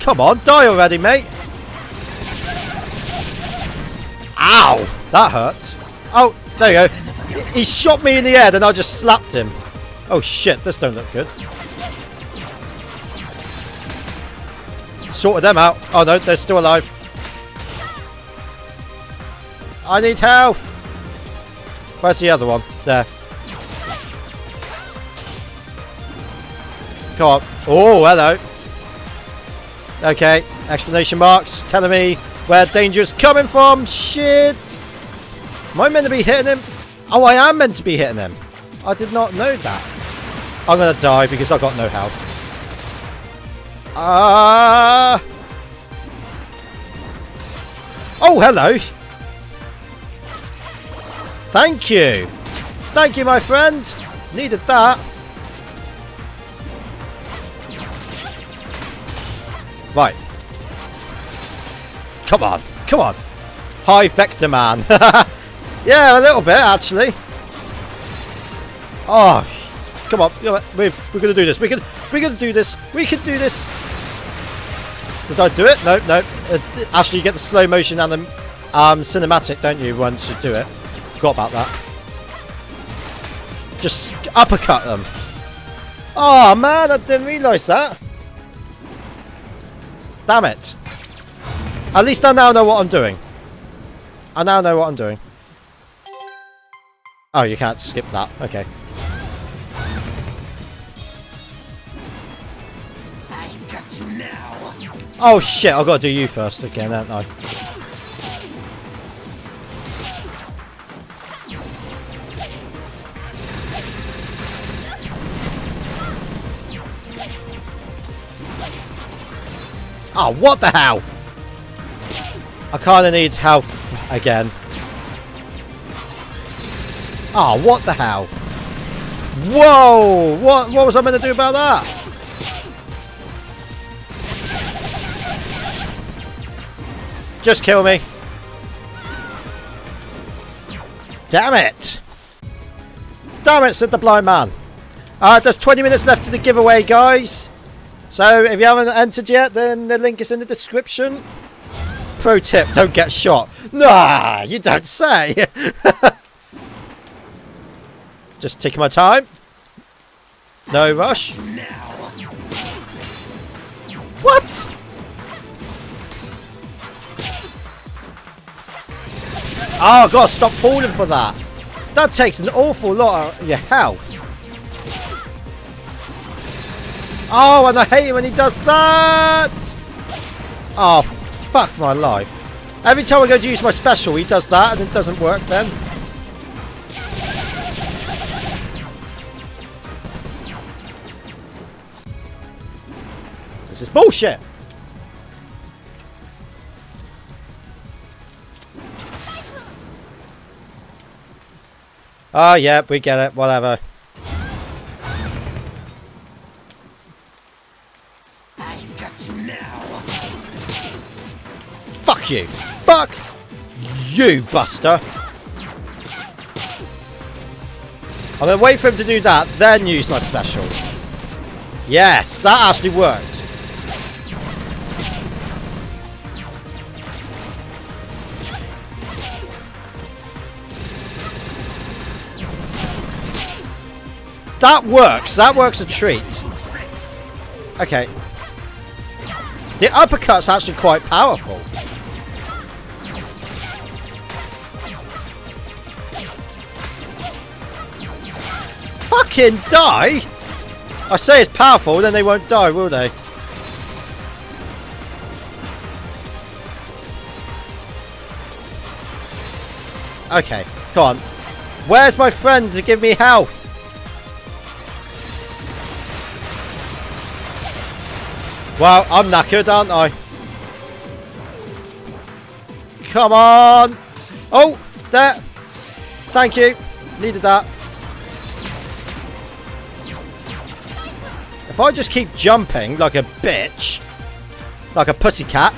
Come on, die already, mate. Ow! That hurts. Oh, there you go. He shot me in the air, then I just slapped him. Oh shit, this don't look good. Sorted them out. Oh no, they're still alive. I need help! Where's the other one? There. Oh, hello. Okay, explanation marks telling me where danger's coming from. Shit! Am I meant to be hitting him? Oh, I am meant to be hitting him. I did not know that. I'm gonna die because I've got no health. Ah! Uh... Oh, hello. Thank you. Thank you, my friend. Needed that. Right. Come on. Come on. High Vector Man. *laughs* yeah, a little bit, actually. Oh, come on. We're, we're going to do this. We can, we're going to do this. We can do this. Did I do it? No, no. Uh, actually, you get the slow motion and the um, cinematic, don't you, once you do it. Forgot about that. Just uppercut them. Oh man, I didn't realise that. Damn it. At least I now know what I'm doing. I now know what I'm doing. Oh, you can't skip that. Okay. Oh shit, I've got to do you first again, haven't I? Oh, what the hell? I kind of need help again. Oh, what the hell? Whoa! What, what was I meant to do about that? Just kill me. Damn it! Damn it, said the blind man. Uh, there's 20 minutes left to the giveaway, guys. So, if you haven't entered yet, then the link is in the description. Pro tip, don't get shot. Nah, you don't say. *laughs* Just taking my time. No rush. What? Ah, oh god, stop falling for that. That takes an awful lot of your health. Oh, and I hate it when he does that! Oh, fuck my life. Every time I go to use my special, he does that, and it doesn't work then. This is bullshit! Oh, yeah, we get it. Whatever. Fuck you! Fuck you, Buster! I'm gonna wait for him to do that, then use my special. Yes, that actually worked. That works. That works a treat. Okay. The uppercut's actually quite powerful. Fucking die? I say it's powerful, then they won't die, will they? Okay, come on. Where's my friend to give me health? Well, I'm knackered, aren't I? Come on! Oh, there! Thank you. Needed that. If I just keep jumping like a bitch, like a pussycat,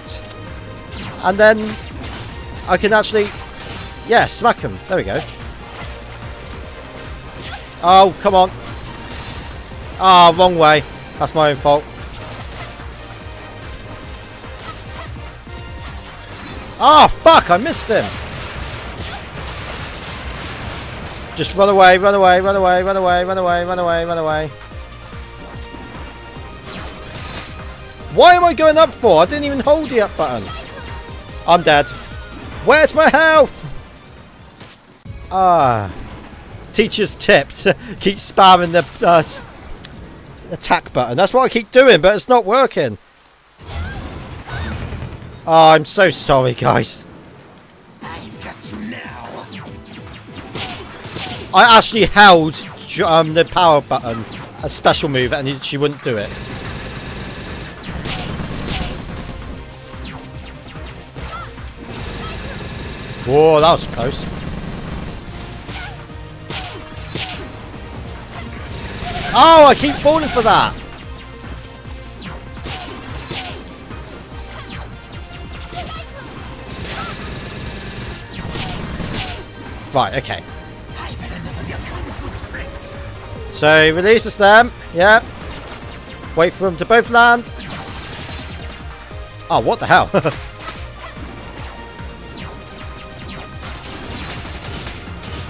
and then I can actually, yeah, smack him. There we go. Oh, come on. Ah, oh, wrong way. That's my own fault. Oh, fuck, I missed him. Just run away, run away, run away, run away, run away, run away, run away. Why am I going up for? I didn't even hold the up button. I'm dead. Where's my health? Ah. Teacher's tips. *laughs* keep spamming the uh, attack button. That's what I keep doing, but it's not working. Oh, I'm so sorry, guys. I've got you now. I actually held um, the power button, a special move, and she wouldn't do it. Whoa, that was close. Oh, I keep falling for that. Right, okay. So, release them. Yep. Wait for them to both land. Oh, what the hell? *laughs*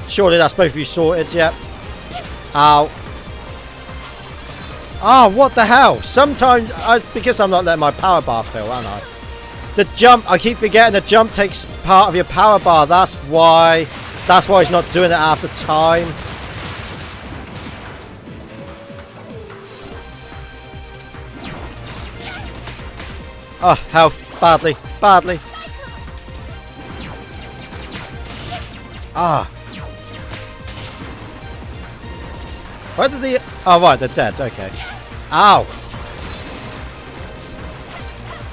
Surely that's both of you sorted, yep. Ow. Oh, Ah, what the hell? Sometimes, I, because I'm not letting my power bar fill, aren't I? The jump, I keep forgetting the jump takes part of your power bar. That's why. That's why he's not doing it after time. Oh, health. Badly. Badly. Ah. Where did the... Oh, right, they're dead. Okay. Ow.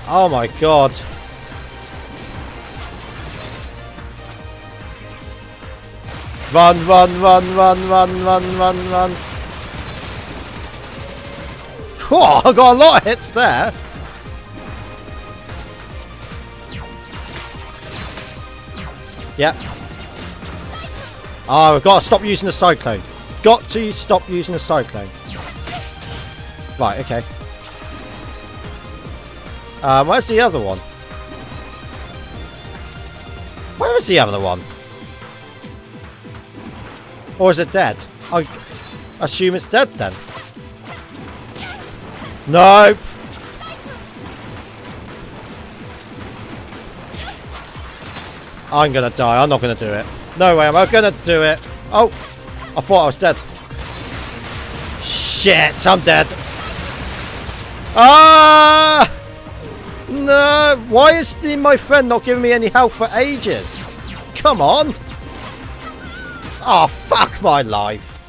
Oh, my God. Run, run, run, run, run, run, run, run. Cool, *laughs* I got a lot of hits there. Yep. Oh, we've got to stop using the cyclone. Got to stop using the cyclone. Right, okay. Um, where's the other one? Where is the other one? Or is it dead? I assume it's dead then. No! I'm gonna die. I'm not gonna do it. No way I'm I gonna do it. Oh! I thought I was dead. Shit! I'm dead. Ah! No! Why is the, my friend not giving me any help for ages? Come on! Oh, fuck my life.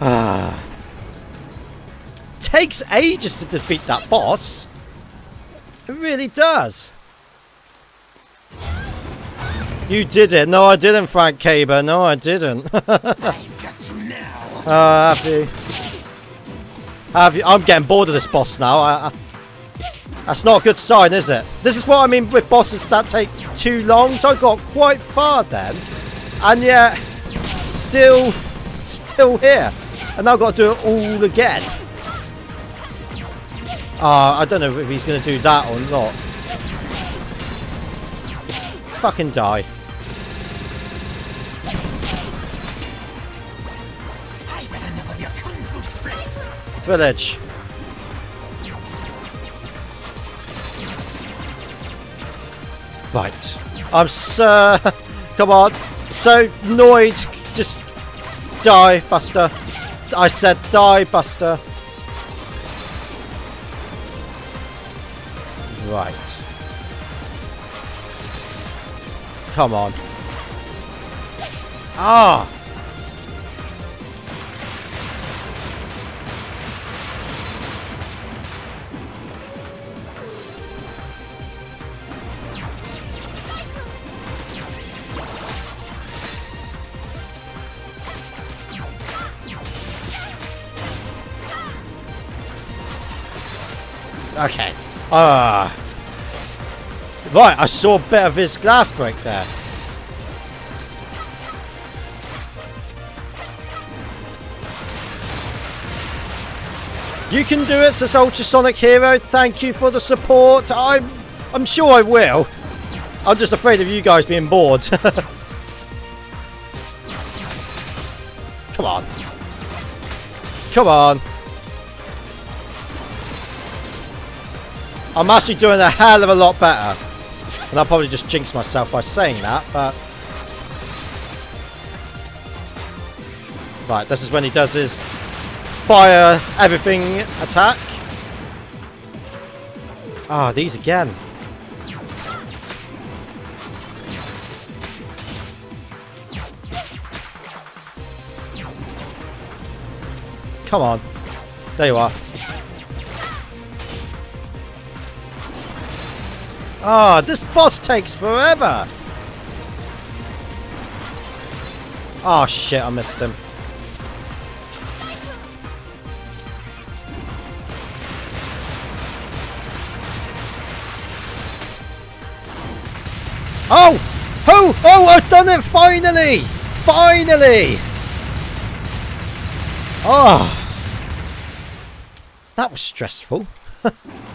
Ah. Takes ages to defeat that boss. It really does. You did it. No, I didn't, Frank Caber. No, I didn't. uh, *laughs* have you? Have you? I'm getting bored of this boss now. I, I, that's not a good sign, is it? This is what I mean with bosses that take too long. So I got quite far then. And yet, still, still here. And now I've got to do it all again. Uh, I don't know if he's going to do that or not. Fucking die. Village. Right. I'm so... *laughs* Come on. So annoyed. Just die, Buster. I said die, Buster. Right. Come on. Ah! Okay. Ah. Right, I saw a bit of his glass break there. You can do it, says Ultrasonic Hero. Thank you for the support. I'm, I'm sure I will. I'm just afraid of you guys being bored. *laughs* Come on. Come on. I'm actually doing a hell of a lot better. And I'll probably just jinx myself by saying that, but... Right, this is when he does his fire everything attack. Ah, oh, these again. Come on. There you are. Ah, oh, this boss takes forever. Oh shit, I missed him. Oh! Oh! Oh, I've done it finally! Finally! Oh! That was stressful. *laughs*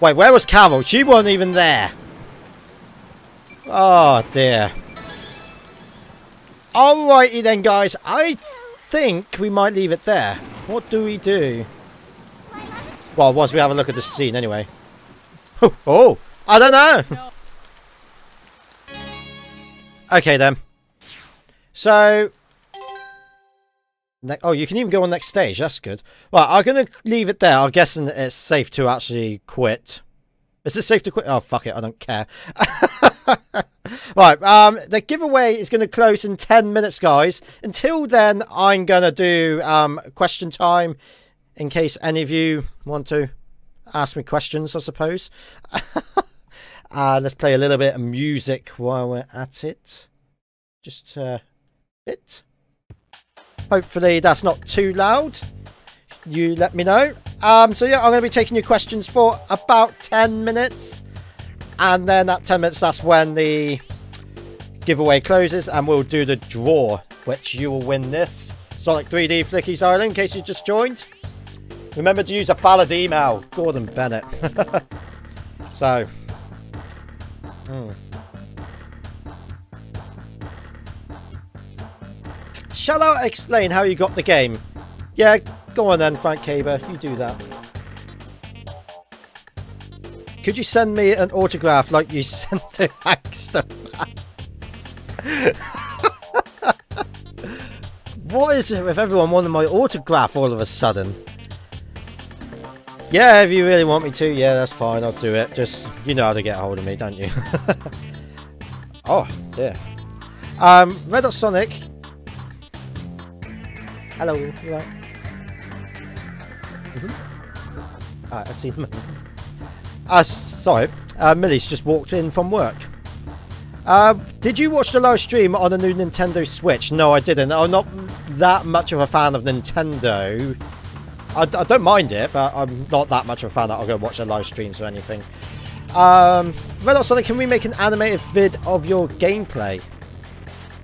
Wait, where was Carol? She wasn't even there. Oh, dear. Alrighty then, guys. I think we might leave it there. What do we do? Well, once we have a look at the scene, anyway. Oh! *laughs* oh. I don't know. Okay then. So. Oh, you can even go on next stage. That's good. Right, I'm going to leave it there. I'm guessing it's safe to actually quit. Is it safe to quit? Oh, fuck it. I don't care. *laughs* right, um, the giveaway is going to close in 10 minutes, guys. Until then, I'm going to do um, question time in case any of you want to ask me questions, I suppose. *laughs* Uh, let's play a little bit of music while we're at it. Just a bit. Hopefully that's not too loud. You let me know. Um, so yeah, I'm going to be taking your questions for about 10 minutes. And then at 10 minutes, that's when the giveaway closes. And we'll do the draw, which you will win this Sonic 3D Flickies' Island, in case you just joined. Remember to use a valid email, Gordon Bennett. *laughs* so, Hmm. Shall I explain how you got the game? Yeah, go on then, Frank Caber. You do that. Could you send me an autograph like you *laughs* sent to Hackster? what is it with everyone wanting my autograph all of a sudden? Yeah, if you really want me to, yeah, that's fine, I'll do it. Just, you know how to get hold of me, don't you? *laughs* oh, dear. Um, Red Hot Sonic. Hello? Mm -hmm. Alright, I see them. *laughs* Uh, sorry, uh, Millie's just walked in from work. Uh, did you watch the live stream on the new Nintendo Switch? No, I didn't. I'm not that much of a fan of Nintendo. I, I, don't mind it, but I'm not that much of a fan that I'll go watch their live streams or anything. Um, Red Sonic, can we make an animated vid of your gameplay?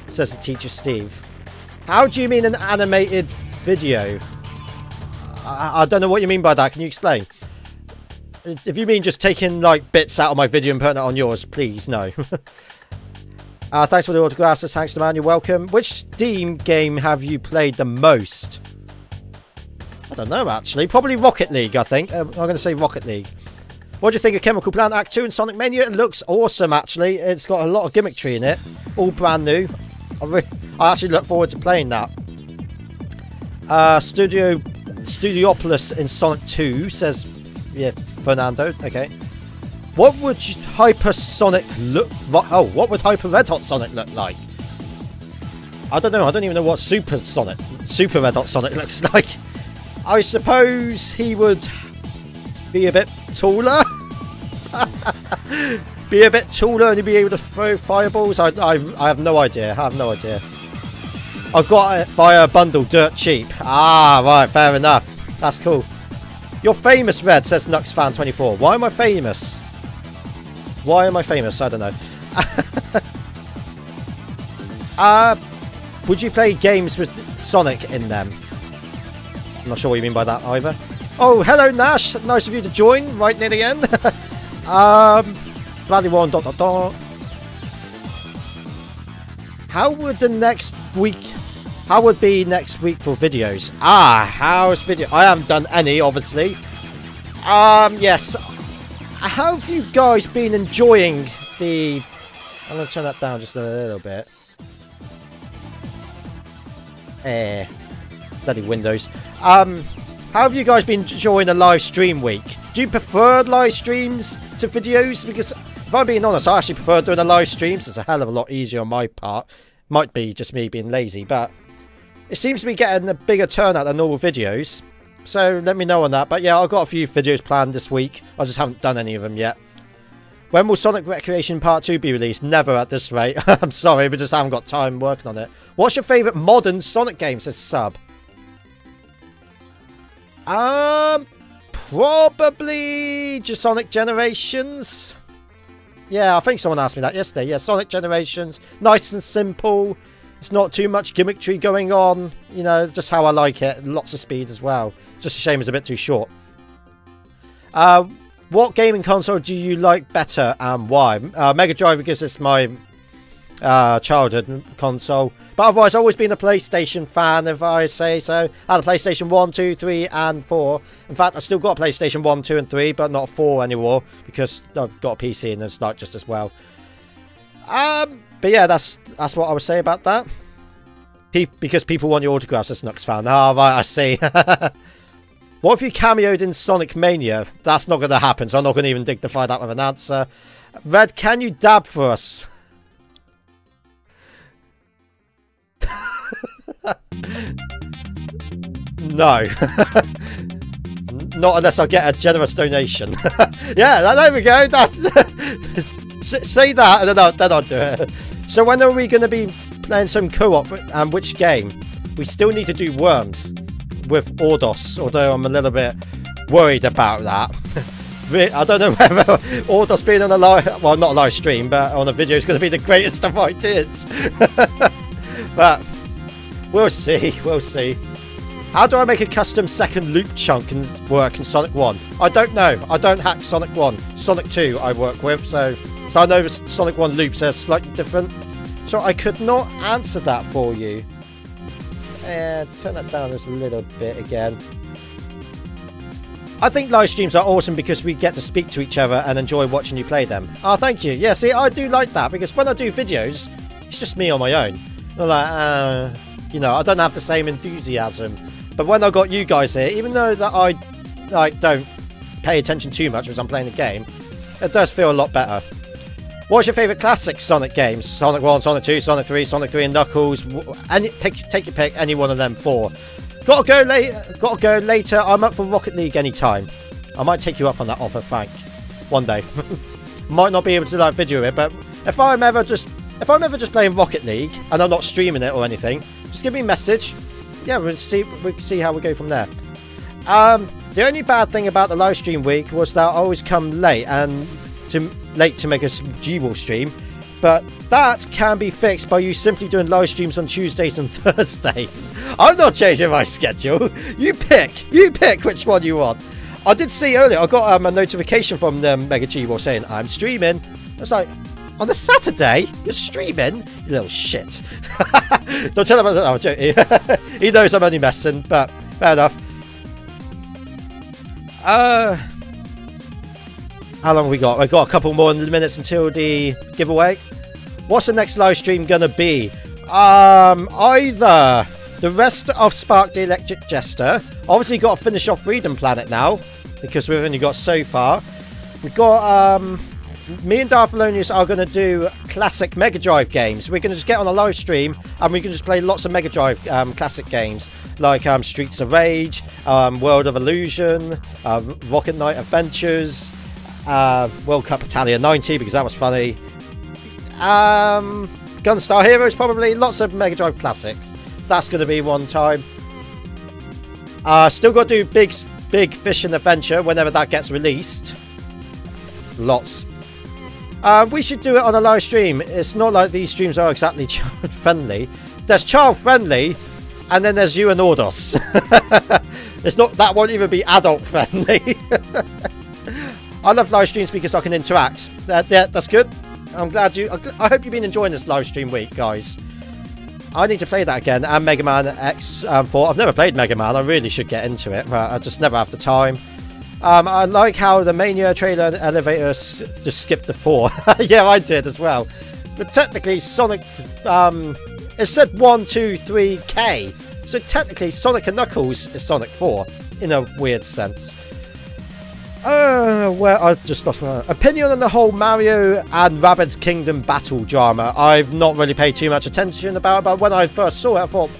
Says the teacher Steve. How do you mean an animated video? I, I don't know what you mean by that. Can you explain? If you mean just taking like bits out of my video and putting it on yours, please, no. *laughs* uh, thanks for the autographs, thanks to man, you're welcome. Which Steam game have you played the most? I don't know, actually. Probably Rocket League, I think. Uh, I'm going to say Rocket League. What do you think of Chemical Plant Act 2 and Sonic Mania? It looks awesome, actually. It's got a lot of gimmickry in it. All brand new. I, I actually look forward to playing that. Uh, Studio Studiopolis in Sonic 2 says, yeah, Fernando. Okay. What would Hypersonic look? Oh, what would Hyper Red Hot Sonic look like? I don't know. I don't even know what Super Sonic, Super Red Hot Sonic *laughs* looks like. I suppose he would be a bit taller. *laughs* be a bit taller and be able to throw fireballs. I, I, I have no idea. I have no idea. I've got a bundle dirt cheap. Ah, right, fair enough. That's cool. You're famous, Red, says KnuxFan24. Why am I famous? Why am I famous? I don't know. *laughs* uh, would you play games with Sonic in them? I'm not sure what you mean by that either. Oh, hello Nash. Nice of you to join right near the end. um, Bradley one dot dot dot. How would the next week? How would be next week for videos? Ah, how's video? I haven't done any, obviously. Um, yes. How have you guys been enjoying the? I'm gonna turn that down just a little bit. Eh, bloody Windows. Um, how have you guys been enjoying the live stream week? Do you prefer live streams to videos? Because if I'm being honest, I actually prefer doing the live streams. It's a hell of a lot easier on my part. Might be just me being lazy, but it seems to be getting a bigger turnout than normal videos. So let me know on that. But yeah, I've got a few videos planned this week. I just haven't done any of them yet. When will Sonic Recreation Part 2 be released? Never at this rate. *laughs* I'm sorry, we just haven't got time working on it. What's your favourite modern Sonic game? Says Sub. Um, probably just Sonic Generations. Yeah, I think someone asked me that yesterday. Yeah, Sonic Generations. Nice and simple. It's not too much gimmickry going on. You know, just how I like it. Lots of speed as well. Just a shame it's a bit too short. Uh, what gaming console do you like better and why? Uh, Mega Drive gives it's my uh, childhood console. But otherwise, I've always been a PlayStation fan, if I say so. I had a PlayStation 1, 2, 3, and 4. In fact, I've still got a PlayStation 1, 2, and 3, but not 4 anymore, because I've got a PC and it's not just as well. Um, but yeah, that's that's what I would say about that. Pe because people want your autographs as KnuxFan. Oh, right, I see. *laughs* what if you cameoed in Sonic Mania? That's not going to happen, so I'm not going to even dignify that with an answer. Red, can you dab for us? *laughs* no. *laughs* Not unless I get a generous donation. *laughs* yeah, there we go. That's *laughs* say that, and then I'll, then I'll do it. So when are we going to be playing some co-op, and which game? We still need to do Worms with Ordos, although I'm a little bit worried about that. I don't know whether Ordos being on a live, well, not a live stream, but on a video is going to be the greatest of ideas. but we'll see, we'll see. How do I make a custom second loop chunk and work in Sonic 1? I don't know. I don't hack Sonic 1. Sonic 2 I work with, so, so I know the Sonic 1 loops are slightly different. So I could not answer that for you. And turn that down just a little bit again. I think live streams are awesome because we get to speak to each other and enjoy watching you play them. Oh, thank you. Yeah, see, I do like that because when I do videos, it's just me on my own. I'm like, uh, you know, I don't have the same enthusiasm but when I got you guys here, even though that I like don't pay attention too much as I'm playing the game, it does feel a lot better. What's your favourite classic Sonic games? Sonic 1, Sonic 2, Sonic 3, Sonic 3 and Knuckles. Any, pick, take your pick, any one of them four. Gotta go later. Gotta go later. I'm up for Rocket League anytime. I might take you up on that offer, Frank. One day. *laughs* might not be able to like video it, but if I'm ever just if I'm ever just playing Rocket League and I'm not streaming it or anything, just give me a message yeah, we'll see we can see how we go from there. Um, the only bad thing about the live stream week was that I always come late and to late to make a GWolf stream, but that can be fixed by you simply doing live streams on Tuesdays and *laughs* Thursdays. I'm not changing my schedule. You pick. You pick which one you want. I did see earlier, I got um, a notification from the MegaGWolf saying I'm streaming. I was like, on a Saturday? You're streaming? You little shit. *laughs* Don't tell him that. Oh, *laughs* he knows I'm only messing, but fair enough. Uh, how long we got? We've got a couple more minutes until the giveaway. What's the next live stream gonna be? Um, either the rest of Spark the Electric Jester. Obviously, got to finish off Freedom Planet now because we've only got so far. We've got um me and Darthelonius are going to do classic Mega Drive games. We're going to just get on a live stream and we can just play lots of Mega Drive um, classic games like um, Streets of Rage, um, World of Illusion, uh, Rocket Knight Adventures, uh, World Cup Italia 90 because that was funny. Um, Gunstar Heroes probably, lots of Mega Drive classics. That's going to be one time. Uh, still got to do Big, Big Fish and Adventure whenever that gets released. Lots. Uh, we should do it on a live stream. It's not like these streams are exactly *laughs* child friendly. There's child friendly, and then there's you and Ordos. *laughs* it's not that won't even be adult friendly. *laughs* I love live streams because I can interact. Uh, yeah, that's good. I'm glad you. I hope you've been enjoying this live stream week, guys. I need to play that again. And Mega Man X4. Um, I've never played Mega Man. I really should get into it, but I just never have the time. Um, I like how the Mania trailer elevator just skipped to 4. *laughs* yeah, I did as well. But technically, Sonic... Um, it said 1, 2, 3, K. So technically, Sonic and Knuckles is Sonic 4, in a weird sense. Uh, well, I just lost my opinion on the whole Mario and Rabbids Kingdom battle drama. I've not really paid too much attention about it, but when I first saw it, I thought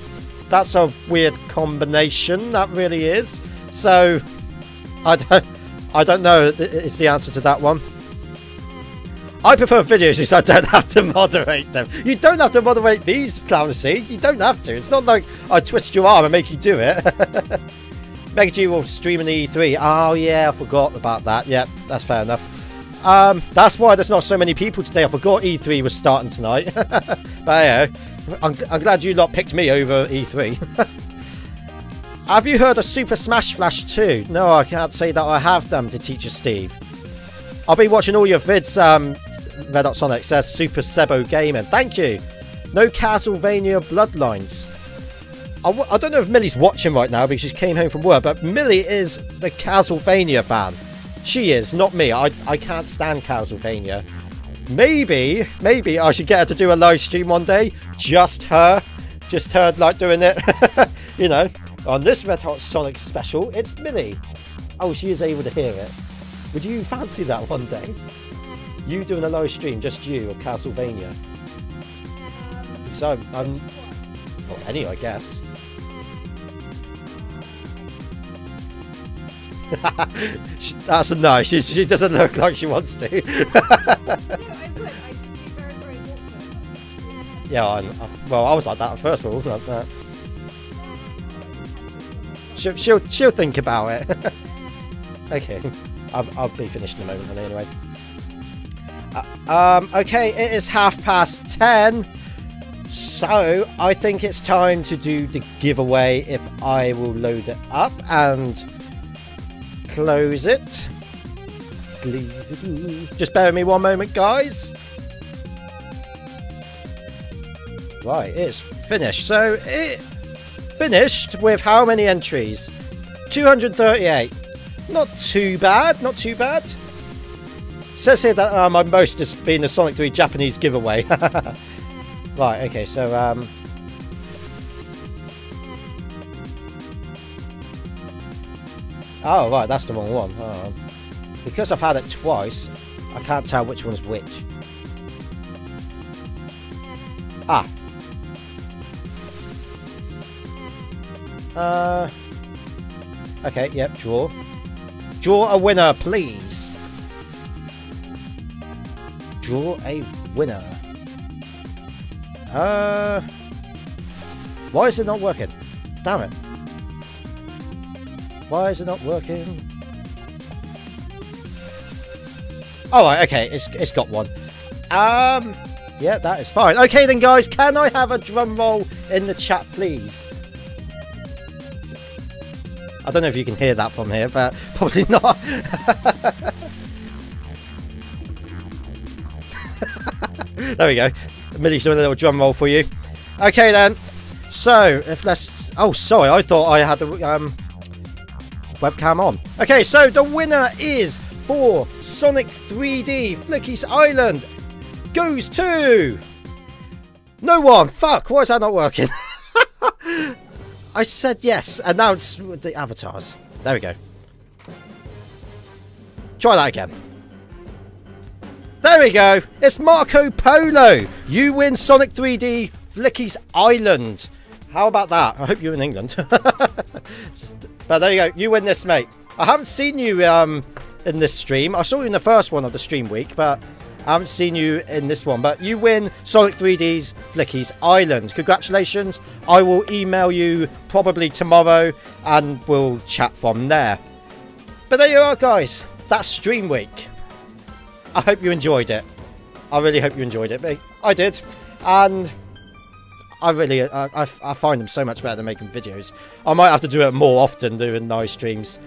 that's a weird combination. That really is. So, I don't, I don't know. Is the answer to that one? I prefer videos because I don't have to *laughs* moderate them. You don't have to moderate these, Clownacy. You don't have to. It's not like I twist your arm and make you do it. *laughs* Mega G will stream in the E3. Oh, yeah, I forgot about that. Yep, that's fair enough. Um, that's why there's not so many people today. I forgot E3 was starting tonight. *laughs* but yeah, I'm, I'm glad you lot picked me over E3. Have you heard of Super Smash Flash 2? No, I can't say that I have, done to Teacher Steve. I've been watching all your vids, um, Red Hot Sonic says Super Sebo Gaming. Thank you. No Castlevania Bloodlines. I w- I don't know if Millie's watching right now because she came home from work, but Millie is the Castlevania fan. She is, not me. I, I can't stand Castlevania. Maybe, maybe I should get her to do a live stream one day. Just her. Just her, like, doing it. *laughs* you know, on this Red Hot Sonic special, it's Millie. Oh, she is able to hear it. Would you fancy that one day? You doing a live stream, just you, of Castlevania? So I'm, I'm well, any, I guess. *laughs* That's a no. She, she doesn't look like she wants to. *laughs* yeah, I'm, I, well, I was like that at first, but I wasn't like that. She'll, she'll, she'll think about it. *laughs* okay, I'll, I'll be finished in a moment anyway. Uh, um, okay, it is half past ten. So, I think it's time to do the giveaway if I will load it up and close it. Just bear with me one moment, guys. Right, it's finished. So, it finished with how many entries? 238. Not too bad, not too bad. It says here that my most has been the Sonic 3 Japanese giveaway. *laughs* right, okay, so um, Oh, right, that's the wrong one. Oh. Because I've had it twice, I can't tell which one's which. Uh. Okay, yep, draw. Draw a winner, please. Draw a winner. Uh. Why is it not working? Damn it. Why is it not working? Oh, okay, it's, it's got one. Um, yeah, that is fine. Okay then, guys, can I have a drum roll in the chat, please? I don't know if you can hear that from here, but *laughs* probably not. *laughs* there we go. Millie's doing a little drum roll for you. Okay then. So, if let's... Oh, sorry, I thought I had the... Um, webcam on. Okay, so the winner is for Sonic 3D Flickies' Island goes to no one. Fuck, why is that not working? *laughs* I said yes, and now it's the avatars. There we go. Try that again. There we go. It's Marco Polo. You win Sonic 3D Flickies' Island. How about that? I hope you're in England. *laughs* but there you go. You win this, mate. I haven't seen you um, in this stream. I saw you in the first one of the stream week, but I haven't seen you in this one. But you win Sonic 3D's Flickies' Island. Congratulations. I will email you probably tomorrow and we'll chat from there. But there you are, guys. That's stream week. I hope you enjoyed it. I really hope you enjoyed it. I did. And I really, I, I, find them so much better than making videos. I might have to do it more often doing live streams.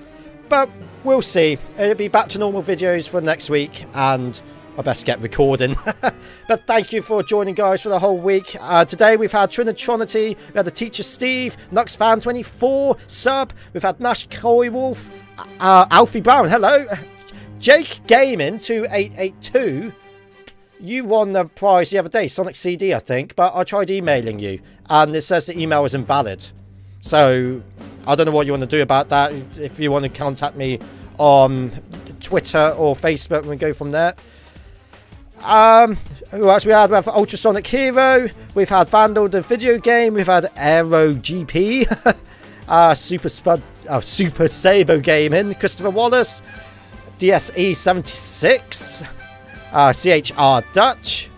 But we'll see. It'll be back to normal videos for next week. And I best get recording. *laughs* but thank you for joining, guys, for the whole week. Uh, today we've had Trinitronity, we had the teacher Steve, KnuxFan24, Sub, we've had Nash Coy Wolf, uh, Alfie Brown, hello, Jake Gaming 2882. You won the prize the other day, Sonic CD, I think, but I tried emailing you, and it says the email is invalid. So, I don't know what you want to do about that. If you want to contact me on Twitter or Facebook, we go from there. Um, who else we had? We have Ultrasonic Hero. We've had Vandal the video game. We've had Aero GP. *laughs* uh, Super Spud, uh, Super Sabo Gaming. Christopher Wallace. DSE 76. Uh, CHR Dutch.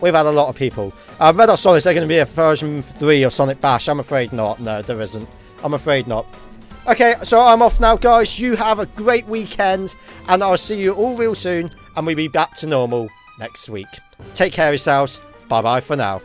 We've had a lot of people. Uh, Red Hot Sonic, is there going to be a version 3 of Sonic Bash? I'm afraid not. No, there isn't. I'm afraid not. Okay, so I'm off now, guys. You have a great weekend, and I'll see you all real soon, and we'll be back to normal next week. Take care of yourselves. Bye bye for now.